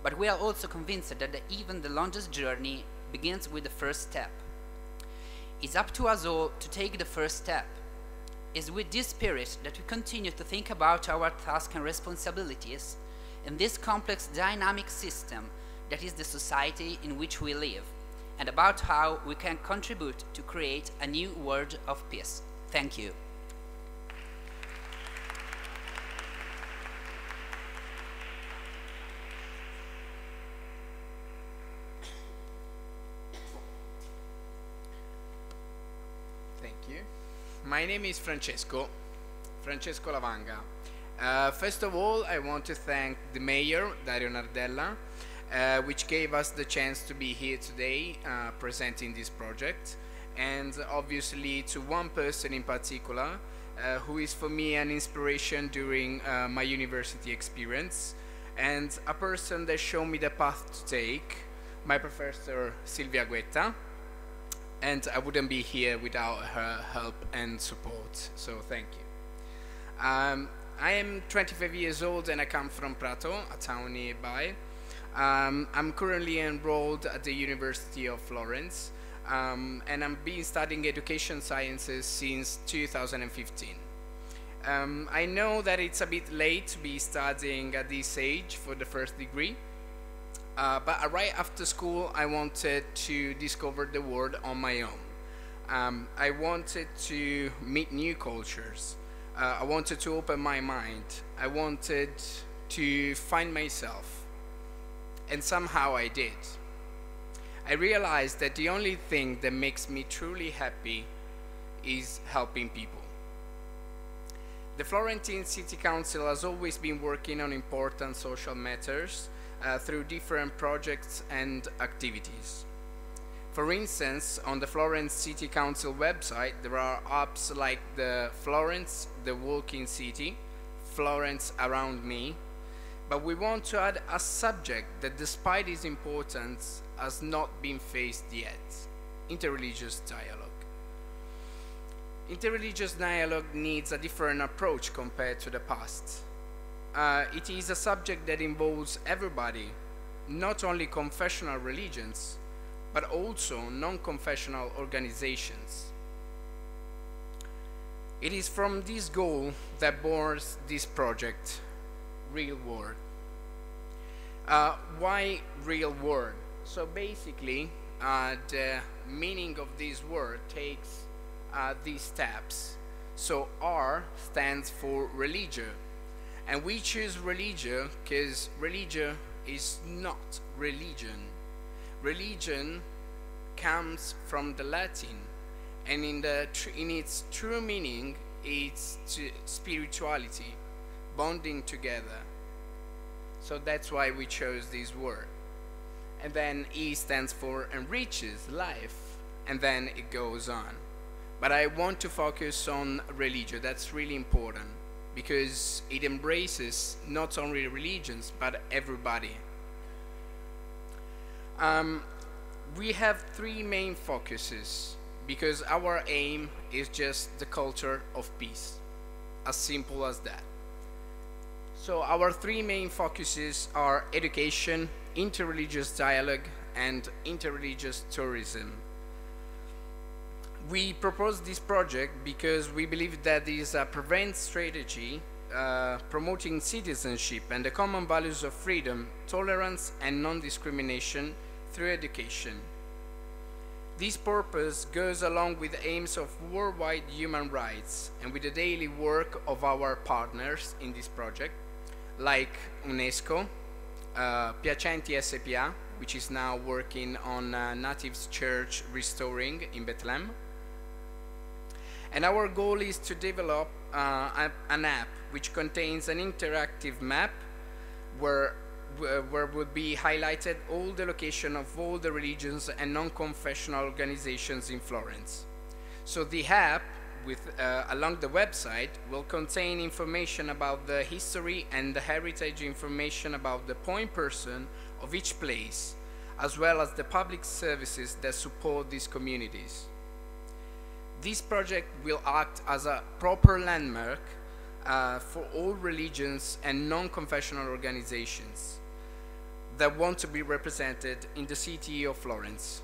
But we are also convinced that even the longest journey begins with the first step. It's up to us all to take the first step. It's with this spirit that we continue to think about our tasks and responsibilities in this complex dynamic system that is the society in which we live, and about how we can contribute to create a new world of peace. Thank you. Thank you. My name is Francesco, Francesco Lavanga. Uh, first of all, I want to thank the mayor, Dario Nardella, uh, which gave us the chance to be here today uh, presenting this project. And obviously to one person in particular, uh, who is for me an inspiration during uh, my university experience, and a person that showed me the path to take, my professor Silvia Guetta, and I wouldn't be here without her help and support. So thank you. Um, I am 25 years old and I come from Prato, a town nearby. Um, I'm currently enrolled at the University of Florence um, and I'm been studying education sciences since 2015. Um, I know that it's a bit late to be studying at this age for the first degree, uh, but right after school, I wanted to discover the world on my own. Um, I wanted to meet new cultures. Uh, I wanted to open my mind. I wanted to find myself. And somehow I did. I realized that the only thing that makes me truly happy is helping people. The Florentine City Council has always been working on important social matters uh, through different projects and activities. For instance, on the Florence City Council website, there are apps like the Florence, the Walking City, Florence Around Me, but we want to add a subject that despite its importance has not been faced yet, interreligious dialogue. Interreligious dialogue needs a different approach compared to the past. Uh, it is a subject that involves everybody, not only confessional religions, but also non-confessional organizations. It is from this goal that borns this project, Real World. Uh, why Real World? So basically, uh, the meaning of this word takes uh, these steps. So R stands for religion. And we choose religion because religion is not religion. Religion comes from the Latin, and in, the in its true meaning, it's spirituality, bonding together. So that's why we chose this word. And then E stands for enriches life, and then it goes on. But I want to focus on religion, that's really important because it embraces not only religions but everybody. Um, we have three main focuses because our aim is just the culture of peace. As simple as that. So our three main focuses are education, interreligious dialogue, and interreligious tourism. We propose this project because we believe that it is a prevent strategy uh, promoting citizenship and the common values of freedom, tolerance, and non-discrimination through education. This purpose goes along with the aims of worldwide human rights and with the daily work of our partners in this project, like UNESCO, uh, Piacenti SPA, which is now working on uh, Natives Church restoring in Bethlehem. And our goal is to develop uh, an app which contains an interactive map where where would be highlighted all the location of all the religions and non-confessional organizations in Florence. So the app with, uh, along the website will contain information about the history and the heritage information about the point person of each place, as well as the public services that support these communities. This project will act as a proper landmark uh, for all religions and non-confessional organizations that want to be represented in the city of Florence.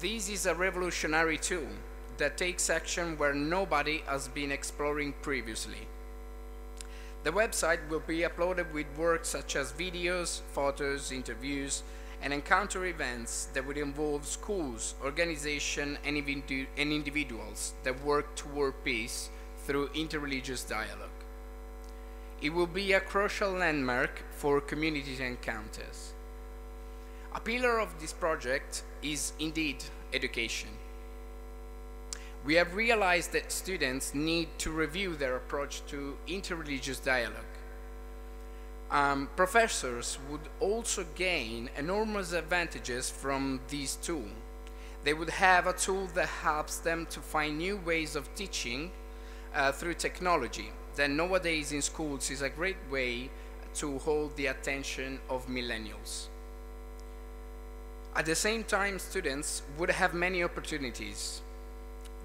This is a revolutionary tool that takes action where nobody has been exploring previously. The website will be uploaded with work such as videos, photos, interviews, and encounter events that would involve schools, organizations, and individuals that work toward peace through interreligious dialogue. It will be a crucial landmark for community encounters. A pillar of this project is indeed education. We have realized that students need to review their approach to interreligious dialogue. Um, professors would also gain enormous advantages from this tool. They would have a tool that helps them to find new ways of teaching uh, through technology that nowadays in schools is a great way to hold the attention of millennials. At the same time, students would have many opportunities.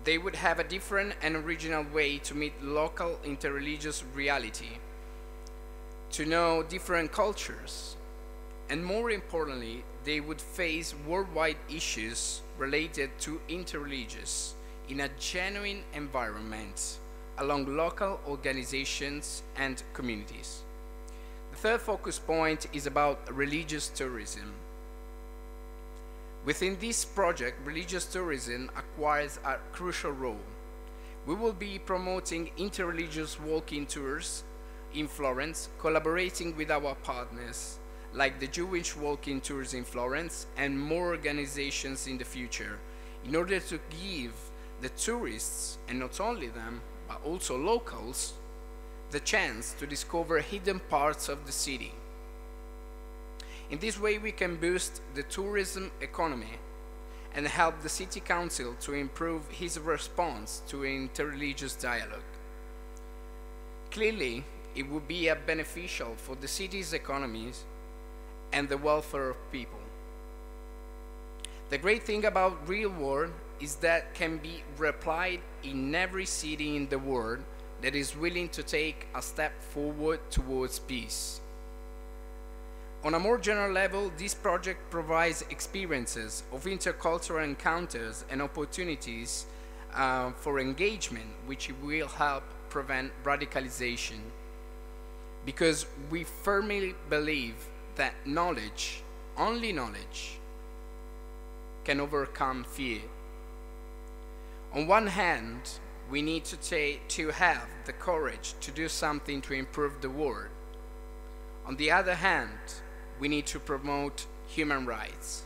They would have a different and original way to meet local interreligious reality, to know different cultures, and more importantly, they would face worldwide issues related to interreligious in a genuine environment along local organizations and communities. The third focus point is about religious tourism. Within this project, religious tourism acquires a crucial role. We will be promoting interreligious walking tours in Florence, collaborating with our partners like the Jewish walking tours in Florence and more organizations in the future in order to give the tourists, and not only them, but also locals, the chance to discover hidden parts of the city. In this way, we can boost the tourism economy and help the City Council to improve his response to interreligious dialogue. Clearly, it would be a beneficial for the city's economies and the welfare of people. The great thing about real world is that can be replied in every city in the world that is willing to take a step forward towards peace. On a more general level, this project provides experiences of intercultural encounters and opportunities uh, for engagement, which will help prevent radicalization. Because we firmly believe that knowledge, only knowledge, can overcome fear. On one hand, we need to, take, to have the courage to do something to improve the world. On the other hand, we need to promote human rights.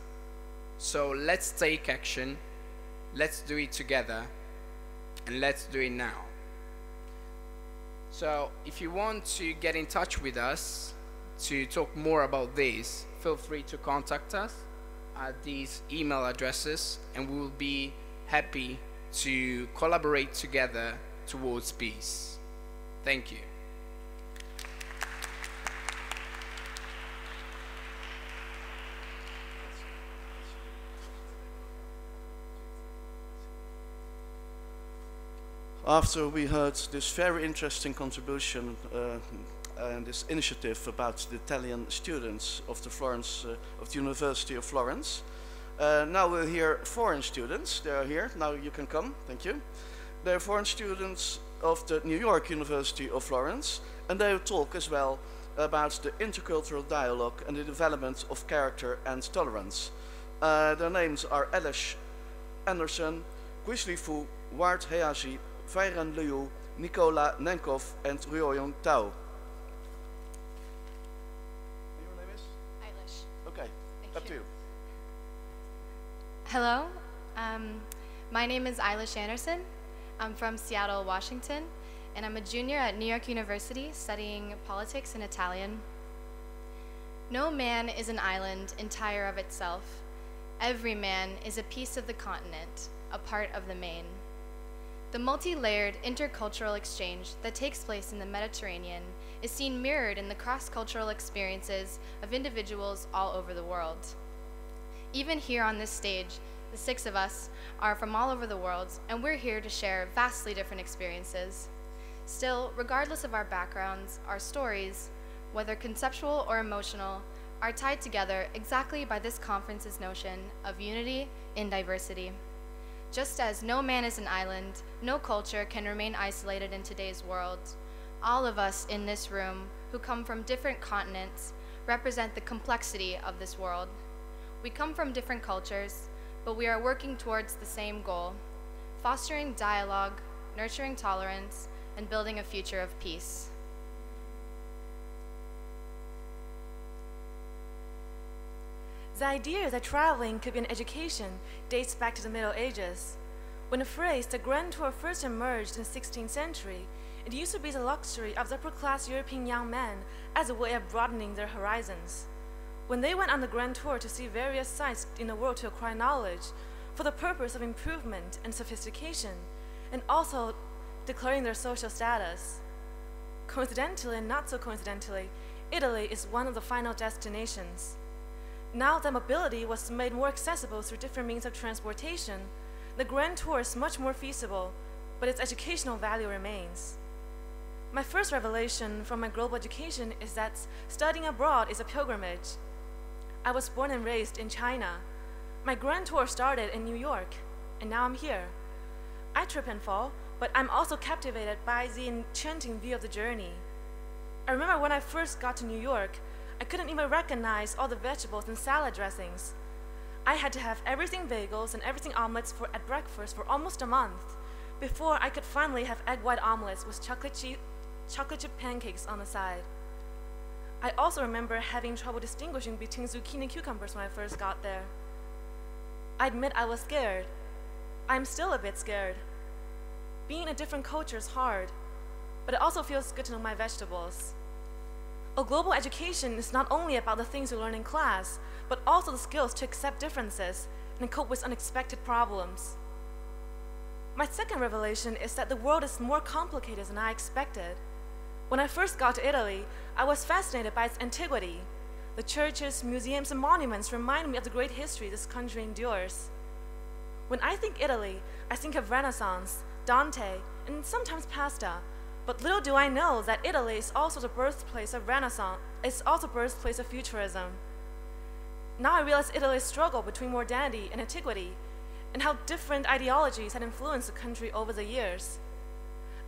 So let's take action, let's do it together, and let's do it now. So if you want to get in touch with us to talk more about this, feel free to contact us at these email addresses and we will be happy to collaborate together towards peace. Thank you. After we heard this very interesting contribution uh, and this initiative about the Italian students of the Florence, uh, of the University of Florence, uh, now we'll hear foreign students. They are here. Now you can come. Thank you. They're foreign students of the New York University of Florence, and they will talk as well about the intercultural dialogue and the development of character and tolerance. Uh, their names are Elish Anderson, Quisli Fu, Ward Heazi, Vairan Liu, Nikola Nenkov, and Ryoyong Tao. Your name is? Eilish. Okay, Thank up you. to you. Hello, um, my name is Eilish Anderson. I'm from Seattle, Washington, and I'm a junior at New York University studying politics and Italian. No man is an island entire of itself. Every man is a piece of the continent, a part of the main. The multi layered intercultural exchange that takes place in the Mediterranean is seen mirrored in the cross cultural experiences of individuals all over the world. Even here on this stage, the six of us are from all over the world, and we're here to share vastly different experiences. Still, regardless of our backgrounds, our stories, whether conceptual or emotional, are tied together exactly by this conference's notion of unity in diversity. Just as no man is an island, no culture can remain isolated in today's world, all of us in this room who come from different continents represent the complexity of this world. We come from different cultures, but we are working towards the same goal fostering dialogue, nurturing tolerance, and building a future of peace. The idea that traveling could be an education dates back to the Middle Ages. When the phrase the Grand Tour first emerged in the 16th century, it used to be the luxury of the upper class European young men as a way of broadening their horizons. When they went on the Grand Tour to see various sites in the world to acquire knowledge for the purpose of improvement and sophistication, and also declaring their social status. Coincidentally and not so coincidentally, Italy is one of the final destinations. Now that mobility was made more accessible through different means of transportation, the Grand Tour is much more feasible, but its educational value remains. My first revelation from my global education is that studying abroad is a pilgrimage. I was born and raised in China. My Grand Tour started in New York, and now I'm here. I trip and fall, but I'm also captivated by the enchanting view of the journey. I remember when I first got to New York, I couldn't even recognize all the vegetables and salad dressings. I had to have everything bagels and everything omelets for at breakfast for almost a month before I could finally have egg white omelets with chocolate, chip, chocolate chip pancakes on the side. I also remember having trouble distinguishing between zucchini and cucumbers when I first got there. I admit I was scared. I'm still a bit scared. Being in a different culture is hard, but it also feels good to know my vegetables. A global education is not only about the things you learn in class, but also the skills to accept differences and cope with unexpected problems. My second revelation is that the world is more complicated than I expected. When I first got to Italy, I was fascinated by its antiquity. The churches, museums, and monuments remind me of the great history this country endures. When I think Italy, I think of Renaissance, Dante, and sometimes pasta, but little do I know that Italy is also the birthplace of Renaissance, it's also birthplace of futurism. Now I realize Italy's struggle between modernity and antiquity, and how different ideologies had influenced the country over the years.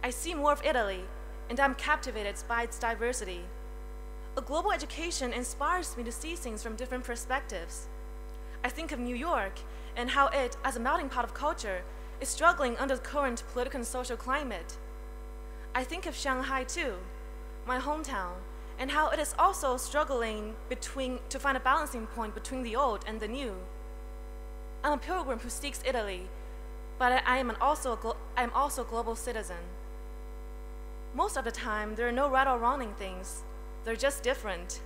I see more of Italy, and I'm captivated by its diversity. A global education inspires me to see things from different perspectives. I think of New York and how it, as a melting pot of culture, is struggling under the current political and social climate. I think of Shanghai too, my hometown, and how it is also struggling between, to find a balancing point between the old and the new. I'm a pilgrim who seeks Italy, but I am also I am also a global citizen. Most of the time, there are no right or wrong things. They're just different.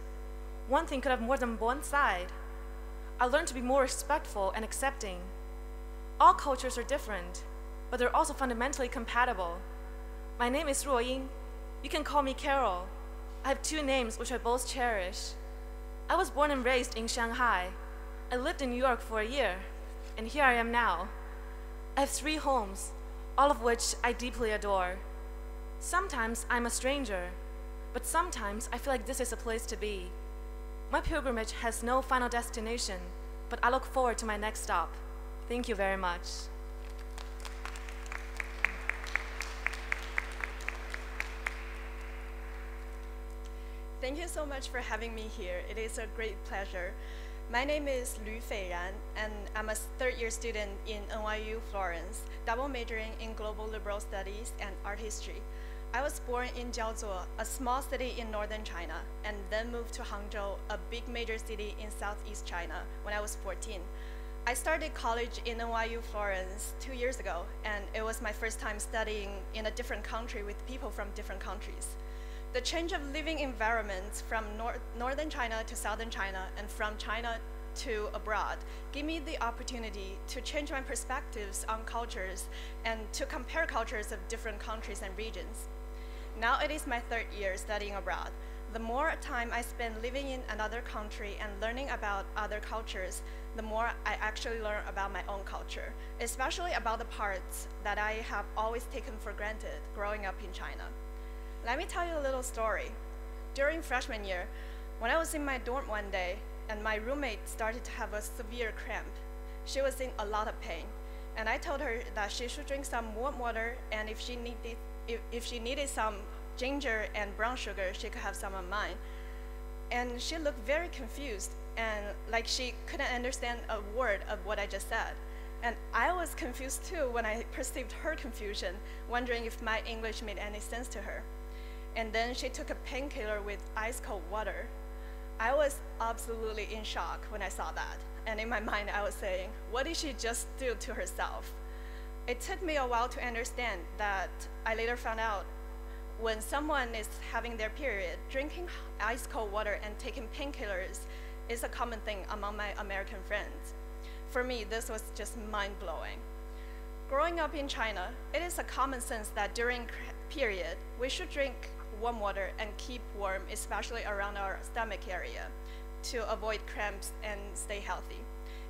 One thing could have more than one side. I learned to be more respectful and accepting. All cultures are different, but they're also fundamentally compatible. My name is Ruo Ying. You can call me Carol. I have two names which I both cherish. I was born and raised in Shanghai. I lived in New York for a year, and here I am now. I have three homes, all of which I deeply adore. Sometimes I'm a stranger, but sometimes I feel like this is a place to be. My pilgrimage has no final destination, but I look forward to my next stop. Thank you very much. Thank you so much for having me here. It is a great pleasure. My name is Lu Feiran, and I'm a third year student in NYU Florence, double majoring in global liberal studies and art history. I was born in Jiaozuo, a small city in northern China, and then moved to Hangzhou, a big major city in southeast China, when I was 14. I started college in NYU Florence two years ago, and it was my first time studying in a different country with people from different countries. The change of living environments from nor northern China to southern China and from China to abroad gave me the opportunity to change my perspectives on cultures and to compare cultures of different countries and regions. Now it is my third year studying abroad. The more time I spend living in another country and learning about other cultures, the more I actually learn about my own culture, especially about the parts that I have always taken for granted growing up in China. Let me tell you a little story. During freshman year, when I was in my dorm one day and my roommate started to have a severe cramp, she was in a lot of pain. And I told her that she should drink some warm water and if she needed, if, if she needed some ginger and brown sugar, she could have some of mine. And she looked very confused and like she couldn't understand a word of what I just said. And I was confused too when I perceived her confusion, wondering if my English made any sense to her. And then she took a painkiller with ice cold water. I was absolutely in shock when I saw that. And in my mind, I was saying, what did she just do to herself? It took me a while to understand that I later found out when someone is having their period, drinking ice cold water and taking painkillers is a common thing among my American friends. For me, this was just mind blowing. Growing up in China, it is a common sense that during period, we should drink warm water and keep warm, especially around our stomach area, to avoid cramps and stay healthy.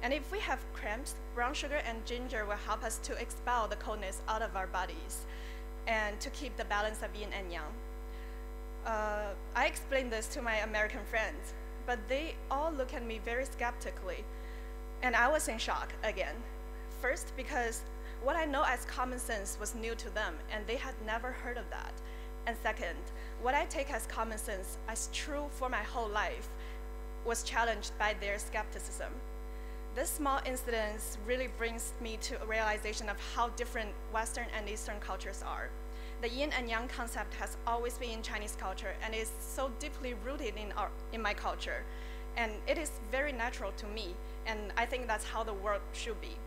And if we have cramps, brown sugar and ginger will help us to expel the coldness out of our bodies and to keep the balance of yin and yang. Uh, I explained this to my American friends, but they all look at me very skeptically, and I was in shock again. First, because what I know as common sense was new to them, and they had never heard of that. And second, what I take as common sense as true for my whole life was challenged by their skepticism. This small incident really brings me to a realization of how different Western and Eastern cultures are. The yin and yang concept has always been in Chinese culture and is so deeply rooted in, our, in my culture. And it is very natural to me, and I think that's how the world should be.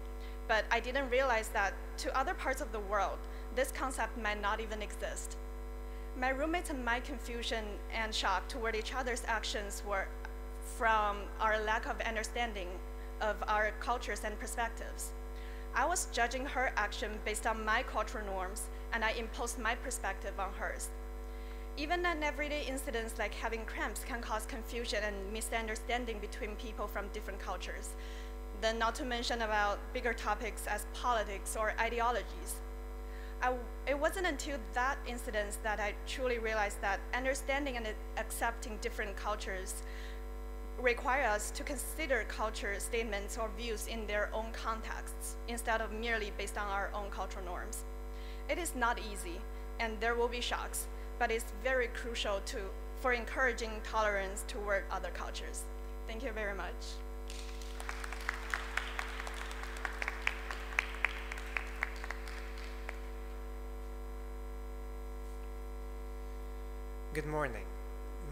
But I didn't realize that to other parts of the world, this concept might not even exist. My roommates and my confusion and shock toward each other's actions were from our lack of understanding of our cultures and perspectives. I was judging her action based on my cultural norms, and I imposed my perspective on hers. Even an everyday incidents like having cramps can cause confusion and misunderstanding between people from different cultures. Then not to mention about bigger topics as politics or ideologies. I, it wasn't until that incident that I truly realized that understanding and accepting different cultures require us to consider culture statements or views in their own contexts instead of merely based on our own cultural norms. It is not easy, and there will be shocks, but it's very crucial to, for encouraging tolerance toward other cultures. Thank you very much. Good morning.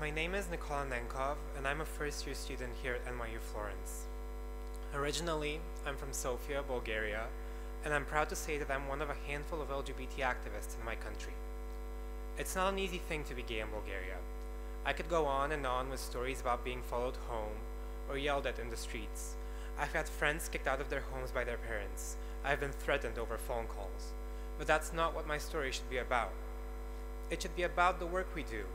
My name is Nikola Nenkov, and I'm a first year student here at NYU Florence. Originally, I'm from Sofia, Bulgaria, and I'm proud to say that I'm one of a handful of LGBT activists in my country. It's not an easy thing to be gay in Bulgaria. I could go on and on with stories about being followed home or yelled at in the streets. I've had friends kicked out of their homes by their parents. I've been threatened over phone calls. But that's not what my story should be about. It should be about the work we do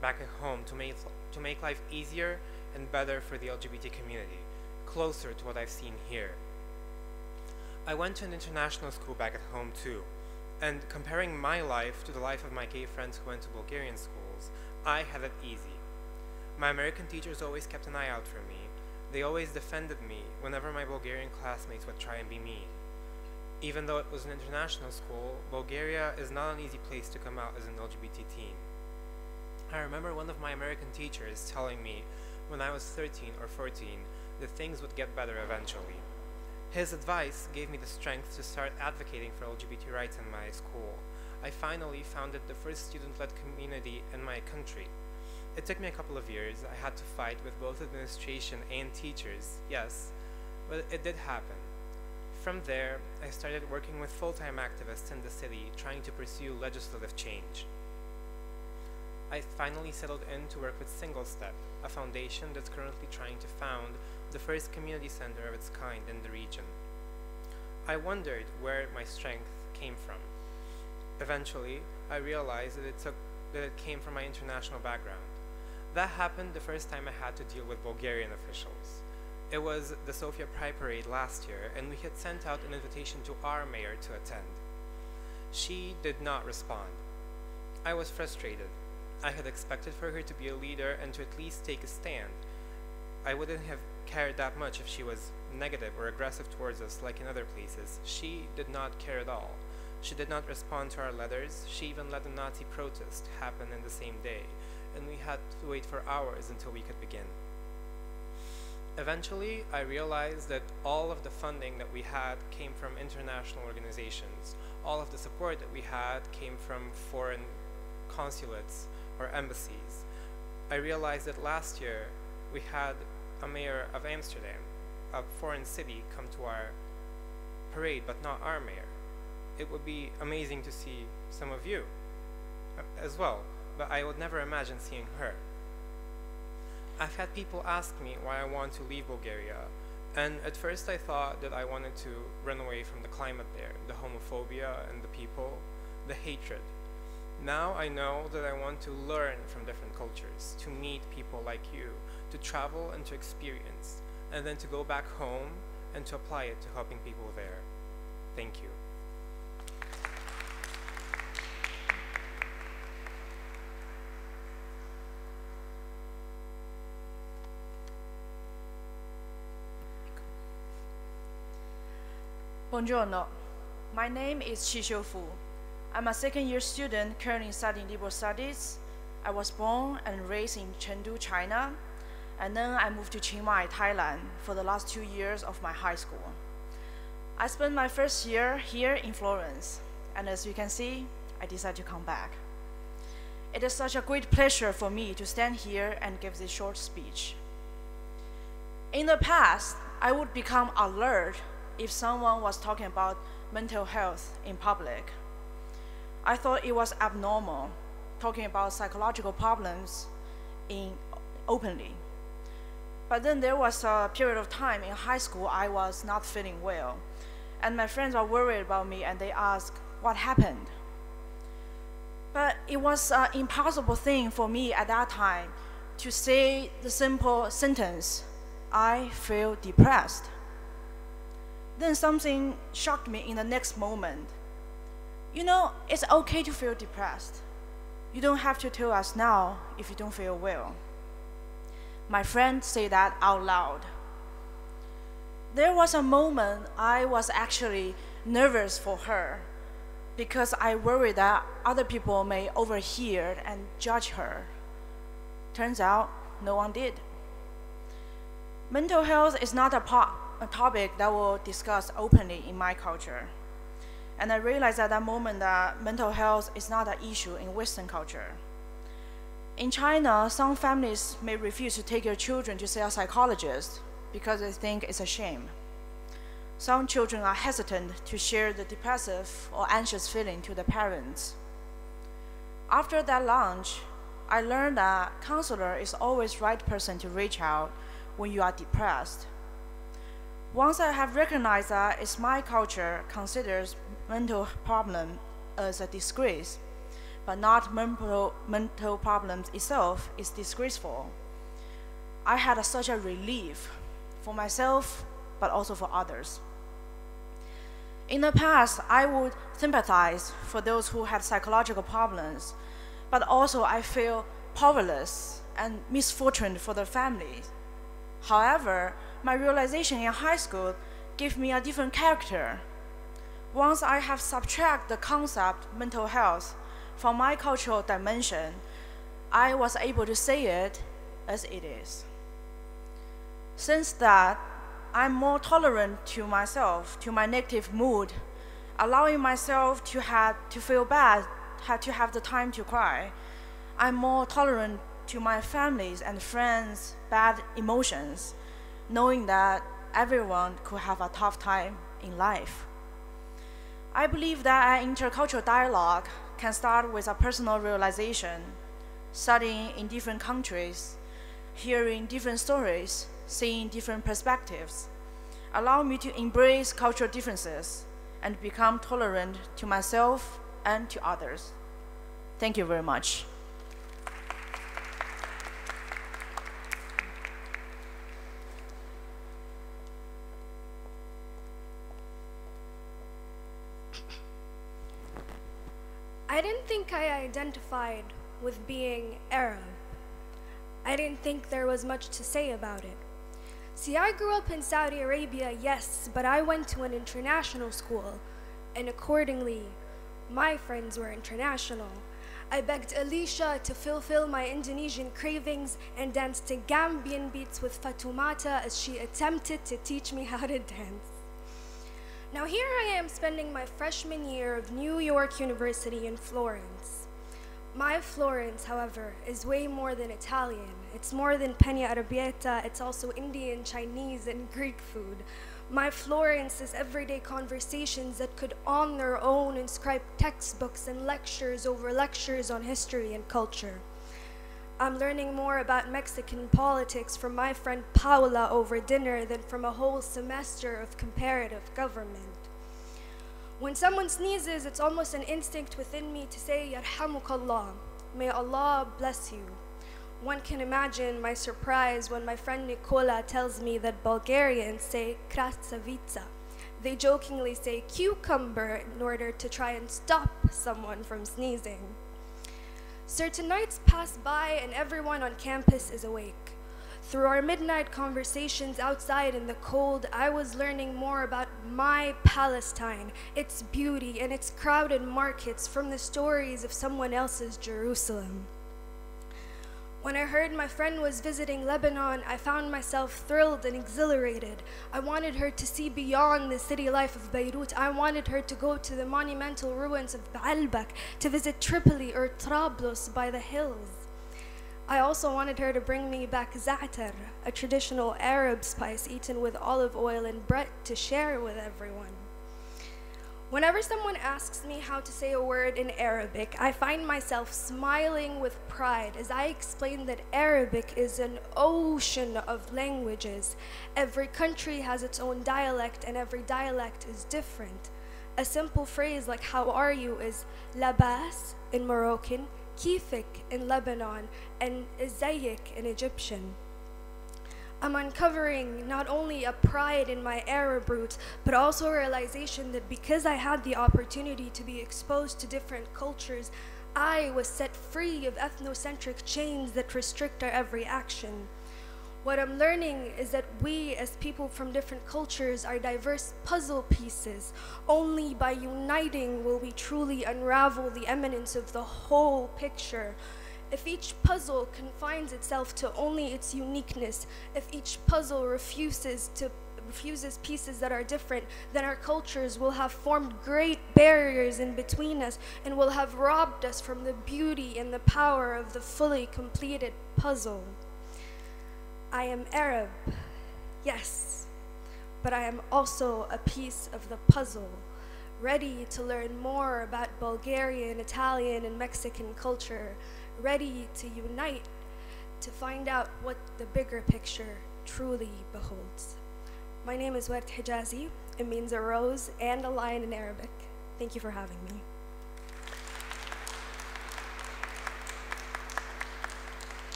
back at home to make, to make life easier and better for the LGBT community, closer to what I've seen here. I went to an international school back at home too, and comparing my life to the life of my gay friends who went to Bulgarian schools, I had it easy. My American teachers always kept an eye out for me. They always defended me whenever my Bulgarian classmates would try and be mean. Even though it was an international school, Bulgaria is not an easy place to come out as an LGBT teen. I remember one of my American teachers telling me when I was 13 or 14 that things would get better eventually. His advice gave me the strength to start advocating for LGBT rights in my school. I finally founded the first student-led community in my country. It took me a couple of years. I had to fight with both administration and teachers, yes, but it did happen. From there, I started working with full-time activists in the city trying to pursue legislative change. I finally settled in to work with Single Step, a foundation that's currently trying to found the first community center of its kind in the region. I wondered where my strength came from. Eventually, I realized that it, took, that it came from my international background. That happened the first time I had to deal with Bulgarian officials. It was the Sofia Pride Parade last year, and we had sent out an invitation to our mayor to attend. She did not respond. I was frustrated. I had expected for her to be a leader and to at least take a stand. I wouldn't have cared that much if she was negative or aggressive towards us like in other places. She did not care at all. She did not respond to our letters. She even let a Nazi protest happen in the same day, and we had to wait for hours until we could begin. Eventually, I realized that all of the funding that we had came from international organizations. All of the support that we had came from foreign consulates or embassies. I realized that last year we had a mayor of Amsterdam, a foreign city, come to our parade, but not our mayor. It would be amazing to see some of you uh, as well, but I would never imagine seeing her. I've had people ask me why I want to leave Bulgaria, and at first I thought that I wanted to run away from the climate there, the homophobia and the people, the hatred. Now I know that I want to learn from different cultures, to meet people like you, to travel and to experience, and then to go back home and to apply it to helping people there. Thank you. Buongiorno. My name is Qixu Fu. I'm a second year student currently studying liberal studies. I was born and raised in Chengdu, China, and then I moved to Chiang Mai, Thailand for the last two years of my high school. I spent my first year here in Florence, and as you can see, I decided to come back. It is such a great pleasure for me to stand here and give this short speech. In the past, I would become alert if someone was talking about mental health in public. I thought it was abnormal talking about psychological problems in openly. But then there was a period of time in high school I was not feeling well. And my friends were worried about me and they asked what happened. But it was an impossible thing for me at that time to say the simple sentence, I feel depressed. Then something shocked me in the next moment. You know, it's okay to feel depressed. You don't have to tell us now if you don't feel well. My friend said that out loud. There was a moment I was actually nervous for her because I worried that other people may overhear and judge her. Turns out, no one did. Mental health is not a, a topic that we'll discuss openly in my culture. And I realized at that moment that mental health is not an issue in Western culture. In China, some families may refuse to take their children to see a psychologist because they think it's a shame. Some children are hesitant to share the depressive or anxious feeling to the parents. After that lunch, I learned that counselor is always the right person to reach out when you are depressed. Once I have recognized that it's my culture considers mental problem as a disgrace, but not mental, mental problems itself is disgraceful. I had a, such a relief for myself, but also for others. In the past, I would sympathize for those who had psychological problems, but also I feel powerless and misfortune for their families. However, my realization in high school gave me a different character. Once I have subtract the concept mental health from my cultural dimension, I was able to say it as it is. Since that, I'm more tolerant to myself, to my negative mood, allowing myself to have to feel bad, have to have the time to cry. I'm more tolerant to my families and friends' bad emotions, knowing that everyone could have a tough time in life. I believe that an intercultural dialogue can start with a personal realization. Studying in different countries hearing different stories, seeing different perspectives, allow me to embrace cultural differences and become tolerant to myself and to others. Thank you very much. Identified with being Arab. I didn't think there was much to say about it. See, I grew up in Saudi Arabia, yes, but I went to an international school, and accordingly, my friends were international. I begged Alicia to fulfill my Indonesian cravings and danced to Gambian beats with Fatumata as she attempted to teach me how to dance. Now, here I am spending my freshman year of New York University in Florence. My Florence, however, is way more than Italian. It's more than penne arrabbiata, it's also Indian, Chinese, and Greek food. My Florence is everyday conversations that could on their own inscribe textbooks and lectures over lectures on history and culture. I'm learning more about Mexican politics from my friend Paula over dinner than from a whole semester of comparative government. When someone sneezes, it's almost an instinct within me to say, Yarhamukallah, may Allah bless you. One can imagine my surprise when my friend Nicola tells me that Bulgarians say krasavica. They jokingly say cucumber in order to try and stop someone from sneezing. Certain nights pass by and everyone on campus is awake. Through our midnight conversations outside in the cold, I was learning more about my Palestine, its beauty, and its crowded markets from the stories of someone else's Jerusalem. When I heard my friend was visiting Lebanon, I found myself thrilled and exhilarated. I wanted her to see beyond the city life of Beirut. I wanted her to go to the monumental ruins of Baalbek, to visit Tripoli or Trablus by the hills. I also wanted her to bring me back za'atar, a traditional Arab spice eaten with olive oil and bread to share with everyone. Whenever someone asks me how to say a word in Arabic, I find myself smiling with pride as I explain that Arabic is an ocean of languages. Every country has its own dialect, and every dialect is different. A simple phrase like how are you is labas in Moroccan, kifik in Lebanon, and izayik in Egyptian. I'm uncovering not only a pride in my Arab roots, but also a realization that because I had the opportunity to be exposed to different cultures, I was set free of ethnocentric chains that restrict our every action. What I'm learning is that we, as people from different cultures, are diverse puzzle pieces. Only by uniting will we truly unravel the eminence of the whole picture. If each puzzle confines itself to only its uniqueness, if each puzzle refuses to refuses pieces that are different, then our cultures will have formed great barriers in between us and will have robbed us from the beauty and the power of the fully completed puzzle. I am Arab, yes, but I am also a piece of the puzzle, ready to learn more about Bulgarian, Italian, and Mexican culture, ready to unite to find out what the bigger picture truly beholds. My name is Wert Hijazi. It means a rose and a lion in Arabic. Thank you for having me.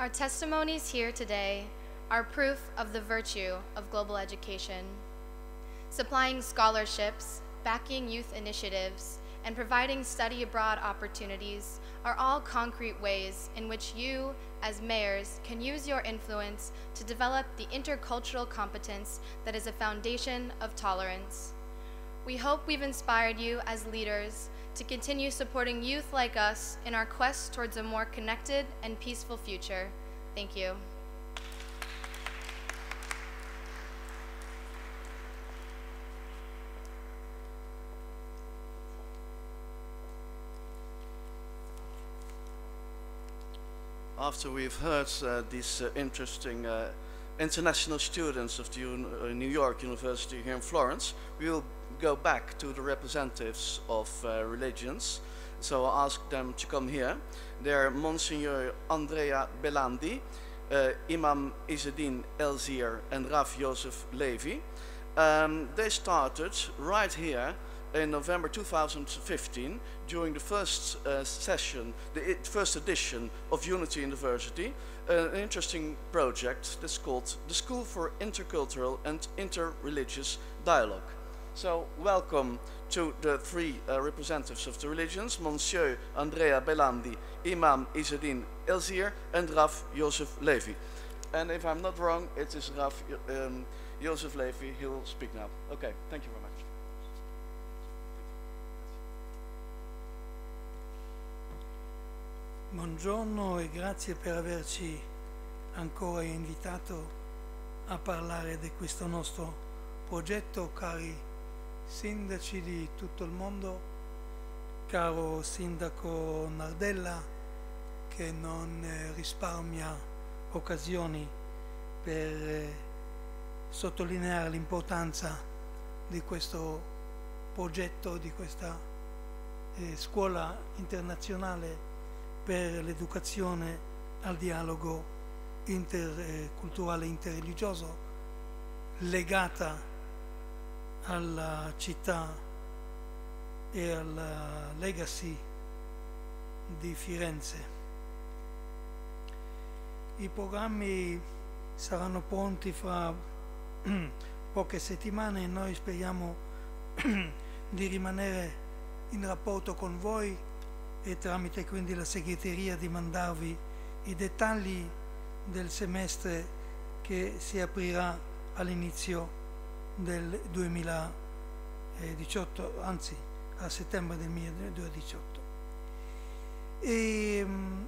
Our testimonies here today are proof of the virtue of global education. Supplying scholarships, backing youth initiatives, and providing study abroad opportunities are all concrete ways in which you, as mayors, can use your influence to develop the intercultural competence that is a foundation of tolerance. We hope we've inspired you as leaders to continue supporting youth like us in our quest towards a more connected and peaceful future. Thank you. After we've heard uh, these uh, interesting uh, international students of the uh, New York University here in Florence, we will go back to the representatives of uh, religions so I asked them to come here. They're Monsignor Andrea Belandi, uh, Imam Izzedine Elzir, and Rav Joseph Levi. Um, they started right here in November 2015 during the first uh, session, the first edition of Unity University, uh, an interesting project that's called the School for Intercultural and Interreligious Dialogue. So, welcome to the three uh, representatives of the religions, Monsieur Andrea Belandi, Imam Izzedine Elzir, and Rav Joseph Levy. And if I'm not wrong, it is Rav um, Joseph Levy. he will speak now. Okay, thank you very much. Buongiorno e grazie per averci ancora invitato a parlare di questo nostro progetto, cari sindaci di tutto il mondo, caro sindaco Nardella che non eh, risparmia occasioni per eh, sottolineare l'importanza di questo progetto, di questa eh, scuola internazionale per l'educazione al dialogo interculturale interreligioso legata alla città e alla legacy di Firenze. I programmi saranno pronti fra poche settimane e noi speriamo di rimanere in rapporto con voi e tramite quindi la segreteria di mandarvi i dettagli del semestre che si aprirà all'inizio del 2018, anzi a settembre del 2018. E, mm,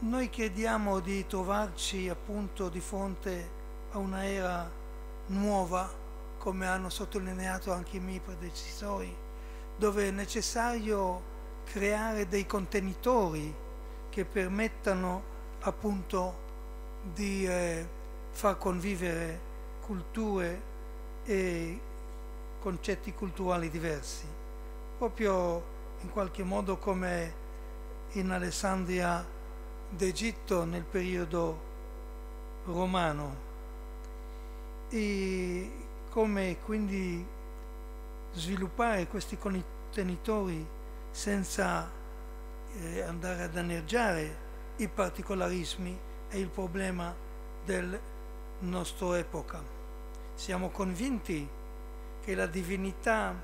noi crediamo di trovarci appunto di fronte a una era nuova, come hanno sottolineato anche i miei predecessori, dove è necessario creare dei contenitori che permettano appunto di eh, far convivere culture e concetti culturali diversi, proprio in qualche modo come in Alessandria d'Egitto nel periodo romano e come quindi sviluppare questi contenitori senza eh, andare a danneggiare i particolarismi e il problema del nostro epoca. Siamo convinti che la divinità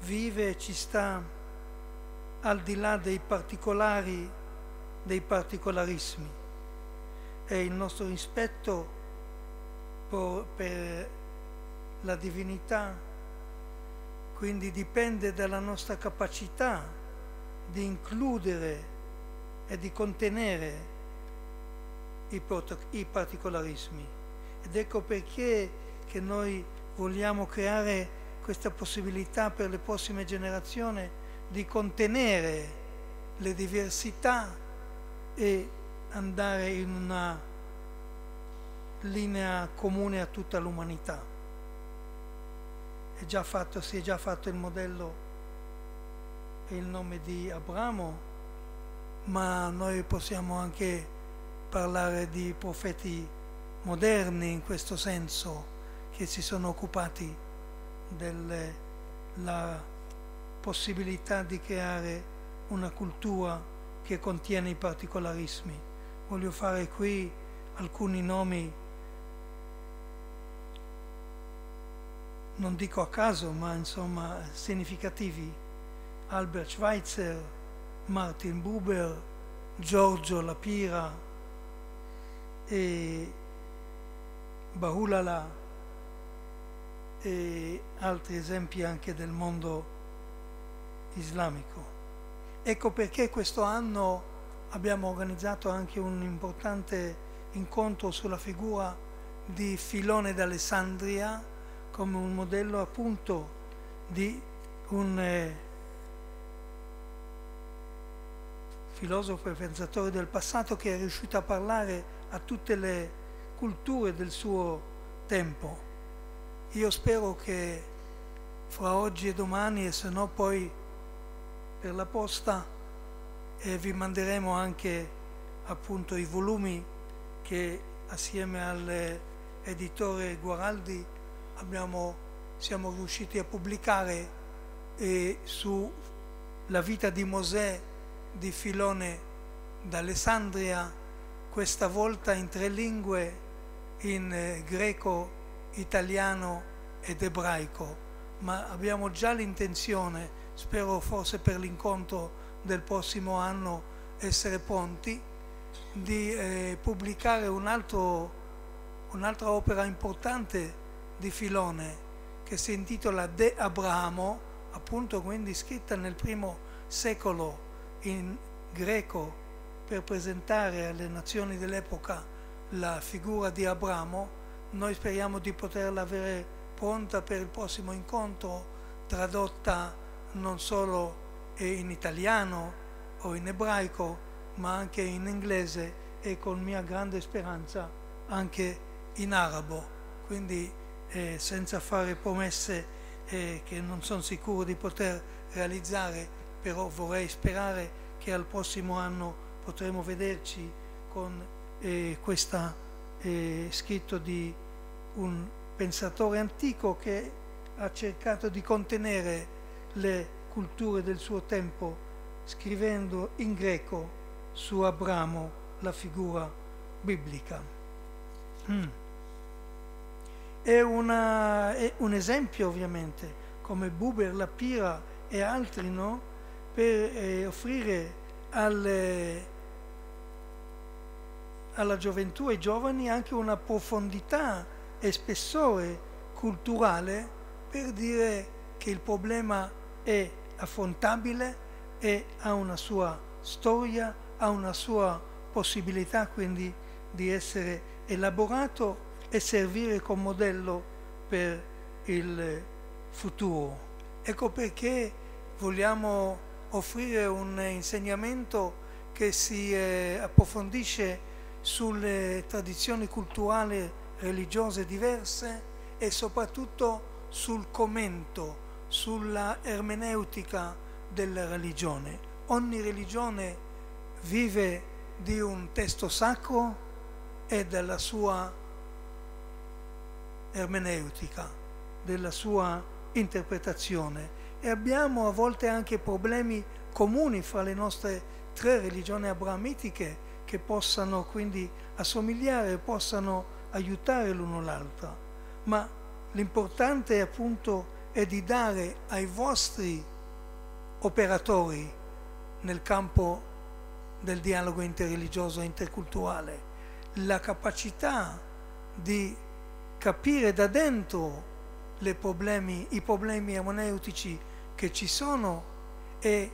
vive e ci sta al di là dei particolari, dei particolarismi e il nostro rispetto per la divinità quindi dipende dalla nostra capacità di includere e di contenere i particolarismi. Ed ecco perché che noi vogliamo creare questa possibilità per le prossime generazioni di contenere le diversità e andare in una linea comune a tutta l'umanità. Si è già fatto il modello e il nome di Abramo, ma noi possiamo anche parlare di profeti moderni in questo senso che si sono occupati della possibilità di creare una cultura che contiene i particolarismi. Voglio fare qui alcuni nomi, non dico a caso, ma insomma significativi. Albert Schweitzer, Martin Buber, Giorgio Lapira e Bahulala e altri esempi anche del mondo islamico. Ecco perché questo anno abbiamo organizzato anche un importante incontro sulla figura di Filone d'Alessandria come un modello appunto di un eh, filosofo e pensatore del passato che è riuscito a parlare a tutte le culture del suo tempo. Io spero che fra oggi e domani e se no poi per la posta e vi manderemo anche appunto i volumi che assieme all'editore Guaraldi abbiamo, siamo riusciti a pubblicare e sulla vita di Mosè di Filone d'Alessandria, questa volta in tre lingue, in eh, greco, italiano ed ebraico, ma abbiamo già l'intenzione, spero forse per l'incontro del prossimo anno, essere pronti, di eh, pubblicare un'altra opera importante di Filone che si intitola De Abramo, appunto quindi scritta nel primo secolo in greco per presentare alle nazioni dell'epoca la figura di Abramo. Noi speriamo di poterla avere pronta per il prossimo incontro, tradotta non solo in italiano o in ebraico, ma anche in inglese e con mia grande speranza anche in arabo. Quindi eh, senza fare promesse eh, che non sono sicuro di poter realizzare, però vorrei sperare che al prossimo anno potremo vederci con eh, questo eh, scritto di un pensatore antico che ha cercato di contenere le culture del suo tempo scrivendo in greco su Abramo la figura biblica. Mm. È, una, è, un esempio ovviamente, come Buber, La Pira e altri, no? per eh, offrire alle, alla gioventù e ai giovani anche una profondità e spessore culturale per dire che il problema è affrontabile e ha una sua storia, ha una sua possibilità quindi di essere elaborato e servire come modello per il futuro. Ecco perché vogliamo offrire un insegnamento che si eh, approfondisce sulle tradizioni culturali religiose diverse e soprattutto sul commento, sulla ermeneutica della religione. Ogni religione vive di un testo sacro e della sua ermeneutica, della sua interpretazione e abbiamo a volte anche problemi comuni fra le nostre tre religioni abrahamitiche che possano quindi assomigliare, possano aiutare l'uno l'altra. Ma l'importante appunto è di dare ai vostri operatori nel campo del dialogo interreligioso e interculturale, la capacità di capire da dentro problemi, i problemi ermeneutici che ci sono e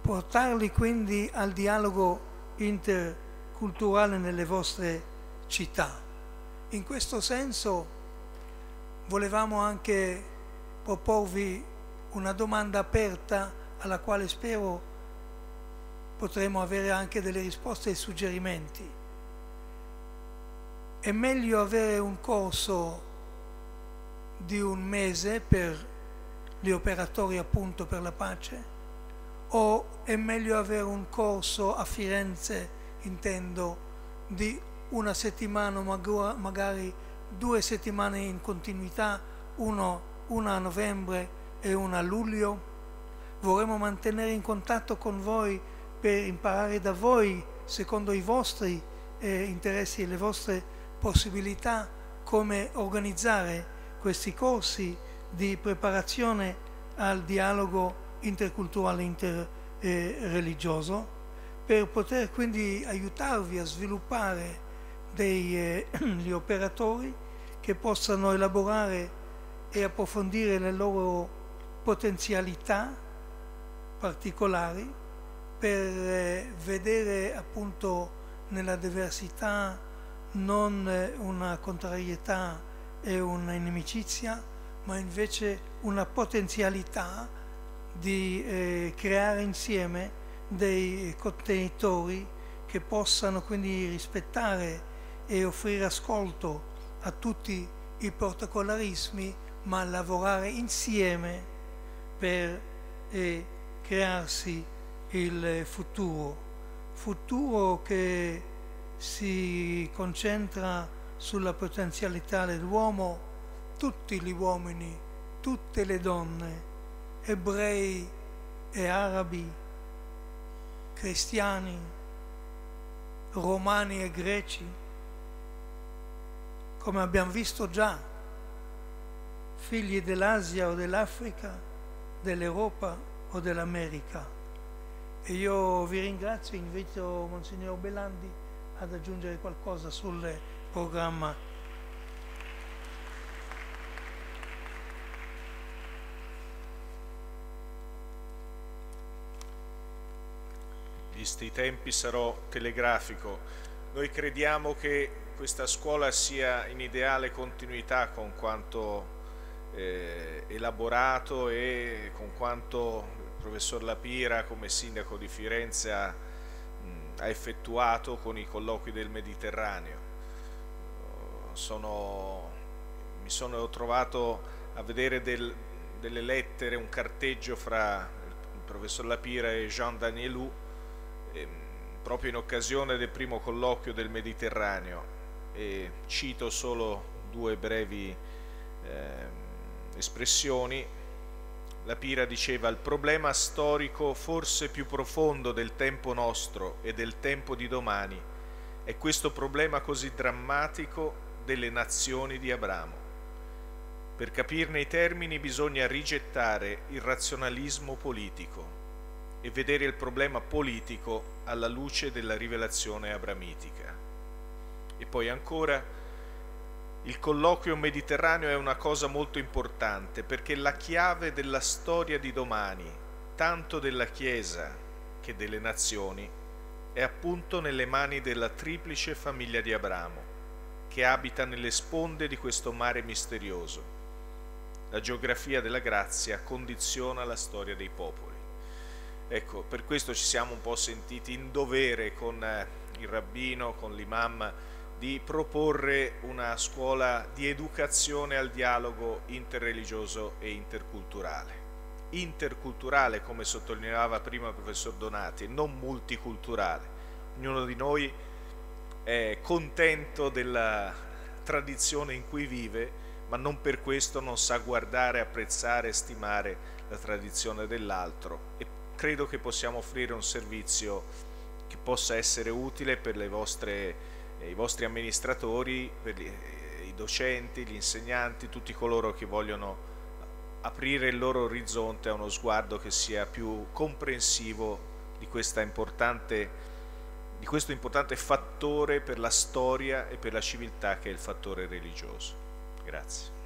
portarli quindi al dialogo interculturale nelle vostre città. In questo senso volevamo anche proporvi una domanda aperta alla quale spero potremo avere anche delle risposte e suggerimenti. È meglio avere un corso di un mese per gli operatori appunto per la pace o è meglio avere un corso a Firenze, intendo, di una settimana, magari due settimane in continuità, uno, una a novembre e una a luglio? Vorremmo mantenere in contatto con voi per imparare da voi, secondo i vostri eh, interessi e le vostre possibilità, come organizzare questi corsi di preparazione al dialogo interculturale interreligioso, eh, per poter quindi aiutarvi a sviluppare degli eh, operatori che possano elaborare e approfondire le loro potenzialità particolari per eh, vedere appunto nella diversità non eh, una contrarietà e una inimicizia, ma invece una potenzialità di eh, creare insieme dei contenitori che possano quindi rispettare e offrire ascolto a tutti i protocolarismi, ma lavorare insieme per eh, crearsi il futuro, futuro che si concentra sulla potenzialità dell'uomo, tutti gli uomini, tutte le donne, ebrei e arabi, cristiani, romani e greci, come abbiamo visto già, figli dell'Asia o dell'Africa, dell'Europa o dell'America. E io vi ringrazio invito Monsignor Belandi ad aggiungere qualcosa sul programma. Visti i tempi sarò telegrafico. Noi crediamo che questa scuola sia in ideale continuità con quanto eh, elaborato e con quanto il professor Lapira come sindaco di Firenze ha, mh, ha effettuato con i colloqui del Mediterraneo. Sono, mi sono trovato a vedere del, delle lettere, un carteggio fra il professor Lapira e Jean Danielou proprio in occasione del primo colloquio del Mediterraneo e cito solo due brevi eh, espressioni. La Pira diceva il problema storico forse più profondo del tempo nostro e del tempo di domani è questo problema così drammatico delle nazioni di Abramo. Per capirne i termini bisogna rigettare il razionalismo politico e vedere il problema politico alla luce della rivelazione abramitica. E poi ancora, il colloquio mediterraneo è una cosa molto importante perché la chiave della storia di domani, tanto della Chiesa che delle nazioni, è appunto nelle mani della triplice famiglia di Abramo, che abita nelle sponde di questo mare misterioso. La geografia della grazia condiziona la storia dei popoli. Ecco, per questo ci siamo un po' sentiti in dovere con eh, il rabbino, con l'imam, di proporre una scuola di educazione al dialogo interreligioso e interculturale. Interculturale, come sottolineava prima il professor Donati, non multiculturale. Ognuno di noi è contento della tradizione in cui vive, ma non per questo non sa guardare, apprezzare stimare la tradizione dell'altro e credo che possiamo offrire un servizio che possa essere utile per vostre, eh, i vostri amministratori, per gli, eh, i docenti, gli insegnanti, tutti coloro che vogliono aprire il loro orizzonte a uno sguardo che sia più comprensivo di, di questo importante fattore per la storia e per la civiltà che è il fattore religioso. Grazie.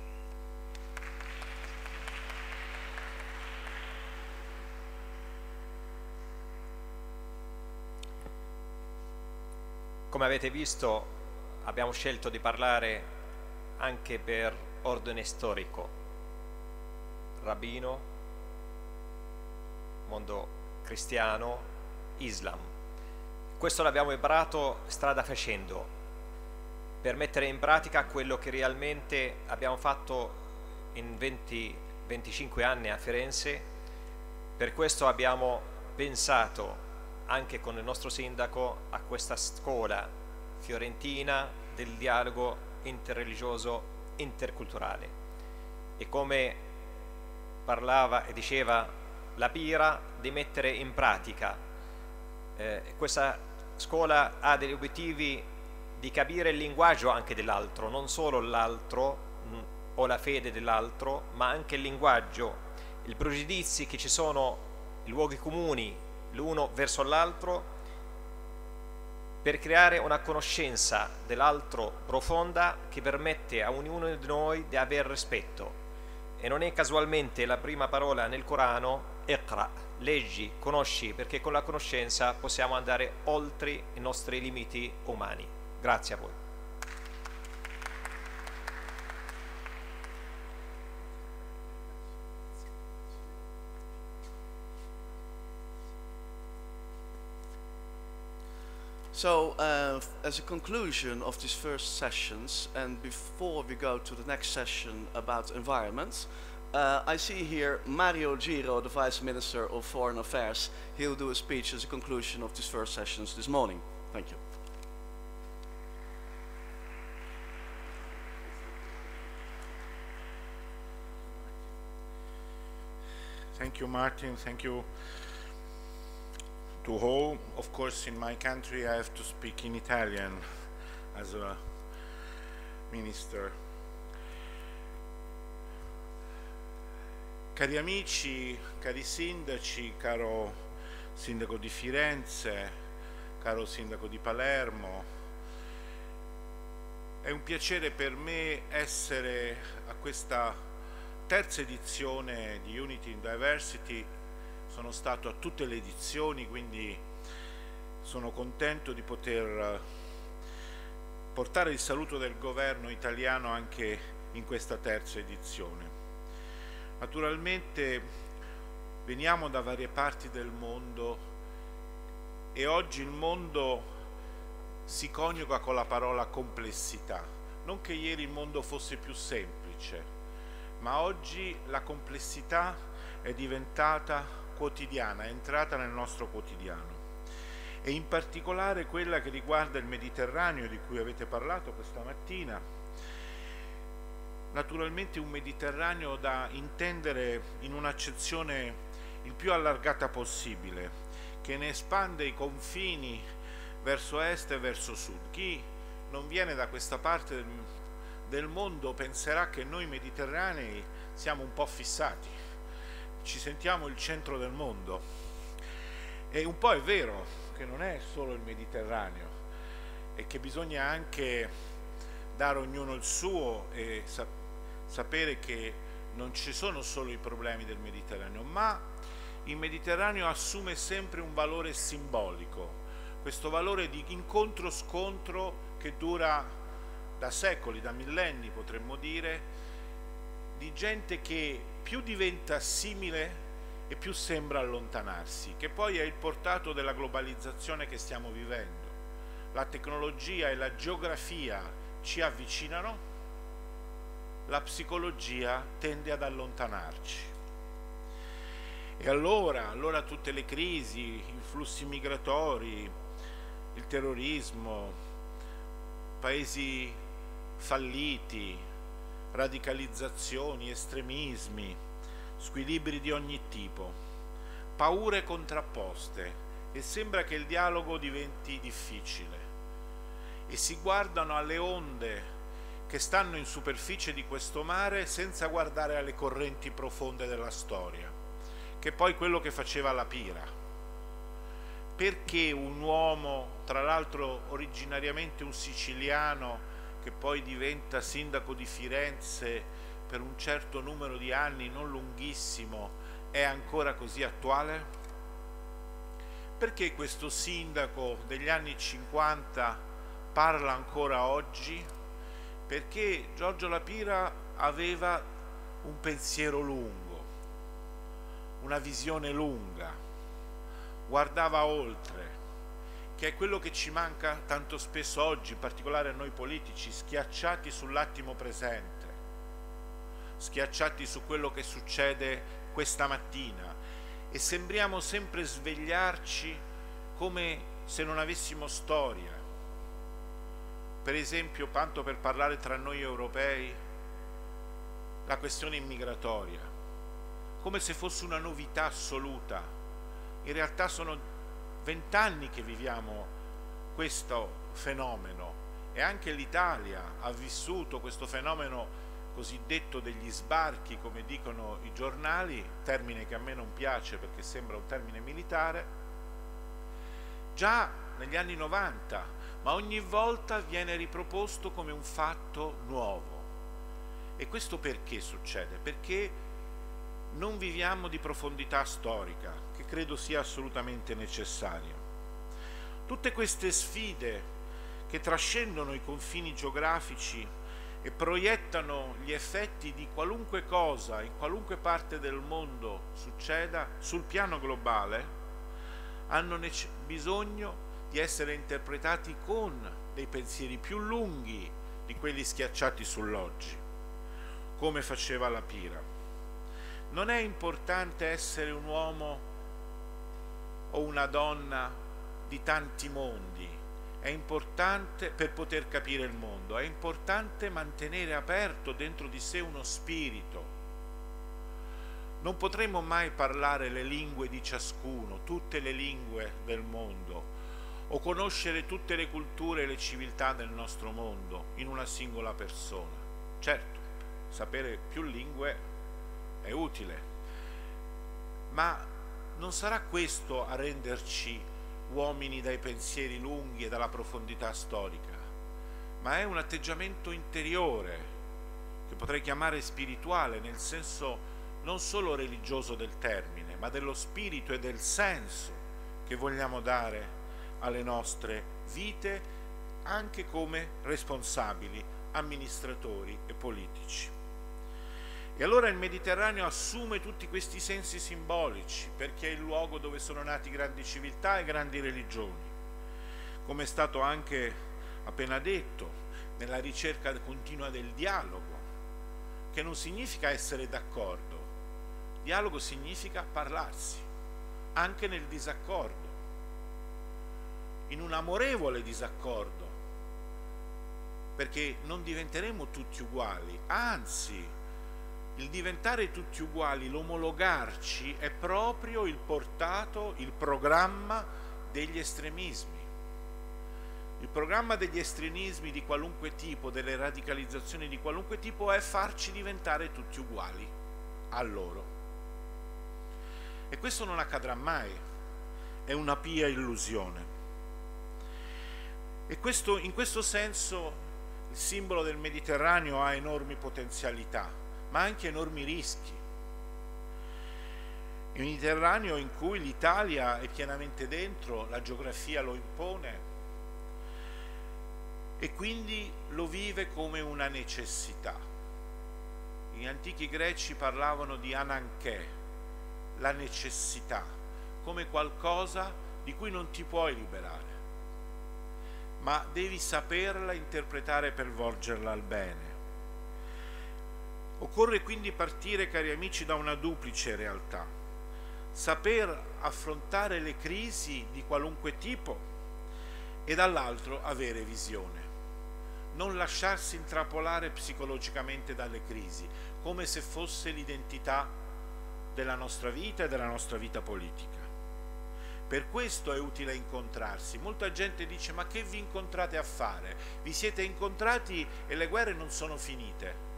Come avete visto abbiamo scelto di parlare anche per ordine storico, rabbino, mondo cristiano, Islam. Questo l'abbiamo imparato strada facendo, per mettere in pratica quello che realmente abbiamo fatto in 20-25 anni a Firenze. Per questo abbiamo pensato anche con il nostro sindaco a questa scuola fiorentina del dialogo interreligioso interculturale. E come parlava e diceva la Pira di mettere in pratica eh, questa scuola ha degli obiettivi di capire il linguaggio anche dell'altro non solo l'altro mm, o la fede dell'altro ma anche il linguaggio i pregiudizi che ci sono i luoghi comuni l'uno verso l'altro per creare una conoscenza dell'altro profonda che permette a ognuno di noi di avere rispetto. E non è casualmente la prima parola nel Corano, Iqra, leggi, conosci, perché con la conoscenza possiamo andare oltre i nostri limiti umani. Grazie a voi. So, uh, as a conclusion of these first sessions, and before we go to the next session about environment, Uh, I see here Mario Giro, the Vice Minister of Foreign Affairs. He'll do a speech as a conclusion of these first sessions this morning. Thank you. Thank you, Martin. Thank you to all. Of course, in my country, I have to speak in Italian as a minister. Cari amici, cari sindaci, caro sindaco di Firenze, caro sindaco di Palermo, è un piacere per me essere a questa terza edizione di Unity in Diversity, sono stato a tutte le edizioni, quindi sono contento di poter portare il saluto del governo italiano anche in questa terza edizione. Naturalmente veniamo da varie parti del mondo e oggi il mondo si coniuga con la parola complessità. Non che ieri il mondo fosse più semplice, ma oggi la complessità è diventata quotidiana, è entrata nel nostro quotidiano. E in particolare quella che riguarda il Mediterraneo di cui avete parlato questa mattina, naturalmente un Mediterraneo da intendere in un'accezione il più allargata possibile, che ne espande i confini verso est e verso sud. Chi non viene da questa parte del, del mondo penserà che noi mediterranei siamo un po' fissati, ci sentiamo il centro del mondo. E un po' è vero che non è solo il Mediterraneo e che bisogna anche dare ognuno il suo e sapere sapere che non ci sono solo i problemi del Mediterraneo, ma il Mediterraneo assume sempre un valore simbolico, questo valore di incontro-scontro che dura da secoli, da millenni potremmo dire, di gente che più diventa simile e più sembra allontanarsi, che poi è il portato della globalizzazione che stiamo vivendo. La tecnologia e la geografia ci avvicinano, la psicologia tende ad allontanarci. E allora, allora tutte le crisi, i flussi migratori, il terrorismo, paesi falliti, radicalizzazioni, estremismi, squilibri di ogni tipo, paure contrapposte e sembra che il dialogo diventi difficile e si guardano alle onde che stanno in superficie di questo mare senza guardare alle correnti profonde della storia, che è poi quello che faceva la Pira. Perché un uomo, tra l'altro originariamente un siciliano, che poi diventa sindaco di Firenze per un certo numero di anni, non lunghissimo, è ancora così attuale? Perché questo sindaco degli anni 50 parla ancora oggi? perché Giorgio Lapira aveva un pensiero lungo, una visione lunga, guardava oltre, che è quello che ci manca tanto spesso oggi, in particolare a noi politici, schiacciati sull'attimo presente, schiacciati su quello che succede questa mattina. E sembriamo sempre svegliarci come se non avessimo storia, per esempio, tanto per parlare tra noi europei, la questione immigratoria, come se fosse una novità assoluta. In realtà sono vent'anni che viviamo questo fenomeno e anche l'Italia ha vissuto questo fenomeno cosiddetto degli sbarchi, come dicono i giornali, termine che a me non piace perché sembra un termine militare, già negli anni 90 ma ogni volta viene riproposto come un fatto nuovo. E questo perché succede? Perché non viviamo di profondità storica, credo sia assolutamente necessario. Tutte queste sfide che trascendono i confini geografici e proiettano gli effetti di qualunque cosa in qualunque parte del mondo succeda sul piano globale, hanno bisogno di essere interpretati con dei pensieri più lunghi di quelli schiacciati sull'oggi, come faceva la Pira. Non è importante essere un uomo o una donna di tanti mondi, è importante per poter capire il mondo, è importante mantenere aperto dentro di sé uno spirito. Non potremo mai parlare le lingue di ciascuno, tutte le lingue del mondo, o conoscere tutte le culture e le civiltà del nostro mondo in una singola persona. Certo, sapere più lingue è utile, ma non sarà questo a renderci uomini dai pensieri lunghi e dalla profondità storica, ma è un atteggiamento interiore che potrei chiamare spirituale nel senso non solo religioso del termine, ma dello spirito e del senso che vogliamo dare alle nostre vite anche come responsabili, amministratori e politici. E allora il Mediterraneo assume tutti questi sensi simbolici perché è il luogo dove sono nati grandi civiltà e grandi religioni, come è stato anche appena detto, nella ricerca continua del dialogo, che non significa essere d'accordo, dialogo significa parlarsi, anche nel disaccordo, in un amorevole disaccordo, perché non diventeremo tutti uguali, anzi il diventare tutti uguali, l'omologarci è proprio il portato, il programma degli estremismi. Il programma degli estremismi di qualunque tipo, delle radicalizzazioni di qualunque tipo è farci diventare tutti uguali a loro. E questo non accadrà mai, è una pia illusione. E questo, in questo senso il simbolo del Mediterraneo ha enormi potenzialità ma anche enormi rischi. Il Mediterraneo in cui l'Italia è pienamente dentro, la geografia lo impone e quindi lo vive come una necessità. Gli antichi greci parlavano di ananché, la necessità, come qualcosa di cui non ti puoi liberare, ma devi saperla interpretare per volgerla al bene. Occorre quindi partire, cari amici, da una duplice realtà. Saper affrontare le crisi di qualunque tipo e dall'altro avere visione. Non lasciarsi intrappolare psicologicamente dalle crisi, come se fosse l'identità della nostra vita e della nostra vita politica. Per questo è utile incontrarsi. Molta gente dice ma che vi incontrate a fare? Vi siete incontrati e le guerre non sono finite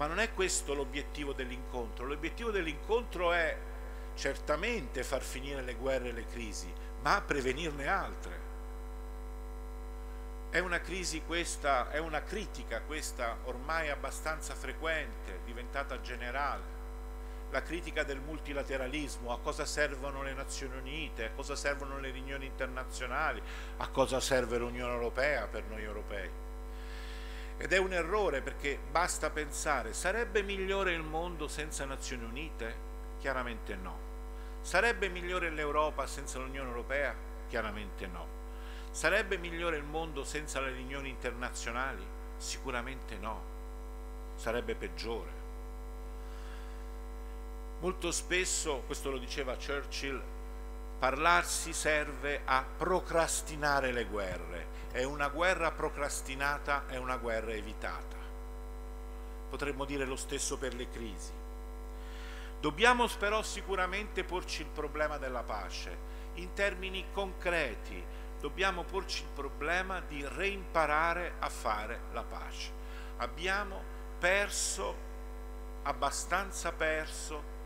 ma non è questo l'obiettivo dell'incontro. L'obiettivo dell'incontro è certamente far finire le guerre e le crisi, ma prevenirne altre. È una crisi questa, è una critica questa ormai abbastanza frequente, diventata generale. La critica del multilateralismo, a cosa servono le Nazioni Unite, a cosa servono le riunioni internazionali, a cosa serve l'Unione Europea per noi europei. Ed è un errore perché basta pensare, sarebbe migliore il mondo senza Nazioni Unite? Chiaramente no. Sarebbe migliore l'Europa senza l'Unione Europea? Chiaramente no. Sarebbe migliore il mondo senza le riunioni internazionali? Sicuramente no. Sarebbe peggiore. Molto spesso, questo lo diceva Churchill, parlarsi serve a procrastinare le guerre è una guerra procrastinata, è una guerra evitata. Potremmo dire lo stesso per le crisi. Dobbiamo però sicuramente porci il problema della pace in termini concreti. Dobbiamo porci il problema di reimparare a fare la pace. Abbiamo perso, abbastanza perso,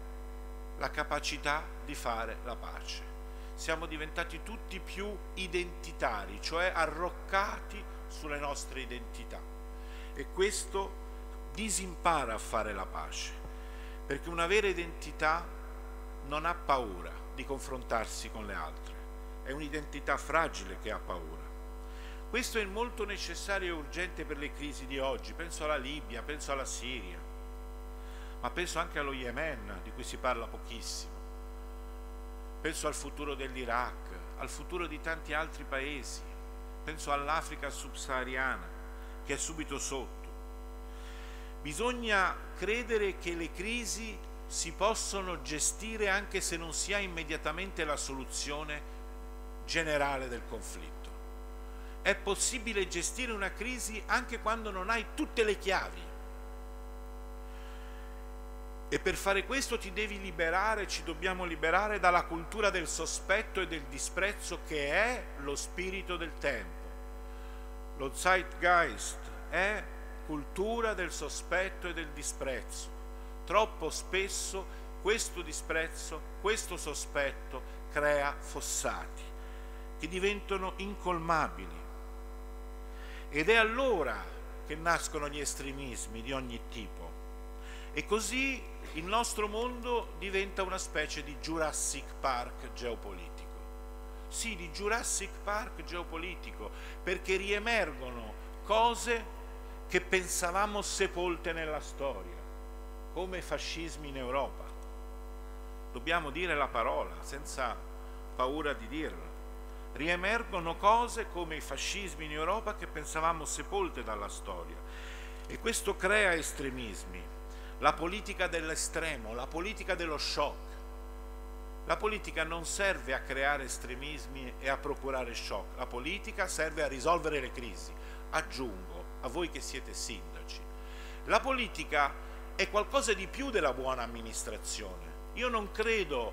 la capacità di fare la pace siamo diventati tutti più identitari, cioè arroccati sulle nostre identità. E questo disimpara a fare la pace, perché una vera identità non ha paura di confrontarsi con le altre, è un'identità fragile che ha paura. Questo è molto necessario e urgente per le crisi di oggi, penso alla Libia, penso alla Siria, ma penso anche allo Yemen, di cui si parla pochissimo penso al futuro dell'Iraq, al futuro di tanti altri paesi, penso all'Africa subsahariana che è subito sotto. Bisogna credere che le crisi si possono gestire anche se non si ha immediatamente la soluzione generale del conflitto. È possibile gestire una crisi anche quando non hai tutte le chiavi. E per fare questo ti devi liberare, ci dobbiamo liberare dalla cultura del sospetto e del disprezzo che è lo spirito del tempo. Lo Zeitgeist è cultura del sospetto e del disprezzo. Troppo spesso questo disprezzo, questo sospetto crea fossati che diventano incolmabili. Ed è allora che nascono gli estremismi di ogni tipo. E così il nostro mondo diventa una specie di Jurassic Park geopolitico. Sì, di Jurassic Park geopolitico, perché riemergono cose che pensavamo sepolte nella storia, come fascismi in Europa. Dobbiamo dire la parola senza paura di dirla. Riemergono cose come i fascismi in Europa che pensavamo sepolte dalla storia. E questo crea estremismi. La politica dell'estremo, la politica dello shock. La politica non serve a creare estremismi e a procurare shock, la politica serve a risolvere le crisi. Aggiungo, a voi che siete sindaci, la politica è qualcosa di più della buona amministrazione. Io non credo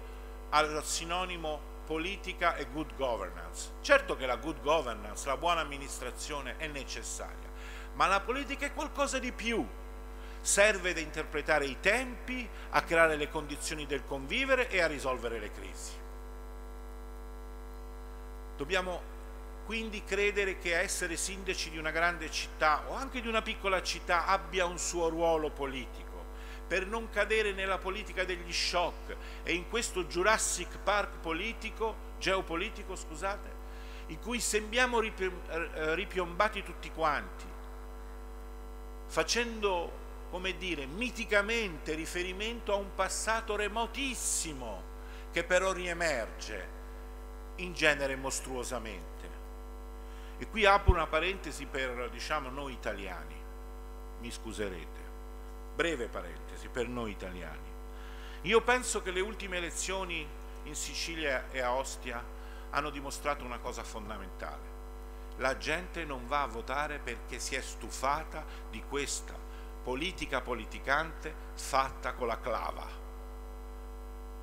al sinonimo politica e good governance. Certo che la good governance, la buona amministrazione è necessaria, ma la politica è qualcosa di più serve ad interpretare i tempi, a creare le condizioni del convivere e a risolvere le crisi. Dobbiamo quindi credere che essere sindaci di una grande città o anche di una piccola città abbia un suo ruolo politico per non cadere nella politica degli shock e in questo Jurassic Park politico, geopolitico, scusate, in cui sembriamo ripiombati tutti quanti, facendo come dire, miticamente riferimento a un passato remotissimo che però riemerge, in genere mostruosamente. E qui apro una parentesi per, diciamo, noi italiani, mi scuserete, breve parentesi per noi italiani. Io penso che le ultime elezioni in Sicilia e a Ostia hanno dimostrato una cosa fondamentale. La gente non va a votare perché si è stufata di questa politica politicante fatta con la clava,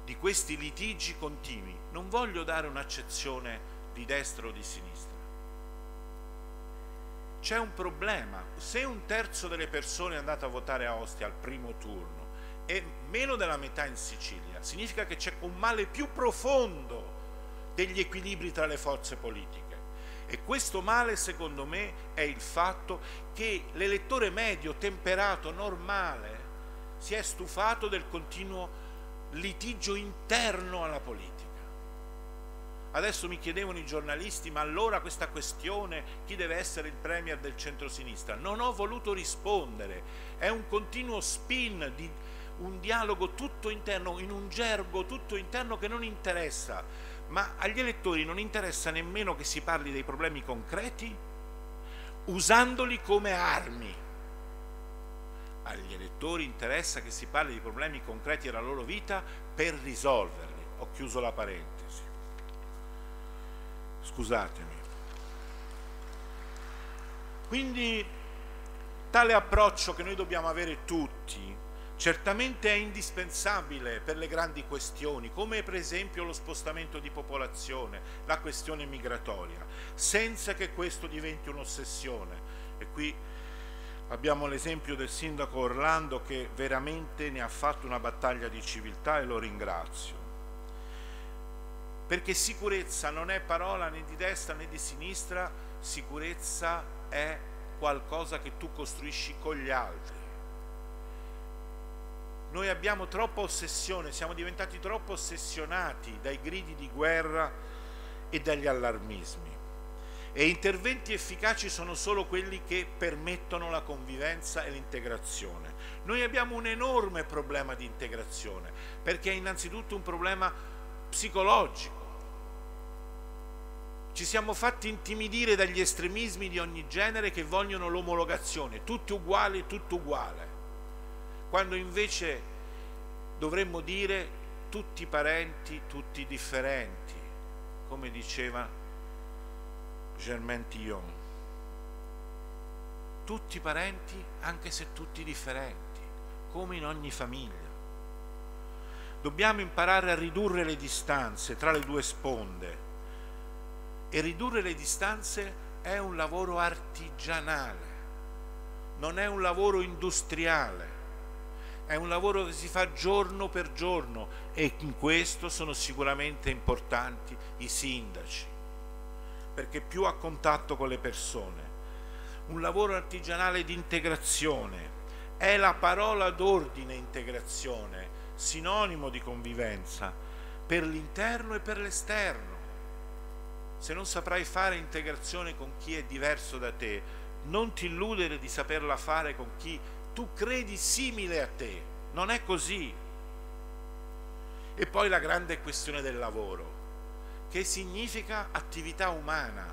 di questi litigi continui. Non voglio dare un'accezione di destra o di sinistra. C'è un problema. Se un terzo delle persone è andato a votare a Ostia al primo turno e meno della metà in Sicilia, significa che c'è un male più profondo degli equilibri tra le forze politiche. E questo male, secondo me, è il fatto che l'elettore medio, temperato, normale, si è stufato del continuo litigio interno alla politica. Adesso mi chiedevano i giornalisti, ma allora questa questione, chi deve essere il premier del centrosinistra? Non ho voluto rispondere, è un continuo spin di un dialogo tutto interno, in un gergo tutto interno che non interessa ma agli elettori non interessa nemmeno che si parli dei problemi concreti usandoli come armi. Agli elettori interessa che si parli di problemi concreti della loro vita per risolverli. Ho chiuso la parentesi. Scusatemi. Quindi tale approccio che noi dobbiamo avere tutti certamente è indispensabile per le grandi questioni, come per esempio lo spostamento di popolazione, la questione migratoria, senza che questo diventi un'ossessione. E qui abbiamo l'esempio del sindaco Orlando che veramente ne ha fatto una battaglia di civiltà e lo ringrazio. Perché sicurezza non è parola né di destra né di sinistra, sicurezza è qualcosa che tu costruisci con gli altri noi abbiamo troppa ossessione, siamo diventati troppo ossessionati dai gridi di guerra e dagli allarmismi. E interventi efficaci sono solo quelli che permettono la convivenza e l'integrazione. Noi abbiamo un enorme problema di integrazione, perché è innanzitutto un problema psicologico. Ci siamo fatti intimidire dagli estremismi di ogni genere che vogliono l'omologazione, tutti uguali, tutto uguale quando invece dovremmo dire tutti parenti, tutti differenti, come diceva Germain Tillon. Tutti parenti anche se tutti differenti, come in ogni famiglia. Dobbiamo imparare a ridurre le distanze tra le due sponde e ridurre le distanze è un lavoro artigianale, non è un lavoro industriale, è un lavoro che si fa giorno per giorno e in questo sono sicuramente importanti i sindaci, perché più a contatto con le persone. Un lavoro artigianale di integrazione, è la parola d'ordine integrazione, sinonimo di convivenza, per l'interno e per l'esterno. Se non saprai fare integrazione con chi è diverso da te, non ti illudere di saperla fare con chi tu credi simile a te. Non è così. E poi la grande questione del lavoro, che significa attività umana.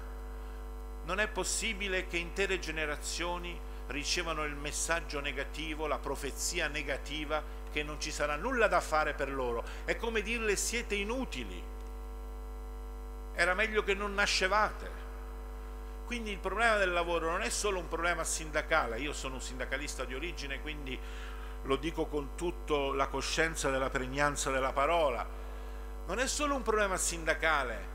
Non è possibile che intere generazioni ricevano il messaggio negativo, la profezia negativa che non ci sarà nulla da fare per loro. È come dirle siete inutili. Era meglio che non nascevate. Quindi il problema del lavoro non è solo un problema sindacale, io sono un sindacalista di origine, quindi lo dico con tutta la coscienza della pregnanza della parola, non è solo un problema sindacale,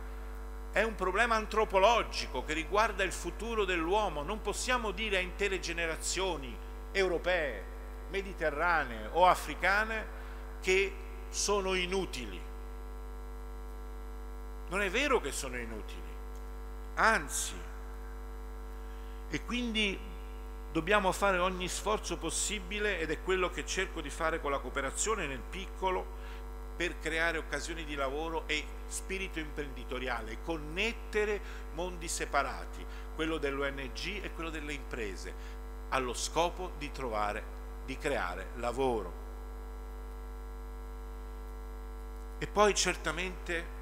è un problema antropologico che riguarda il futuro dell'uomo. Non possiamo dire a intere generazioni europee, mediterranee o africane che sono inutili. Non è vero che sono inutili, anzi, e quindi dobbiamo fare ogni sforzo possibile ed è quello che cerco di fare con la cooperazione nel piccolo per creare occasioni di lavoro e spirito imprenditoriale, connettere mondi separati, quello dell'ONG e quello delle imprese, allo scopo di trovare, di creare lavoro. E poi certamente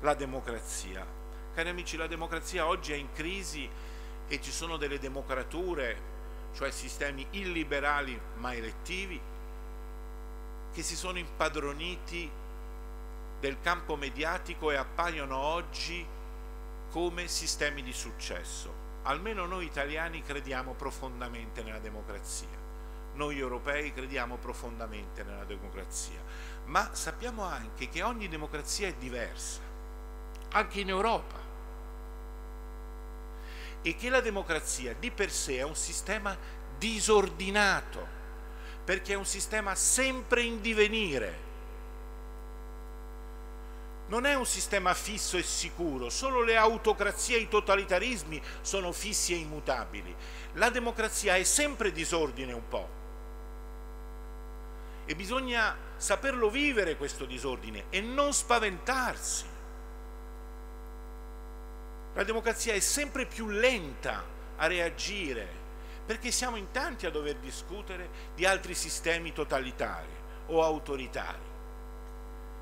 la democrazia. Cari amici, la democrazia oggi è in crisi e ci sono delle democrature, cioè sistemi illiberali ma elettivi, che si sono impadroniti del campo mediatico e appaiono oggi come sistemi di successo. Almeno noi italiani crediamo profondamente nella democrazia, noi europei crediamo profondamente nella democrazia, ma sappiamo anche che ogni democrazia è diversa, anche in Europa, e che la democrazia di per sé è un sistema disordinato, perché è un sistema sempre in divenire. Non è un sistema fisso e sicuro, solo le autocrazie e i totalitarismi sono fissi e immutabili. La democrazia è sempre disordine un po'. E bisogna saperlo vivere questo disordine e non spaventarsi. La democrazia è sempre più lenta a reagire perché siamo in tanti a dover discutere di altri sistemi totalitari o autoritari.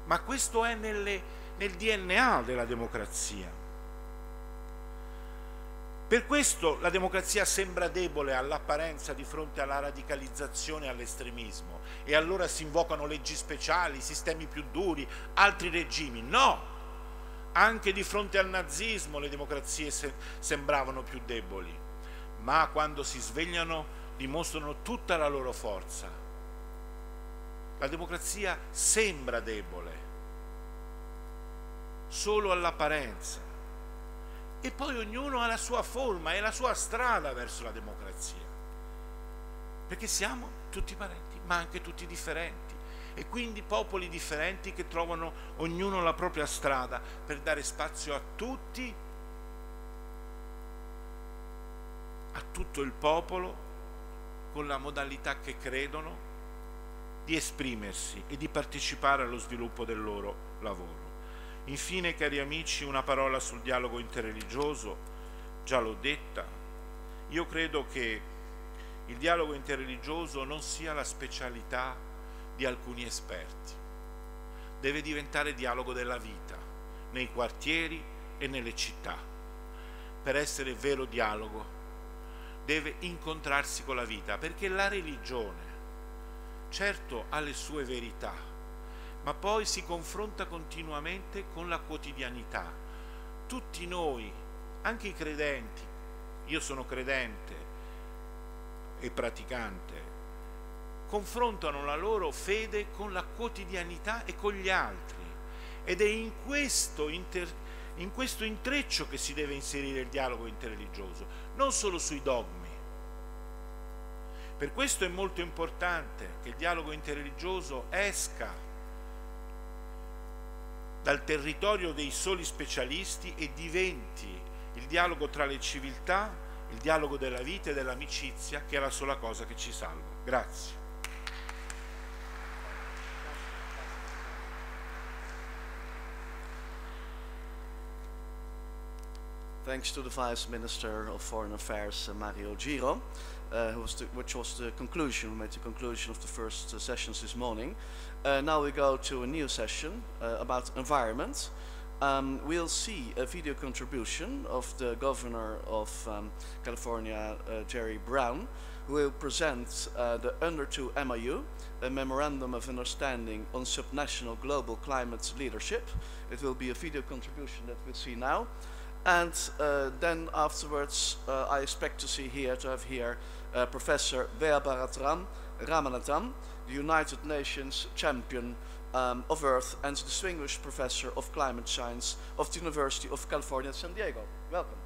Ma questo è nelle, nel DNA della democrazia. Per questo la democrazia sembra debole all'apparenza di fronte alla radicalizzazione e all'estremismo e allora si invocano leggi speciali, sistemi più duri, altri regimi. No! Anche di fronte al nazismo le democrazie se sembravano più deboli ma quando si svegliano dimostrano tutta la loro forza. La democrazia sembra debole, solo all'apparenza. E poi ognuno ha la sua forma e la sua strada verso la democrazia. Perché siamo tutti parenti, ma anche tutti differenti. E quindi popoli differenti che trovano ognuno la propria strada per dare spazio a tutti a tutto il popolo con la modalità che credono di esprimersi e di partecipare allo sviluppo del loro lavoro. Infine, cari amici, una parola sul dialogo interreligioso, già l'ho detta, io credo che il dialogo interreligioso non sia la specialità di alcuni esperti, deve diventare dialogo della vita, nei quartieri e nelle città. Per essere vero dialogo deve incontrarsi con la vita, perché la religione certo ha le sue verità, ma poi si confronta continuamente con la quotidianità. Tutti noi, anche i credenti, io sono credente e praticante, confrontano la loro fede con la quotidianità e con gli altri. Ed è in questo, inter, in questo intreccio che si deve inserire il dialogo interreligioso, non solo sui dogmi. Per questo è molto importante che il dialogo interreligioso esca dal territorio dei soli specialisti e diventi il dialogo tra le civiltà, il dialogo della vita e dell'amicizia, che è la sola cosa che ci salva. Grazie. Thanks to the Vice Minister of Foreign Affairs, uh, Mario Giro, uh, was the, which was the conclusion, we made the conclusion of the first uh, sessions this morning. Uh, now we go to a new session uh, about environment. Um, we'll see a video contribution of the Governor of um, California, uh, Jerry Brown, who will present the Under 2 MIU, a Memorandum of Understanding on Subnational Global Climate Leadership. It will be a video contribution that we'll see now. And uh, then afterwards, uh, I expect to see here, to have here, uh, Professor Vea Ramanathan, the United Nations champion um, of Earth and distinguished professor of climate science of the University of California, San Diego. Welcome.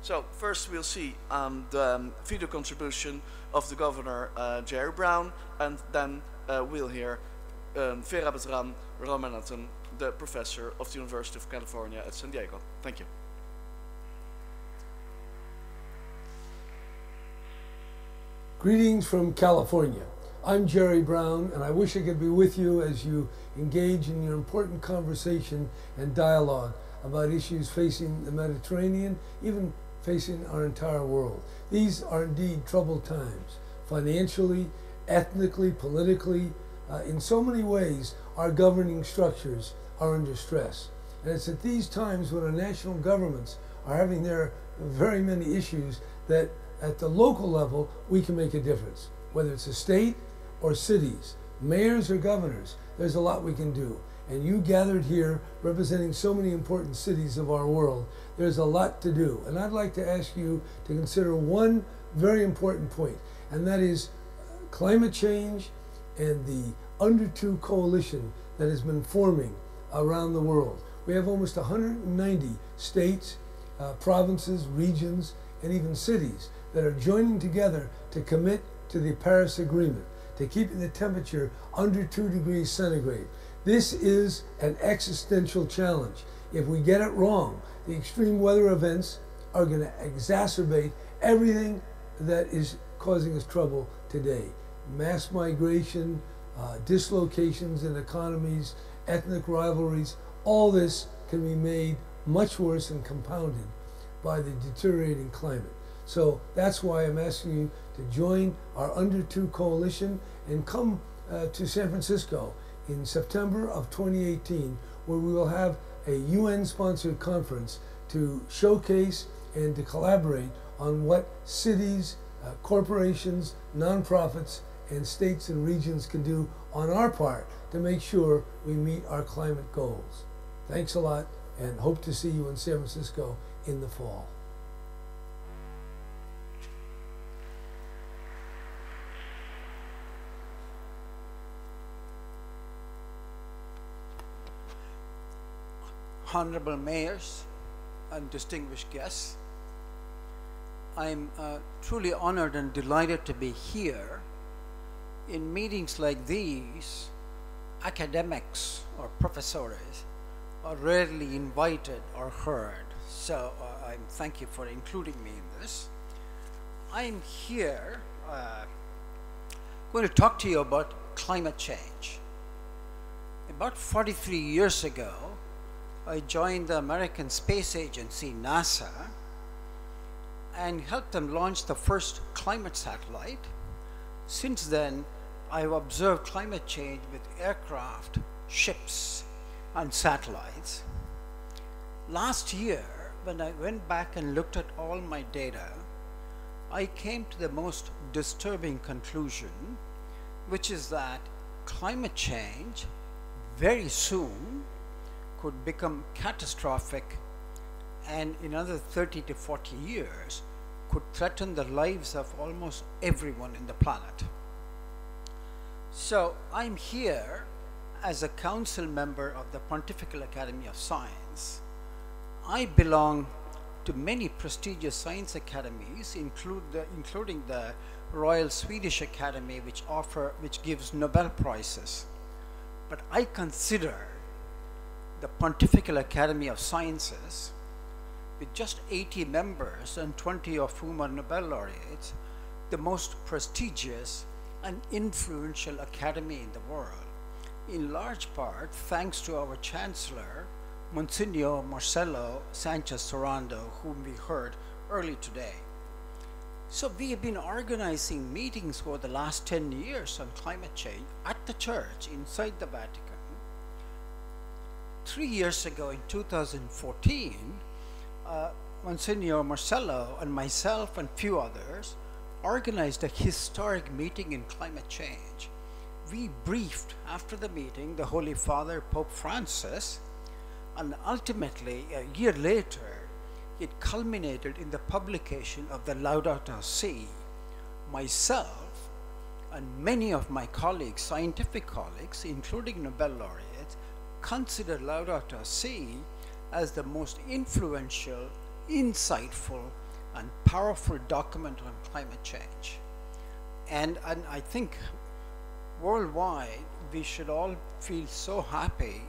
So first we'll see um, the um, video contribution of the Governor uh, Jerry Brown, and then uh, we'll hear um, Ramanathan, the professor of the University of California at San Diego. Thank you. Greetings from California. I'm Jerry Brown, and I wish I could be with you as you engage in your important conversation and dialogue about issues facing the Mediterranean, even facing our entire world. These are indeed troubled times, financially, ethnically, politically. Uh, in so many ways, our governing structures are under stress. And it's at these times when our national governments are having their very many issues that at the local level, we can make a difference. Whether it's a state or cities, mayors or governors, there's a lot we can do. And you gathered here representing so many important cities of our world, there's a lot to do. And I'd like to ask you to consider one very important point, and that is climate change and the Under Two coalition that has been forming around the world. We have almost 190 states, uh, provinces, regions, and even cities that are joining together to commit to the Paris Agreement, to keeping the temperature under 2 degrees centigrade. This is an existential challenge. If we get it wrong, the extreme weather events are going to exacerbate everything that is causing us trouble today. Mass migration, uh, dislocations in economies, ethnic rivalries, all this can be made much worse and compounded by the deteriorating climate. So that's why I'm asking you to join our Under Two Coalition and come uh, to San Francisco in September of 2018, where we will have a UN sponsored conference to showcase and to collaborate on what cities, uh, corporations, nonprofits, and states and regions can do on our part to make sure we meet our climate goals. Thanks a lot and hope to see you in San Francisco in the fall. Honorable mayors and distinguished guests. I'm uh, truly honored and delighted to be here. In meetings like these, academics or professors are rarely invited or heard. So uh, I'm thank you for including me in this. I'm here uh, going to talk to you about climate change. About 43 years ago, I joined the American Space Agency, NASA, and helped them launch the first climate satellite. Since then, I've observed climate change with aircraft, ships, and satellites. Last year, when I went back and looked at all my data, I came to the most disturbing conclusion, which is that climate change very soon could become catastrophic and in another 30 to 40 years could threaten the lives of almost everyone in the planet. So I'm here as a council member of the Pontifical Academy of Science. I belong to many prestigious science academies, include the, including the Royal Swedish Academy, which offer, which gives Nobel prizes. But I consider the Pontifical Academy of Sciences, with just 80 members and 20 of whom are Nobel laureates, the most prestigious and influential academy in the world, in large part thanks to our Chancellor, Monsignor Marcelo Sanchez Sorando, whom we heard early today. So we have been organizing meetings for the last 10 years on climate change at the church inside the Vatican. Three years ago in 2014, uh, Monsignor Marcello and myself and few others organized a historic meeting in climate change. We briefed after the meeting the Holy Father Pope Francis and ultimately a year later it culminated in the publication of the Laudato Si. Myself and many of my colleagues, scientific colleagues, including Nobel laureates, consider Laudato Si as the most influential, insightful, and powerful document on climate change. And, and I think worldwide we should all feel so happy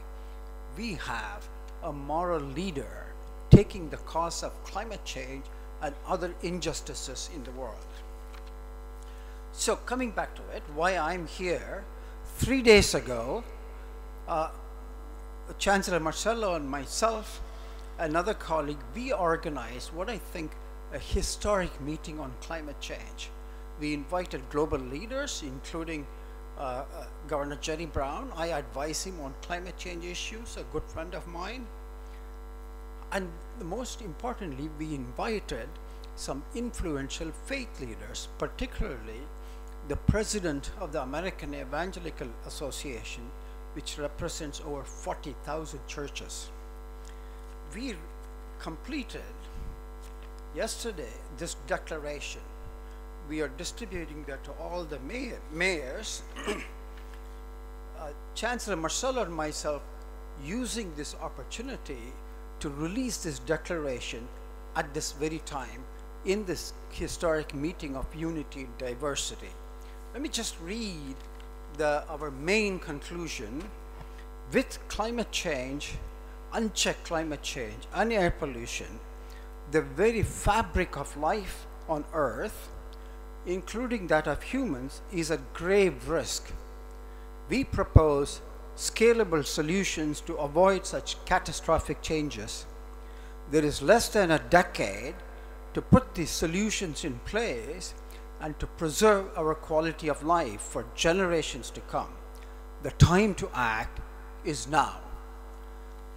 we have a moral leader taking the cause of climate change and other injustices in the world. So coming back to it, why I'm here, three days ago, uh, Chancellor Marcello and myself, another colleague, we organized what I think a historic meeting on climate change. We invited global leaders, including uh, uh, Governor Jerry Brown. I advise him on climate change issues, a good friend of mine. And most importantly, we invited some influential faith leaders, particularly the president of the American Evangelical Association, which represents over 40,000 churches. We completed yesterday this declaration. We are distributing that to all the mayor, mayors. uh, Chancellor Marcelo and myself using this opportunity to release this declaration at this very time in this historic meeting of unity and diversity. Let me just read the, our main conclusion. With climate change, unchecked climate change, and air pollution, the very fabric of life on Earth, including that of humans, is at grave risk. We propose scalable solutions to avoid such catastrophic changes. There is less than a decade to put these solutions in place and to preserve our quality of life for generations to come. The time to act is now.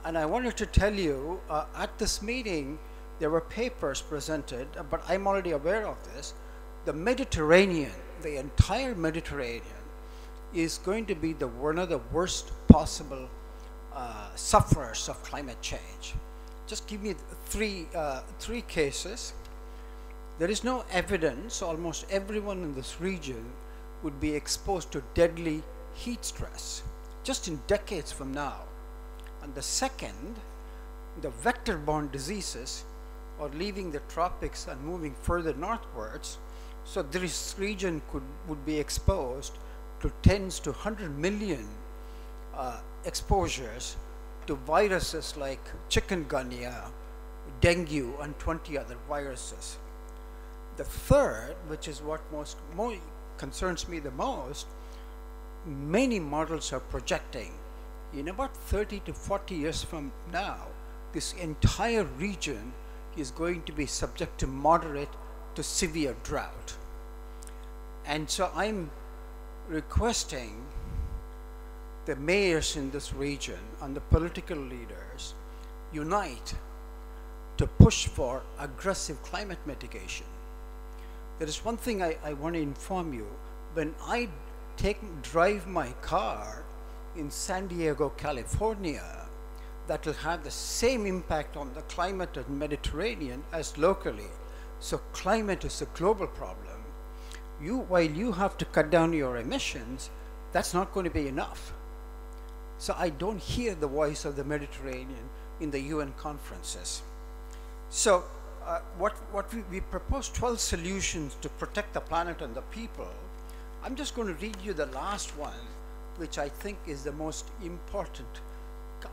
And I wanted to tell you uh, at this meeting, there were papers presented, but I'm already aware of this. The Mediterranean, the entire Mediterranean, is going to be the one of the worst possible uh, sufferers of climate change. Just give me three, uh, three cases. There is no evidence, almost everyone in this region would be exposed to deadly heat stress just in decades from now. And the second, the vector-borne diseases are leaving the tropics and moving further northwards. So this region could, would be exposed to tens to 100 million uh, exposures to viruses like chikungunya, dengue, and 20 other viruses. The third, which is what most more concerns me the most, many models are projecting in about 30 to 40 years from now, this entire region is going to be subject to moderate to severe drought. And so I'm requesting the mayors in this region and the political leaders unite to push for aggressive climate mitigation. There is one thing I, I want to inform you. When I take drive my car in San Diego, California, that will have the same impact on the climate of the Mediterranean as locally. So climate is a global problem. You, while you have to cut down your emissions, that's not going to be enough. So I don't hear the voice of the Mediterranean in the UN conferences. So uh, what, what we, we propose 12 solutions to protect the planet and the people. I'm just going to read you the last one, which I think is the most important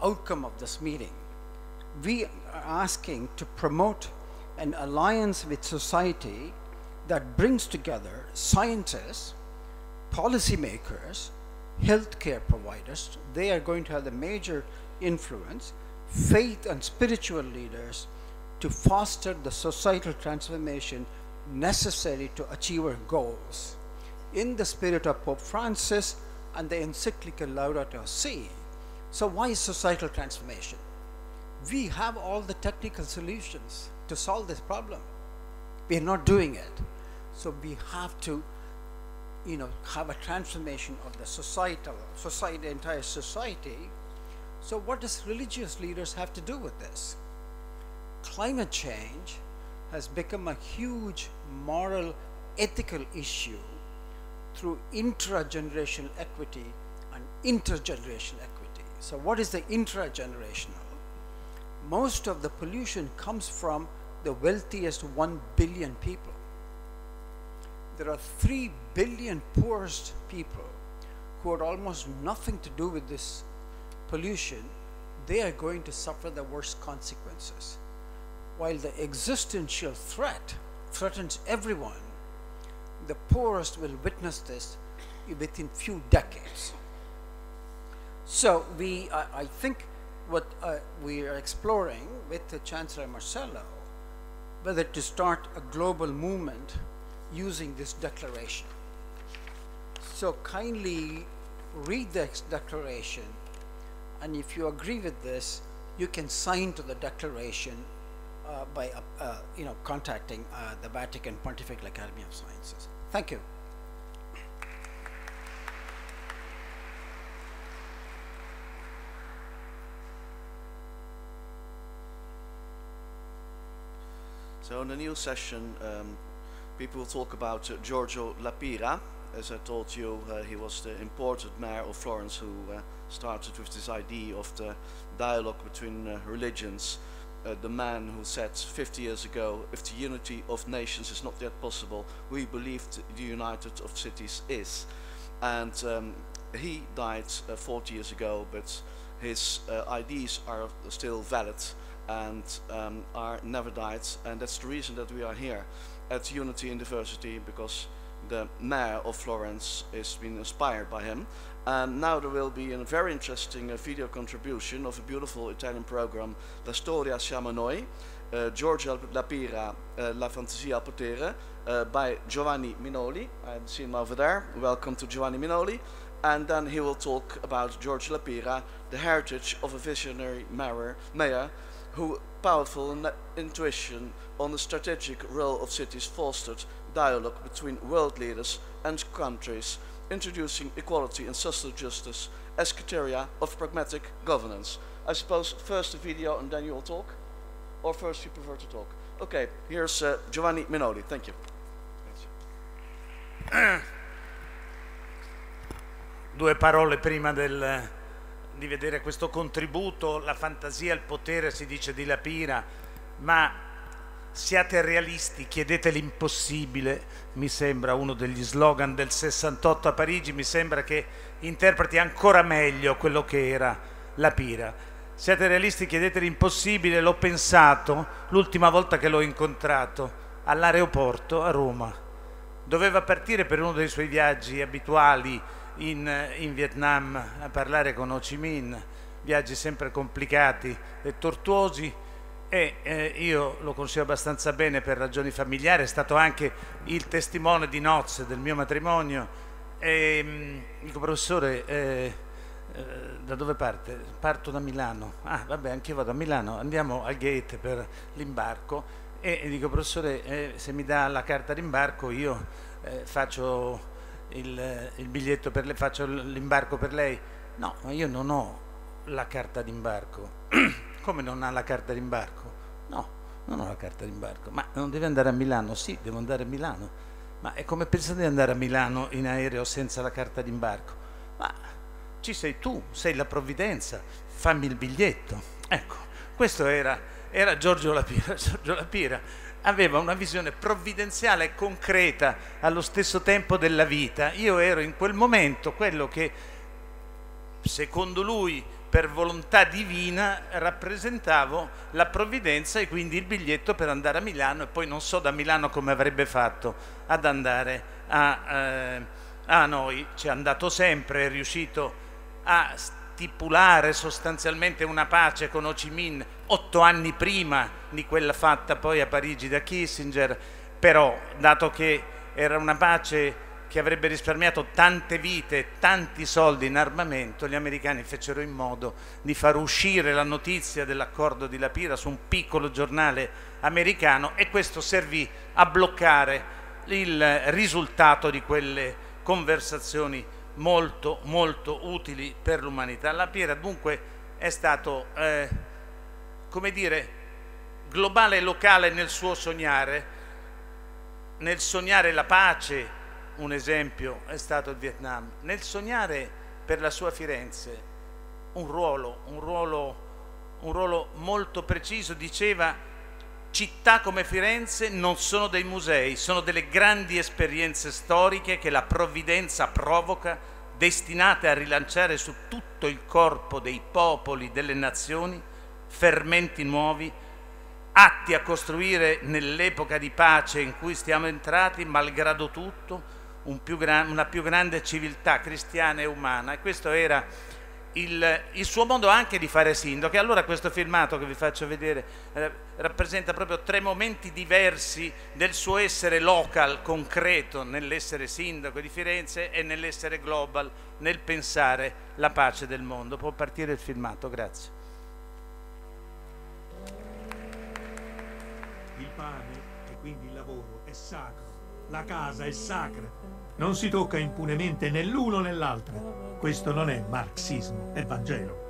outcome of this meeting. We are asking to promote an alliance with society that brings together scientists, policymakers, healthcare providers. They are going to have the major influence, faith and spiritual leaders to foster the societal transformation necessary to achieve our goals. In the spirit of Pope Francis and the encyclical Laudato Si. So why societal transformation? We have all the technical solutions to solve this problem. We are not doing it. So we have to, you know, have a transformation of the societal, society, entire society. So what does religious leaders have to do with this? Climate change has become a huge moral, ethical issue through intragenerational equity and intergenerational equity. So what is the intragenerational? Most of the pollution comes from the wealthiest 1 billion people. There are 3 billion poorest people who had almost nothing to do with this pollution. They are going to suffer the worst consequences. While the existential threat threatens everyone, the poorest will witness this within few decades. So we, I, I think what uh, we are exploring with the Chancellor Marcello, whether to start a global movement using this declaration. So kindly read this declaration, and if you agree with this, you can sign to the declaration uh, by uh, uh, you know contacting uh, the Vatican Pontifical Academy of Sciences. Thank you. So in the new session, um, people will talk about uh, Giorgio Lapira. As I told you, he was the imported mayor of Florence who started with this idea of the dialogue between religions. Uh, the man who said 50 years ago, if the unity of nations is not yet possible, we believe the united of cities is. And um, he died uh, 40 years ago, but his ideas are still valid and um, are never died and that's the reason that we are here at Unity in Diversity because the mayor of Florence has been inspired by him and now there will be a very interesting uh, video contribution of a beautiful Italian program La Storia Siamo Noi uh, Giorgio Lapira uh, La Fantasia Potere uh, by Giovanni Minoli. I see him over there. Welcome to Giovanni Minoli. And then he will talk about George Lapira the heritage of a visionary mayor, mayor who powerful intuition on the strategic role of cities fostered dialogue between world leaders and countries, introducing equality and social justice as criteria of pragmatic governance. I suppose first the video and then you will talk? Or first you prefer to talk? Okay, here's uh, Giovanni Minoli. Thank you. Due parole prima del, di vedere questo contributo, la fantasia, il potere, si dice di Lapira, ma siate realisti, chiedete l'impossibile, mi sembra uno degli slogan del 68 a Parigi, mi sembra che interpreti ancora meglio quello che era Lapira. Siate realisti, chiedete l'impossibile, l'ho pensato l'ultima volta che l'ho incontrato all'aeroporto a Roma. Doveva partire per uno dei suoi viaggi abituali in, in, Vietnam a parlare con Ho Chi Minh, viaggi sempre complicati e tortuosi e eh, io lo consiglio abbastanza bene per ragioni familiari, è stato anche il testimone di nozze del mio matrimonio e mh, dico professore eh, eh, da dove parte? Parto da Milano, ah vabbè anche io vado a Milano, andiamo al gate per l'imbarco e, e dico professore eh, se mi dà la carta d'imbarco io eh, faccio il, il biglietto per le, faccio l'imbarco per lei. No, ma io non ho la carta d'imbarco. Come non ha la carta d'imbarco? No, non ho la carta d'imbarco. Ma non deve andare a Milano? Sì, devo andare a Milano. Ma è come pensate di andare a Milano in aereo senza la carta d'imbarco? Ma ci sei tu, sei la provvidenza, fammi il biglietto. Ecco, questo era, era Giorgio Lapira. Giorgio Lapira aveva una visione provvidenziale e concreta allo stesso tempo della vita. Io ero in quel momento quello che, secondo lui, per volontà divina rappresentavo la provvidenza e quindi il biglietto per andare a Milano e poi non so da Milano come avrebbe fatto ad andare a, eh, a noi. Ci è andato sempre, è riuscito a stipulare sostanzialmente una pace con Ho Chi Minh otto anni prima di quella fatta poi a Parigi da Kissinger, però dato che era una pace che avrebbe risparmiato tante vite, tanti soldi in armamento, gli americani fecero in modo di far uscire la notizia dell'accordo di La Pira su un piccolo giornale americano e questo servì a bloccare il risultato di quelle conversazioni molto molto utili per l'umanità. La Pira dunque è stato, eh, come dire, globale e locale nel suo sognare, nel sognare la pace, un esempio è stato il Vietnam, nel sognare per la sua Firenze un ruolo, un ruolo, un ruolo molto preciso, diceva città come Firenze non sono dei musei, sono delle grandi esperienze storiche che la provvidenza provoca, destinate a rilanciare su tutto il corpo dei popoli, delle nazioni, fermenti nuovi, atti a costruire nell'epoca di pace in cui stiamo entrati, malgrado tutto, un più una più grande civiltà cristiana e umana e questo era il, il, suo modo anche di fare sindaco e allora questo filmato che vi faccio vedere eh, rappresenta proprio tre momenti diversi del suo essere local, concreto nell'essere sindaco di Firenze e nell'essere global, nel pensare la pace del mondo. Può partire il filmato, grazie. Il pane e quindi il lavoro è sacro, la casa è sacra, non si tocca impunemente né l'uno né l'altro. Questo non è marxismo, è Vangelo.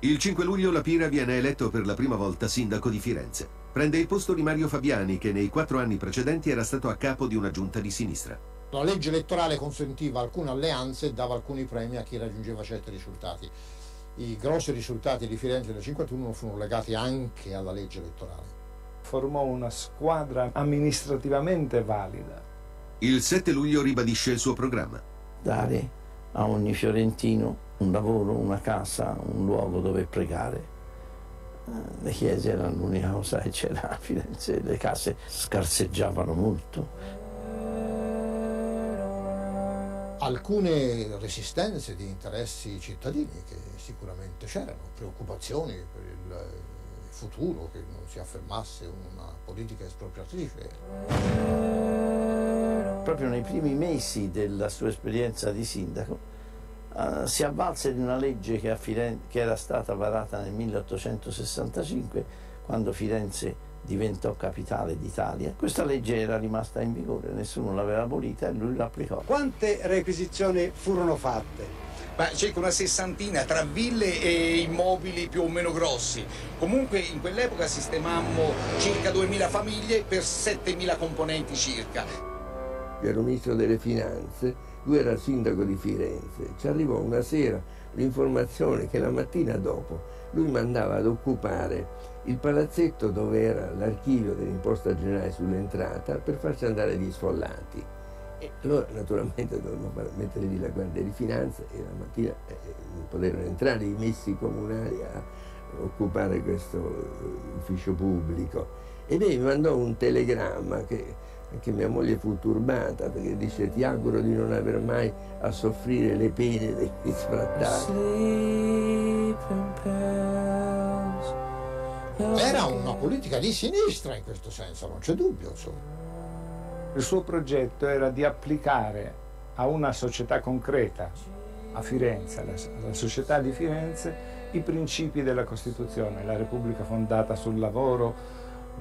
Il 5 luglio la Pira viene eletto per la prima volta sindaco di Firenze. Prende il posto di Mario Fabiani, che nei quattro anni precedenti era stato a capo di una giunta di sinistra. La legge elettorale consentiva alcune alleanze e dava alcuni premi a chi raggiungeva certi risultati. I grossi risultati di Firenze del 51 furono legati anche alla legge elettorale formò una squadra amministrativamente valida. Il 7 luglio ribadisce il suo programma. Dare a ogni fiorentino un lavoro, una casa, un luogo dove pregare. Eh, le chiese erano l'unica cosa che c'era a Firenze, le case scarseggiavano molto. Alcune resistenze di interessi cittadini che sicuramente c'erano, preoccupazioni per il futuro, che non si affermasse una politica espropriatrice. Proprio nei primi mesi della sua esperienza di sindaco uh, si avvalse di una legge che, Firenze, che era stata varata nel 1865 quando Firenze diventò capitale d'Italia. Questa legge era rimasta in vigore, nessuno l'aveva abolita e lui l'applicò. Quante requisizioni furono fatte? Ma circa una sessantina tra ville e immobili più o meno grossi. Comunque in quell'epoca sistemammo circa 2000 famiglie per 7000 componenti circa. Ero ministro delle finanze, lui era sindaco di Firenze. Ci arrivò una sera l'informazione che la mattina dopo lui mandava ad occupare il palazzetto dove era l'archivio dell'imposta generale sull'entrata per farci andare gli sfollati. E allora naturalmente dovevano mettere lì la Guardia di Finanza e la mattina eh, eh, non potevano entrare i messi comunali a occupare questo eh, ufficio pubblico. E lei mi mandò un telegramma che anche mia moglie fu turbata perché dice ti auguro di non aver mai a soffrire le pene degli sfrattati. Era una politica di sinistra in questo senso, non c'è dubbio. Insomma. Il suo progetto era di applicare a una società concreta, a Firenze, alla società di Firenze, i principi della Costituzione, la Repubblica fondata sul lavoro,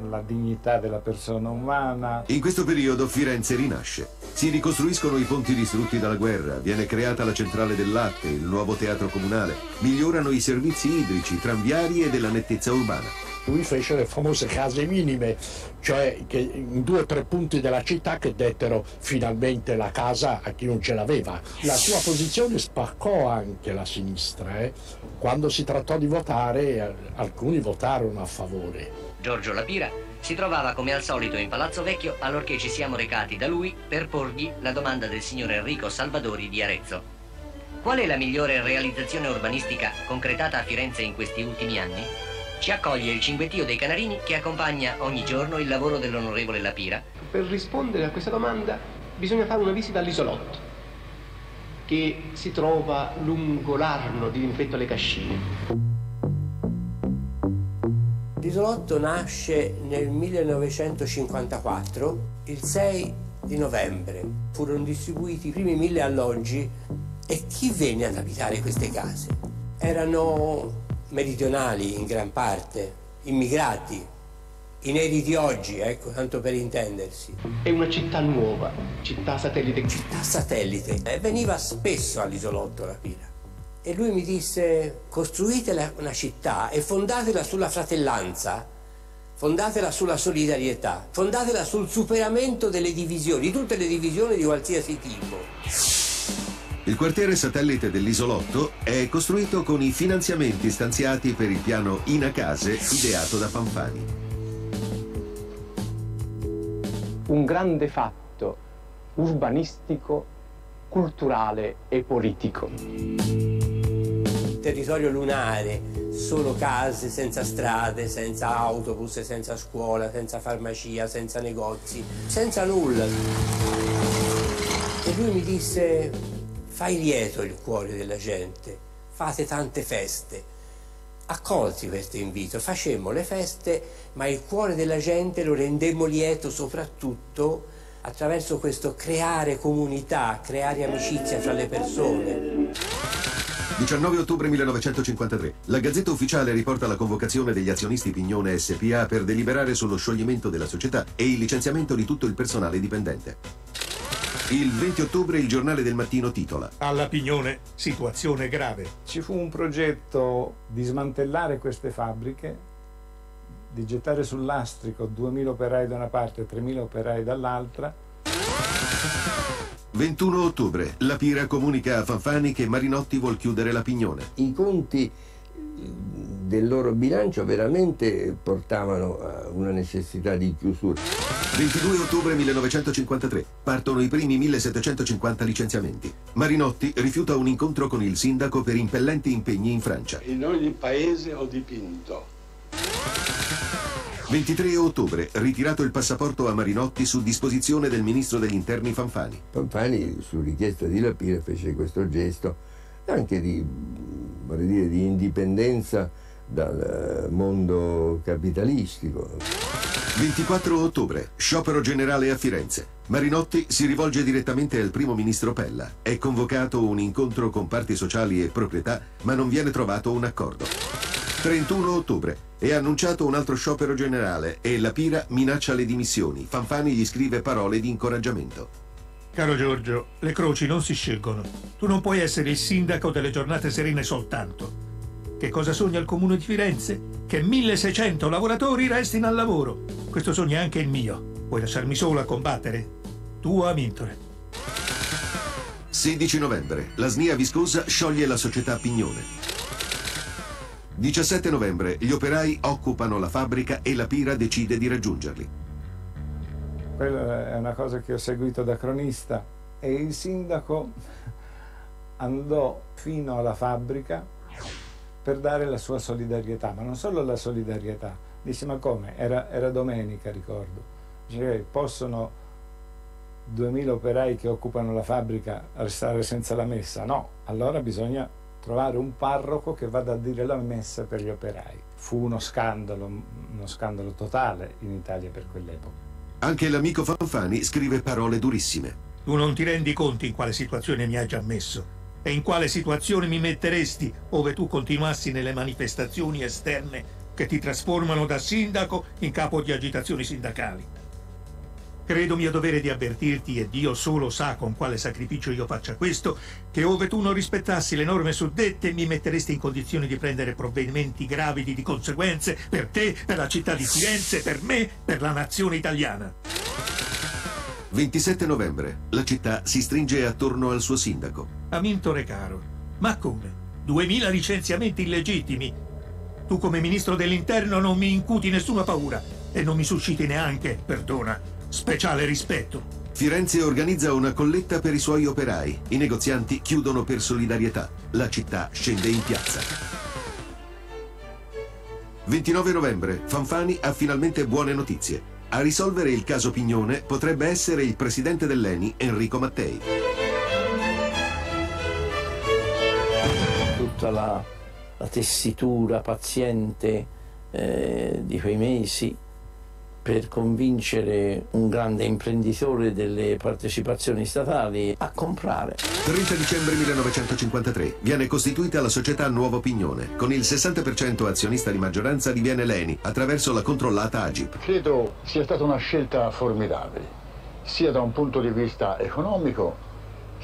la dignità della persona umana. In questo periodo Firenze rinasce. Si ricostruiscono i ponti distrutti dalla guerra, viene creata la centrale del latte, il nuovo teatro comunale, migliorano i servizi idrici, tranviari e della nettezza urbana. Lui fece le famose case minime, cioè in due o tre punti della città che dettero finalmente la casa a chi non ce l'aveva. La sua posizione spaccò anche la sinistra. Eh? Quando si trattò di votare, alcuni votarono a favore. Giorgio Lapira si trovava come al solito in Palazzo Vecchio allorché ci siamo recati da lui per porgli la domanda del signor Enrico Salvadori di Arezzo. Qual è la migliore realizzazione urbanistica concretata a Firenze in questi ultimi anni? Ci accoglie il cinguettio dei Canarini che accompagna ogni giorno il lavoro dell'onorevole Lapira. Per rispondere a questa domanda bisogna fare una visita all'isolotto che si trova lungo l'Arno di Rimpetto alle Cascine. L'isolotto nasce nel 1954, il 6 di novembre. Furono distribuiti i primi mille alloggi e chi venne ad abitare queste case? Erano meridionali in gran parte, immigrati, i neri di oggi, ecco, tanto per intendersi. È una città nuova, città satellite. Città satellite. E veniva spesso all'isolotto la Pira. E lui mi disse, costruite una città e fondatela sulla fratellanza, fondatela sulla solidarietà, fondatela sul superamento delle divisioni, di tutte le divisioni di qualsiasi tipo. Il quartiere satellite dell'isolotto è costruito con i finanziamenti stanziati per il piano Inacase ideato da Fanfani. Un grande fatto urbanistico, culturale e politico. Territorio lunare, solo case senza strade, senza autobus, senza scuola, senza farmacia, senza negozi, senza nulla. E lui mi disse fai lieto il cuore della gente, fate tante feste. Accolti questo invito, facemmo le feste, ma il cuore della gente lo rendemmo lieto soprattutto attraverso questo creare comunità, creare amicizia tra le persone. 19 ottobre 1953. La Gazzetta Ufficiale riporta la convocazione degli azionisti Pignone SPA per deliberare sullo scioglimento della società e il licenziamento di tutto il personale dipendente. Il 20 ottobre il giornale del mattino titola Alla Pignone, situazione grave. Ci fu un progetto di smantellare queste fabbriche, di gettare sul lastrico 2.000 operai da una parte e 3.000 operai dall'altra. 21 ottobre, la Pira comunica a Fanfani che Marinotti vuol chiudere la Pignone. I conti del loro bilancio veramente portavano a una necessità di chiusura. 22 ottobre 1953 partono i primi 1750 licenziamenti. Marinotti rifiuta un incontro con il sindaco per impellenti impegni in Francia. In ogni paese ho dipinto. 23 ottobre, ritirato il passaporto a Marinotti su disposizione del ministro degli interni Fanfani. Fanfani, su richiesta di Lapira, fece questo gesto anche di, dire, di indipendenza dal mondo capitalistico. 24 ottobre, sciopero generale a Firenze. Marinotti si rivolge direttamente al primo ministro Pella. È convocato un incontro con parti sociali e proprietà, ma non viene trovato un accordo. 31 ottobre, è annunciato un altro sciopero generale e la Pira minaccia le dimissioni. Fanfani gli scrive parole di incoraggiamento. Caro Giorgio, le croci non si scelgono. Tu non puoi essere il sindaco delle giornate serene soltanto. Che cosa sogna il comune di Firenze? Che 1600 lavoratori restino al lavoro. Questo sogno è anche il mio. Vuoi lasciarmi solo a combattere? Tuo Amintore. 16 novembre. La SNIA Viscosa scioglie la società Pignone. 17 novembre. Gli operai occupano la fabbrica e la Pira decide di raggiungerli. Quella è una cosa che ho seguito da cronista e il sindaco andò fino alla fabbrica per dare la sua solidarietà, ma non solo la solidarietà, dice ma come? Era, era domenica ricordo, dice possono 2000 operai che occupano la fabbrica restare senza la messa? No, allora bisogna trovare un parroco che vada a dire la messa per gli operai. Fu uno scandalo, uno scandalo totale in Italia per quell'epoca. Anche l'amico Fanfani scrive parole durissime. Tu non ti rendi conto in quale situazione mi hai già messo? E in quale situazione mi metteresti ove tu continuassi nelle manifestazioni esterne che ti trasformano da sindaco in capo di agitazioni sindacali. Credo mio dovere di avvertirti, e Dio solo sa con quale sacrificio io faccia questo, che ove tu non rispettassi le norme suddette mi metteresti in condizioni di prendere provvedimenti gravidi di conseguenze per te, per la città di Firenze, per me, per la nazione italiana. 27 novembre. La città si stringe attorno al suo sindaco. Aminto Recaro. Ma come? Duemila licenziamenti illegittimi. Tu come ministro dell'interno non mi incuti nessuna paura e non mi susciti neanche, perdona, speciale rispetto. Firenze organizza una colletta per i suoi operai. I negozianti chiudono per solidarietà. La città scende in piazza. 29 novembre. Fanfani ha finalmente buone notizie. A risolvere il caso Pignone potrebbe essere il presidente dell'ENI Enrico Mattei. Tutta la, la tessitura paziente eh, di quei mesi per convincere un grande imprenditore delle partecipazioni statali a comprare. 30 dicembre 1953 viene costituita la società Nuovo Pignone. Con il 60% azionista di maggioranza diviene l'ENI attraverso la controllata Agip. Credo sia stata una scelta formidabile, sia da un punto di vista economico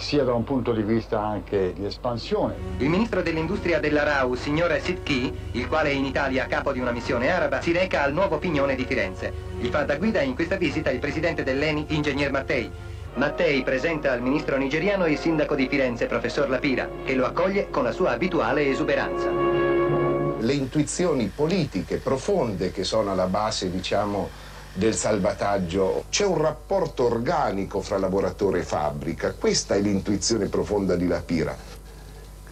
sia da un punto di vista anche di espansione. Il ministro dell'industria della RAU, signor Sidki, il quale è in Italia a capo di una missione araba, si reca al nuovo Pignone di Firenze. Gli fa da guida in questa visita il presidente dell'ENI, ingegner Mattei. Mattei presenta al ministro nigeriano il sindaco di Firenze, professor Lapira, che lo accoglie con la sua abituale esuberanza. Le intuizioni politiche profonde che sono alla base, diciamo, del salvataggio. C'è un rapporto organico fra lavoratore e fabbrica, questa è l'intuizione profonda di Lapira.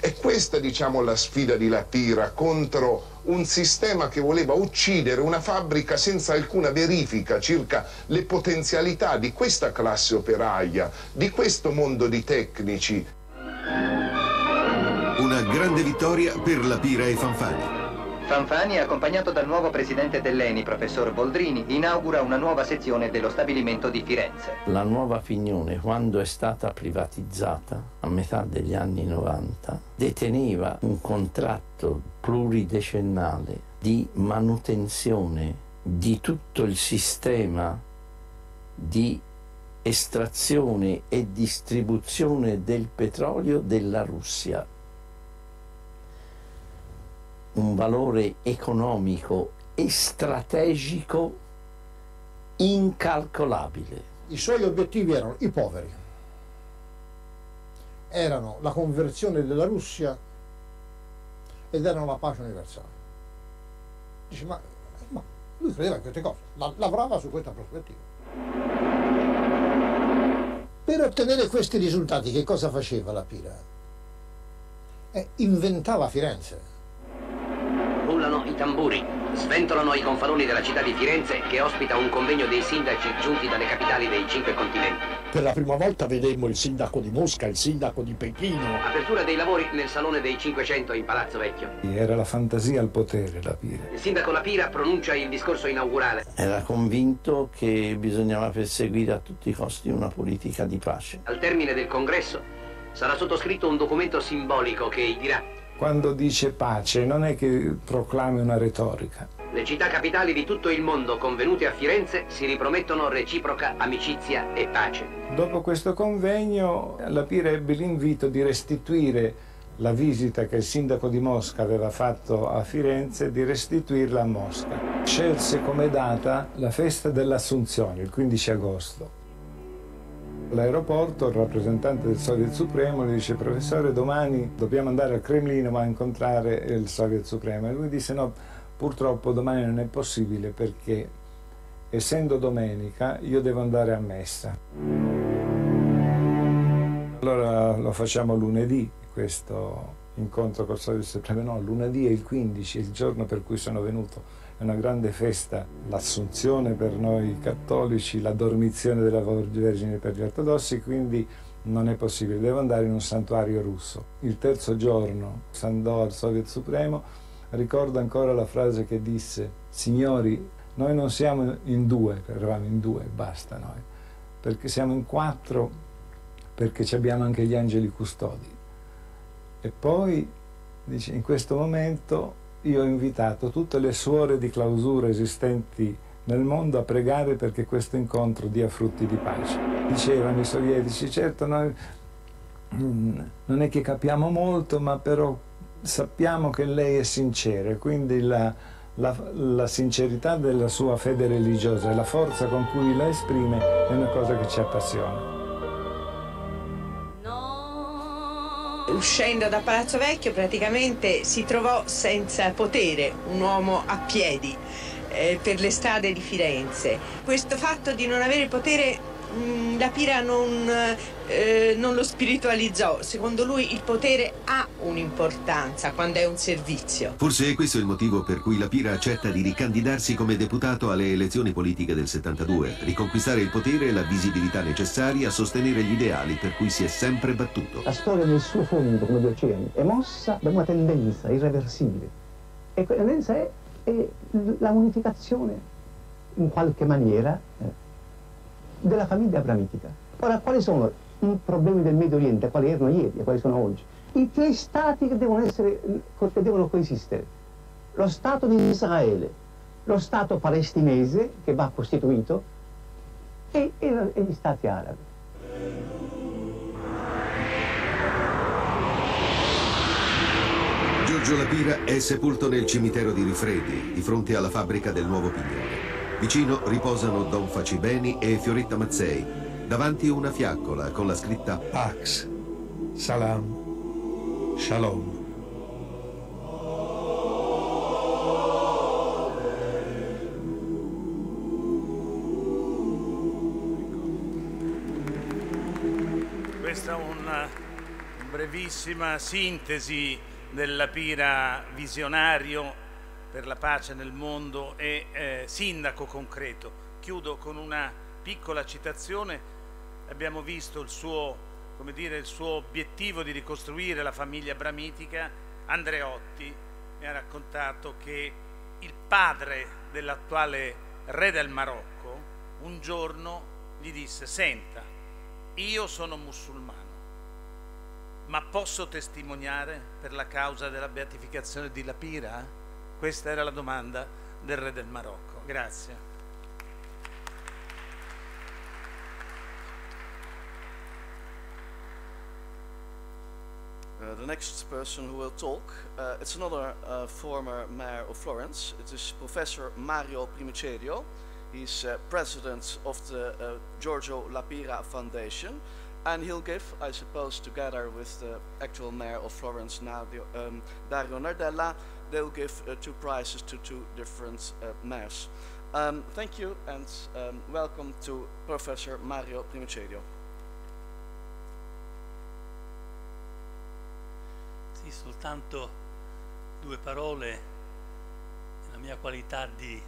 E questa, diciamo, la sfida di Lapira contro un sistema che voleva uccidere una fabbrica senza alcuna verifica circa le potenzialità di questa classe operaia, di questo mondo di tecnici. Una grande vittoria per Lapira e Fanfani. Fanfani, accompagnato dal nuovo presidente dell'ENI, professor Boldrini, inaugura una nuova sezione dello stabilimento di Firenze. La nuova Pignone, quando è stata privatizzata a metà degli anni 90, deteneva un contratto pluridecennale di manutenzione di tutto il sistema di estrazione e distribuzione del petrolio della Russia un valore economico e strategico incalcolabile. I suoi obiettivi erano i poveri, erano la conversione della Russia ed erano la pace universale. Dice, ma, ma lui credeva in queste cose, la, lavorava su questa prospettiva. Per ottenere questi risultati che cosa faceva la Pira? Eh, inventava Firenze Rullano i tamburi, sventolano i gonfaloni della città di Firenze che ospita un convegno dei sindaci giunti dalle capitali dei cinque continenti. Per la prima volta vedemmo il sindaco di Mosca, il sindaco di Pechino. Apertura dei lavori nel Salone dei 500 in Palazzo Vecchio. Era la fantasia al potere, la Pira. Il sindaco Lapira pronuncia il discorso inaugurale. Era convinto che bisognava perseguire a tutti i costi una politica di pace. Al termine del congresso sarà sottoscritto un documento simbolico che dirà quando dice pace non è che proclami una retorica. Le città capitali di tutto il mondo convenute a Firenze si ripromettono reciproca amicizia e pace. Dopo questo convegno la Pira ebbe l'invito di restituire la visita che il sindaco di Mosca aveva fatto a Firenze, di restituirla a Mosca. Scelse come data la festa dell'Assunzione, il 15 agosto. All'aeroporto il rappresentante del Soviet Supremo gli dice professore domani dobbiamo andare al Cremlino ma incontrare il Soviet Supremo e lui disse no purtroppo domani non è possibile perché essendo domenica io devo andare a messa. Allora lo facciamo lunedì questo incontro col Soviet Supremo, no lunedì è il 15, il giorno per cui sono venuto è una grande festa, l'assunzione per noi cattolici, la dormizione della Vergine per gli ortodossi, quindi non è possibile, devo andare in un santuario russo. Il terzo giorno al Soviet Supremo, ricordo ancora la frase che disse, signori, noi non siamo in due, eravamo in due, basta noi, perché siamo in quattro, perché abbiamo anche gli angeli custodi. E poi, dice, in questo momento io ho invitato tutte le suore di clausura esistenti nel mondo a pregare perché questo incontro dia frutti di pace. Dicevano i sovietici, certo noi mm, non è che capiamo molto, ma però sappiamo che lei è sincera, quindi la, la, la, sincerità della sua fede religiosa e la forza con cui la esprime è una cosa che ci appassiona. Uscendo da Palazzo Vecchio praticamente si trovò senza potere, un uomo a piedi eh, per le strade di Firenze. Questo fatto di non avere potere Mm, la Pira non, eh, non, lo spiritualizzò. Secondo lui il potere ha un'importanza quando è un servizio. Forse è questo il motivo per cui la Pira accetta di ricandidarsi come deputato alle elezioni politiche del 72, riconquistare il potere e la visibilità necessaria a sostenere gli ideali per cui si è sempre battuto. La storia nel suo fondo, come gli oceani, è mossa da una tendenza irreversibile. E quella tendenza è, è la unificazione, in qualche maniera, eh, della famiglia abramitica. Ora, quali sono i problemi del Medio Oriente, quali erano ieri e quali sono oggi? I tre stati che devono, essere, che devono coesistere. Lo Stato di Israele, lo Stato palestinese, che va costituito, e, e, e gli Stati arabi. Giorgio Lapira è sepolto nel cimitero di Rifredi, di fronte alla fabbrica del Nuovo Pignone. Vicino riposano Don Facibeni e Fioretta Mazzei, davanti una fiaccola con la scritta Pax, Salam, Shalom. Questa è una brevissima sintesi della Pira visionario per la pace nel mondo e eh, sindaco concreto. Chiudo con una piccola citazione. Abbiamo visto il suo, dire, il suo obiettivo di ricostruire la famiglia bramitica. Andreotti mi ha raccontato che il padre dell'attuale re del Marocco un giorno gli disse senta, io sono musulmano, ma posso testimoniare per la causa della beatificazione di Lapira? Questa era la domanda del re del Marocco. Grazie. Uh, the next person who will talk, uh, it's another uh, former mayor of Florence. It is Professor Mario Primicerio. He's uh, president of the uh, Giorgio Lapira Foundation. And he'll give, I suppose, together with the actual mayor of Florence now, the, um, Dario Nardella, they'll give two prizes to two different mayors. Um, thank you and um, welcome to Professor Mario Primicerio. Sì, soltanto due parole nella mia qualità di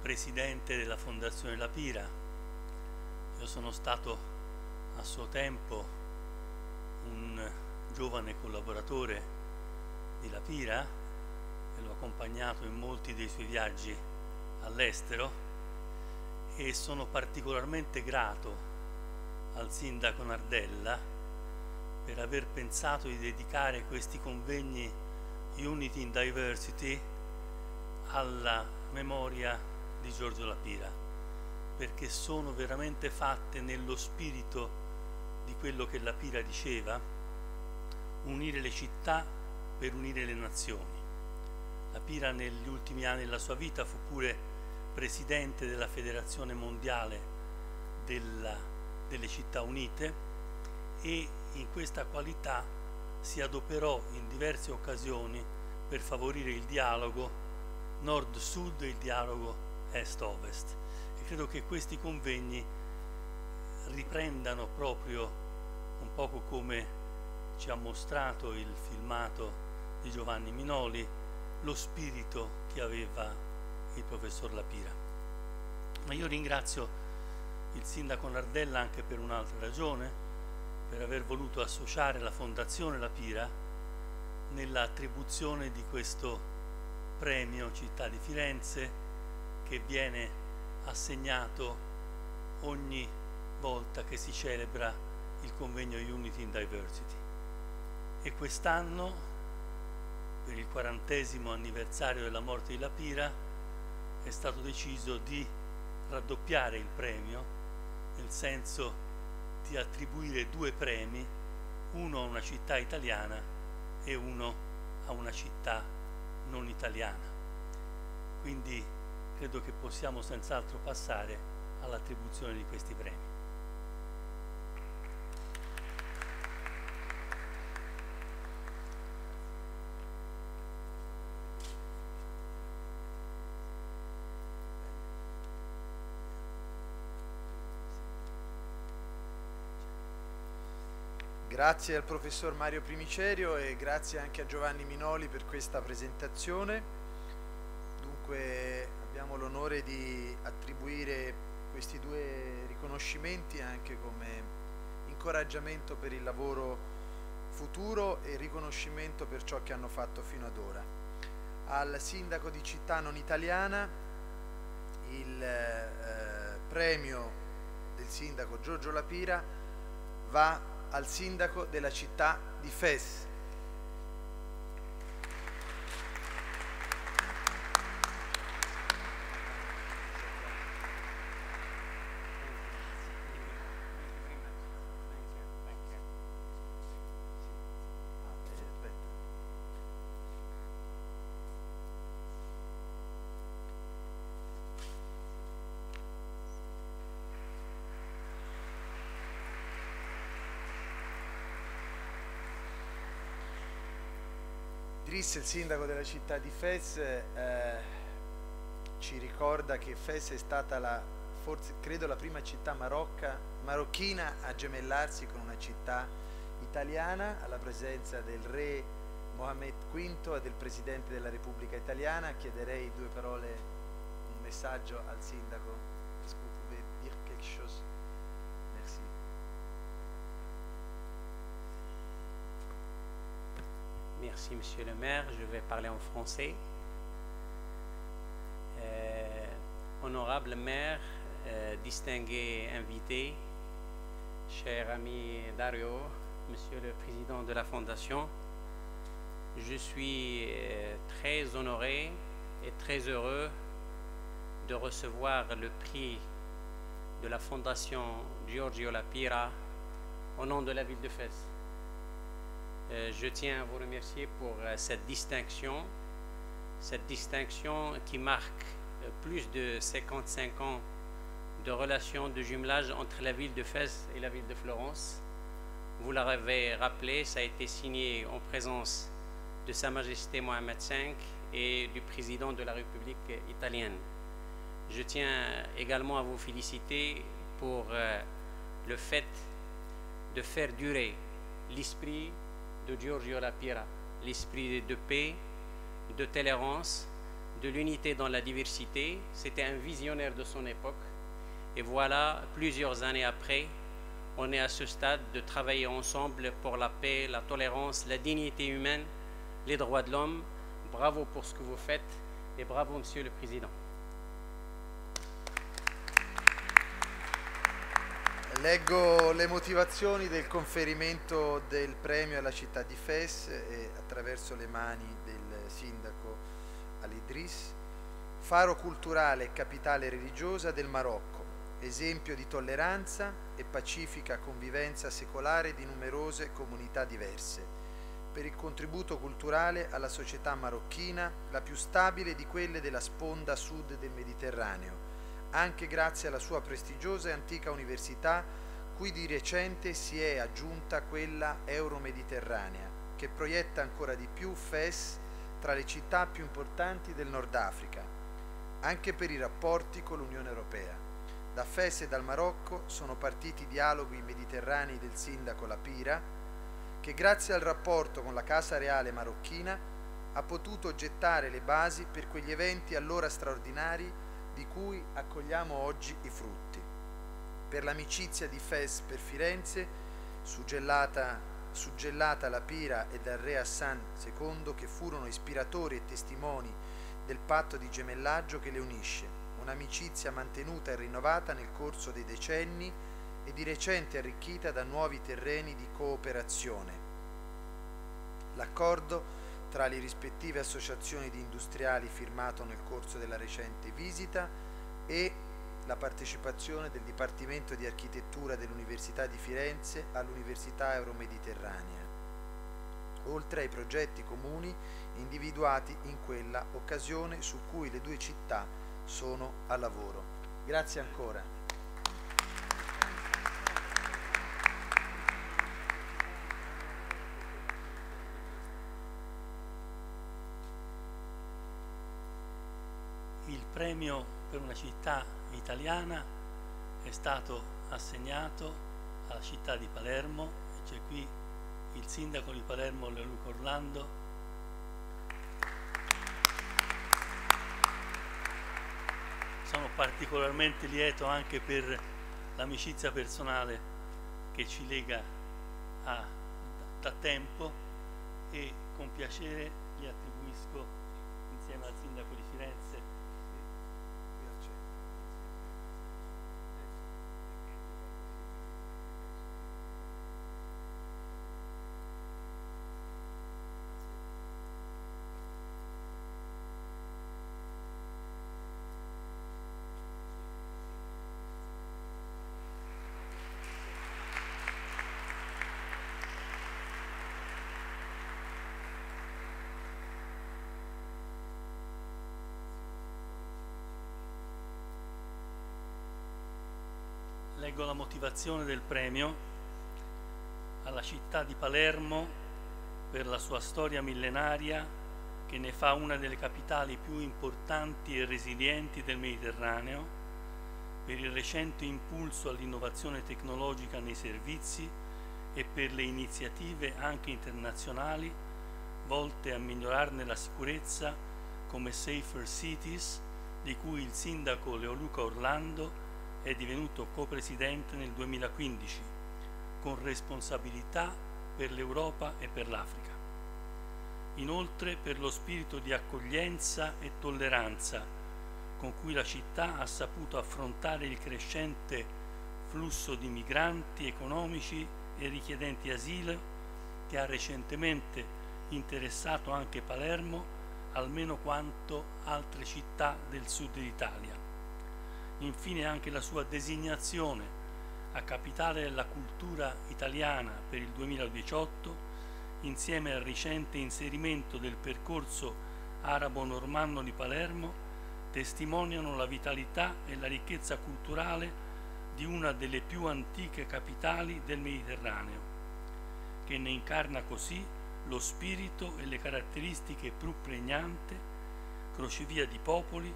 presidente della Fondazione La Pira. Io sono stato a suo tempo un giovane collaboratore di La Pira l'ho accompagnato in molti dei suoi viaggi all'estero e sono particolarmente grato al sindaco Nardella per aver pensato di dedicare questi convegni Unity in Diversity alla memoria di Giorgio Lapira perché sono veramente fatte nello spirito di quello che Lapira diceva unire le città per unire le nazioni. La Pira negli ultimi anni della sua vita fu pure presidente della Federazione Mondiale della, delle Città Unite e in questa qualità si adoperò in diverse occasioni per favorire il dialogo nord-sud e il dialogo est-ovest. E credo che questi convegni riprendano proprio un poco come ci ha mostrato il filmato di Giovanni Minoli, lo spirito che aveva il professor Lapira. Ma io ringrazio il sindaco Nardella anche per un'altra ragione, per aver voluto associare la Fondazione Lapira nell'attribuzione di questo premio Città di Firenze che viene assegnato ogni volta che si celebra il convegno Unity in Diversity. E quest'anno per il quarantesimo anniversario della morte di Lapira è stato deciso di raddoppiare il premio nel senso di attribuire due premi, uno a una città italiana e uno a una città non italiana. Quindi credo che possiamo senz'altro passare all'attribuzione di questi premi. Grazie al professor Mario Primicerio e grazie anche a Giovanni Minoli per questa presentazione. Dunque abbiamo l'onore di attribuire questi due riconoscimenti anche come incoraggiamento per il lavoro futuro e riconoscimento per ciò che hanno fatto fino ad ora. Al sindaco di città non italiana il eh, premio del sindaco Giorgio Lapira va al sindaco della città di Fes. Idris, il sindaco della città di Fez, eh, ci ricorda che Fez è stata la, forse, credo la prima città marocca, marocchina a gemellarsi con una città italiana alla presenza del re Mohammed V e del Presidente della Repubblica Italiana. Chiederei due parole, un messaggio al sindaco. Est-ce que vous pouvez dire quelque chose? Merci, monsieur le maire. Je vais parler en français. Euh, honorable maire, euh, distingué invité, cher ami Dario, monsieur le président de la fondation, je suis euh, très honoré et très heureux de recevoir le prix de la fondation Giorgio Lapira au nom de la ville de Fès. Euh, je tiens à vous remercier pour euh, cette distinction, cette distinction qui marque euh, plus de 55 ans de relations de jumelage entre la ville de Fès et la ville de Florence. Vous l'avez rappelé, ça a été signé en présence de Sa Majesté Mohamed V et du président de la République italienne. Je tiens également à vous féliciter pour le fait de faire durer l'esprit de Giorgio Lapira, l'esprit de paix, de tolérance, de l'unité dans la diversité. C'était un visionnaire de son époque. Et voilà, plusieurs années après, on est à ce stade de travailler ensemble pour la paix, la tolérance, la dignité humaine, les droits de l'homme. Bravo pour ce que vous faites et bravo, Monsieur le Président. Leggo le motivazioni del conferimento del premio alla città di Fes e attraverso le mani del sindaco Al-Idris. Faro culturale e capitale religiosa del Marocco, esempio di tolleranza e pacifica convivenza secolare di numerose comunità diverse, per il contributo culturale alla società marocchina, la più stabile di quelle della sponda sud del Mediterraneo, anche grazie alla sua prestigiosa e antica università, cui di recente si è aggiunta quella euromediterranea, che proietta ancora di più Fes tra le città più importanti del Nord Africa, anche per i rapporti con l'Unione Europea. Da Fes e dal Marocco sono partiti dialoghi mediterranei del sindaco Lapira, che grazie al rapporto con la Casa Reale marocchina ha potuto gettare le basi per quegli eventi allora straordinari di cui accogliamo oggi i frutti. Per l'amicizia di Fes per Firenze, suggellata, suggellata la Pira e dal re Hassan II che furono ispiratori e testimoni del patto di gemellaggio che le unisce, un'amicizia mantenuta e rinnovata nel corso dei decenni e di recente arricchita da nuovi terreni di cooperazione. L'accordo tra le rispettive associazioni di industriali firmato nel corso della recente visita e la partecipazione del Dipartimento di Architettura dell'Università di Firenze all'Università Euromediterranea, oltre ai progetti comuni individuati in quella occasione su cui le due città sono a lavoro. Grazie ancora. Premio per una città italiana è stato assegnato alla città di Palermo e c'è qui il sindaco di Palermo Leoluca Orlando. Sono particolarmente lieto anche per l'amicizia personale che ci lega a, da tempo e con piacere gli attribuisco insieme al sindaco di Firenze leggo la motivazione del premio alla città di Palermo per la sua storia millenaria che ne fa una delle capitali più importanti e resilienti del Mediterraneo, per il recente impulso all'innovazione tecnologica nei servizi e per le iniziative anche internazionali volte a migliorarne la sicurezza come Safer Cities, di cui il sindaco Leoluca Orlando è divenuto copresidente nel 2015, con responsabilità per l'Europa e per l'Africa. Inoltre per lo spirito di accoglienza e tolleranza con cui la città ha saputo affrontare il crescente flusso di migranti economici e richiedenti asilo che ha recentemente interessato anche Palermo almeno quanto altre città del sud d'Italia infine anche la sua designazione a capitale della cultura italiana per il 2018 insieme al recente inserimento del percorso arabo-normanno di Palermo testimoniano la vitalità e la ricchezza culturale di una delle più antiche capitali del Mediterraneo, che ne incarna così lo spirito e le caratteristiche più pregnante, crocevia di popoli,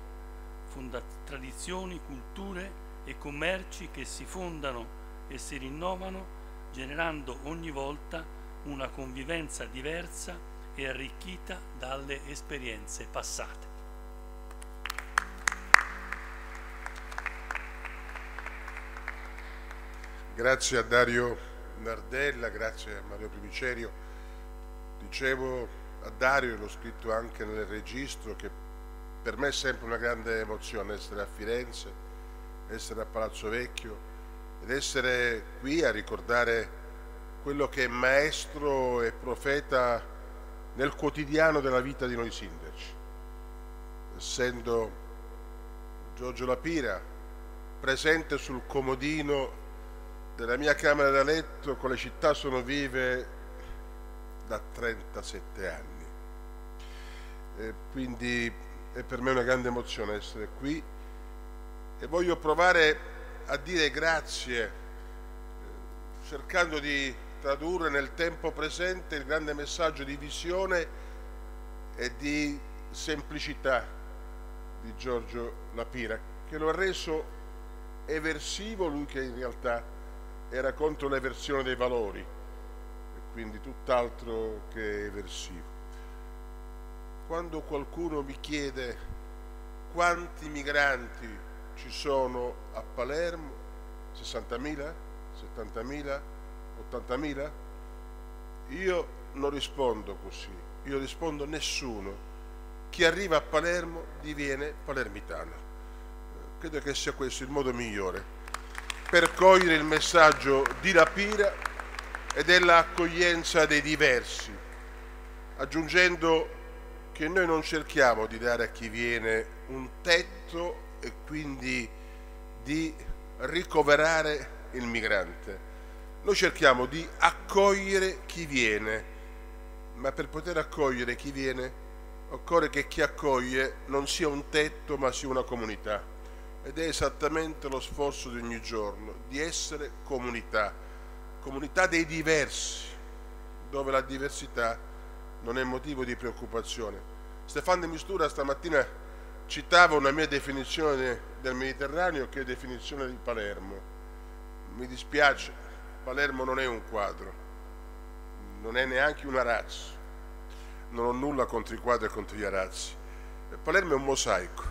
tradizioni, culture e commerci che si fondano e si rinnovano generando ogni volta una convivenza diversa e arricchita dalle esperienze passate. Grazie a Dario Nardella, grazie a Mario Primicerio. Dicevo a Dario, l'ho scritto anche nel registro, che per me è sempre una grande emozione essere a Firenze, essere a Palazzo Vecchio ed essere qui a ricordare quello che è maestro e profeta nel quotidiano della vita di noi sindaci. Essendo Giorgio Lapira presente sul comodino della mia camera da letto con le città sono vive da 37 anni. E quindi è per me una grande emozione essere qui. E voglio provare a dire grazie eh, cercando di tradurre nel tempo presente il grande messaggio di visione e di semplicità di Giorgio Lapira che lo ha reso eversivo lui che in realtà era contro l'eversione dei valori e quindi tutt'altro che eversivo quando qualcuno mi chiede quanti migranti ci sono a Palermo, 60.000, 70.000, 80.000, io non rispondo così, io rispondo nessuno. Chi arriva a Palermo diviene palermitano. Credo che sia questo il modo migliore per cogliere il messaggio di Rapira e dell'accoglienza dei diversi aggiungendo che noi non cerchiamo di dare a chi viene un tetto e quindi di ricoverare il migrante. Noi cerchiamo di accogliere chi viene, ma per poter accogliere chi viene occorre che chi accoglie non sia un tetto ma sia una comunità. Ed è esattamente lo sforzo di ogni giorno, di essere comunità, comunità dei diversi, dove la diversità non è motivo di preoccupazione. Stefano de Mistura stamattina citava una mia definizione del Mediterraneo che è definizione di Palermo. Mi dispiace, Palermo non è un quadro, non è neanche un arazzo, non ho nulla contro i quadri e contro gli arazzi. Palermo è un mosaico,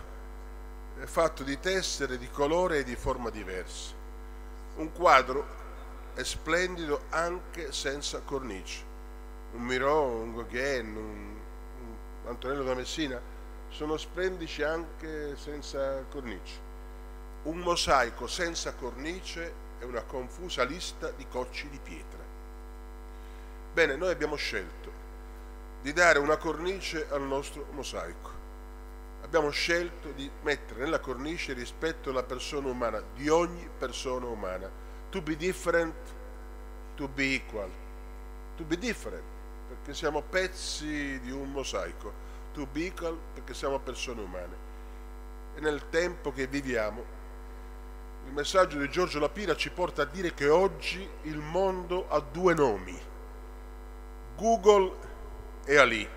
è fatto di tessere, di colore e di forma diverse. Un quadro è splendido anche senza cornice. Un Miró, un Gauguin, un, un Antonello da Messina sono splendici anche senza cornice. Un mosaico senza cornice è una confusa lista di cocci di pietra. Bene, noi abbiamo scelto di dare una cornice al nostro mosaico. Abbiamo scelto di mettere nella cornice rispetto alla persona umana, di ogni persona umana. To be different, to be equal. To be different, perché siamo pezzi di un mosaico. To be equal, perché siamo persone umane. E nel tempo che viviamo il messaggio di Giorgio Lapira ci porta a dire che oggi il mondo ha due nomi, Google e Ali.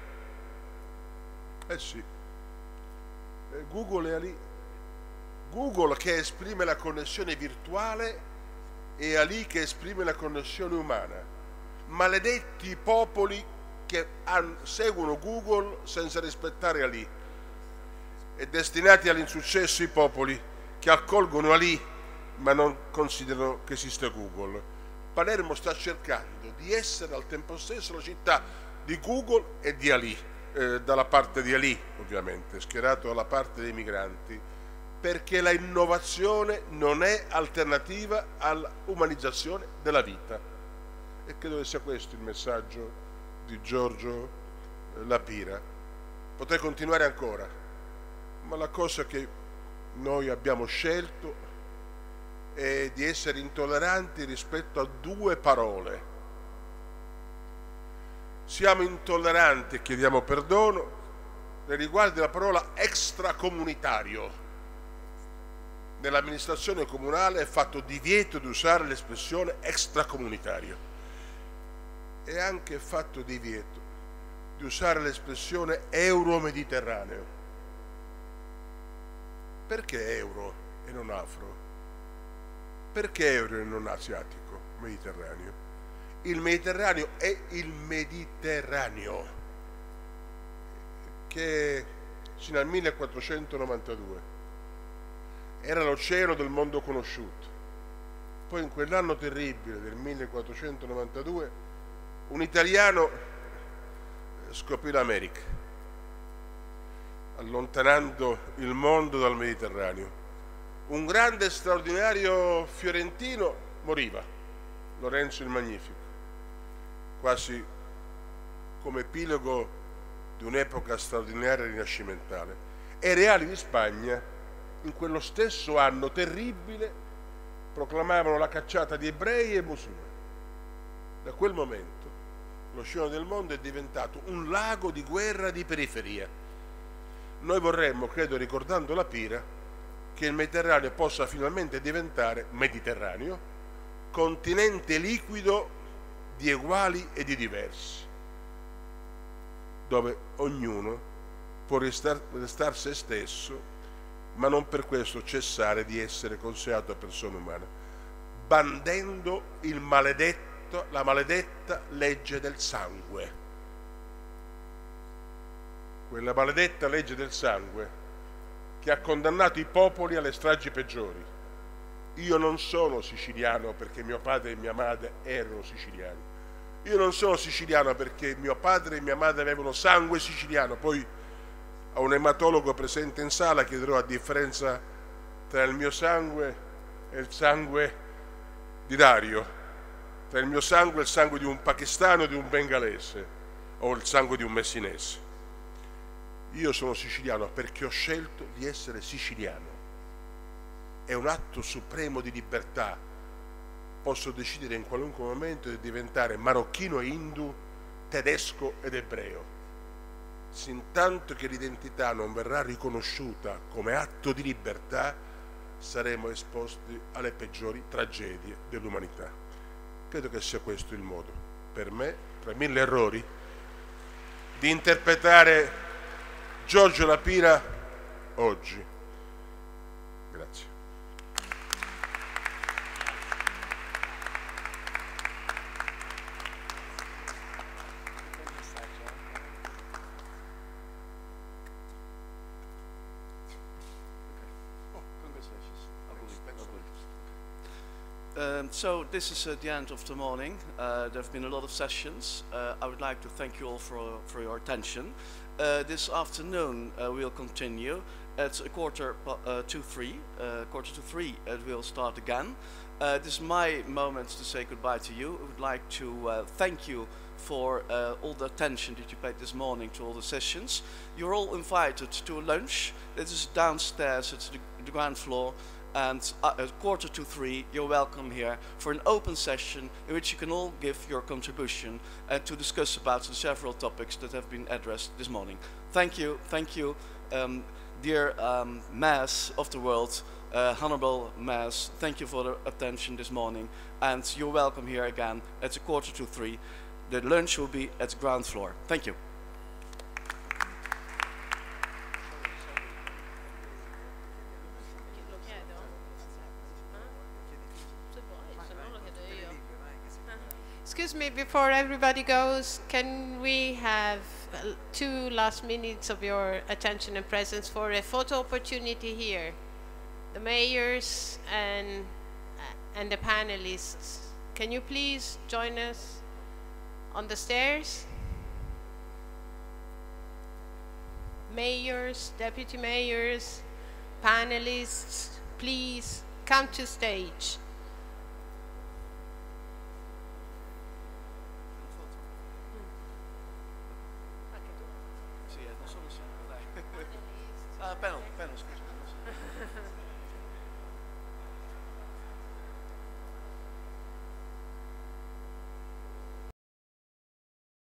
Eh sì, eh, Google e Ali. Google che esprime la connessione virtuale e Ali che esprime la connessione umana. Maledetti i popoli che seguono Google senza rispettare Ali e destinati all'insuccesso i popoli che accolgono Ali ma non considerano che esista Google. Palermo sta cercando di essere al tempo stesso la città di Google e di Ali, eh, dalla parte di Ali ovviamente, schierato dalla parte dei migranti, perché la innovazione non è alternativa all'umanizzazione della vita. E credo che sia questo il messaggio di Giorgio eh, Lapira. Potrei continuare ancora, ma la cosa che noi abbiamo scelto eh, di essere intolleranti rispetto a due parole. Siamo intolleranti e chiediamo perdono nei riguardi della parola extracomunitario. Nell'amministrazione comunale è fatto divieto di usare l'espressione extracomunitario. È anche fatto divieto di usare l'espressione euro-mediterraneo. Perché euro e non afro? Perché euro e non asiatico, mediterraneo? Il Mediterraneo è il Mediterraneo, che fino al 1492 era l'oceano del mondo conosciuto. Poi in quell'anno terribile del 1492 un italiano eh, scoprì l'America, allontanando il mondo dal Mediterraneo un grande straordinario fiorentino moriva, Lorenzo il Magnifico, quasi come epilogo di un'epoca straordinaria rinascimentale. E i reali di Spagna, in quello stesso anno terribile, proclamavano la cacciata di ebrei e musulmani. Da quel momento l'oceano del mondo è diventato un lago di guerra di periferia. Noi vorremmo, credo ricordando la Pira, che il Mediterraneo possa finalmente diventare Mediterraneo, continente liquido di uguali e di diversi, dove ognuno può restare restar se stesso, ma non per questo cessare di essere considerato persona umana, bandendo maledetto, la maledetta legge del sangue. Quella maledetta legge del sangue che ha condannato i popoli alle stragi peggiori. Io non sono siciliano perché mio padre e mia madre erano siciliani. Io non sono siciliano perché mio padre e mia madre avevano sangue siciliano. Poi a un ematologo presente in sala chiederò la differenza tra il mio sangue e il sangue di Dario, tra il mio sangue e il sangue di un pakistano di un bengalese. ho il sangue di un messinese. Io sono siciliano perché ho scelto di essere siciliano. È un atto supremo di libertà. Posso decidere in qualunque momento di diventare marocchino e hindu, tedesco ed ebreo. Sintanto che l'identità non verrà riconosciuta come atto di libertà, saremo esposti alle peggiori tragedie dell'umanità. Credo che sia questo il modo, per me, tra mille errori, di interpretare Giorgio Lapira oggi. Um, so this is uh, the end of the morning. Uh, there have been a lot of sessions. Uh, I would like to thank you all for, for your attention. Uh, this afternoon uh, we'll continue at a quarter uh, to three. quarter to three it will start again. this is my moment to say goodbye to you. I would like to thank you for uh, all the attention that you paid this morning to all the sessions. You're all invited to a lunch. This is downstairs, it's the, the ground floor and uh, at quarter to three you're welcome here for an open session in which you can all give your contribution and to discuss about the several topics that have been addressed this morning. Thank you, thank you, um, dear um, Mass of the world, uh, Honorable Mass, thank you for the attention this morning and you're welcome here again at a quarter to three. The lunch will be at ground floor. Thank you. Excuse me, before everybody goes, can we have uh, two last minutes of your attention and presence for a photo opportunity here? The mayors and, uh, and the panelists. Can you please join us on the stairs? Mayors, deputy mayors, panelists, please come to stage. pelo pelo.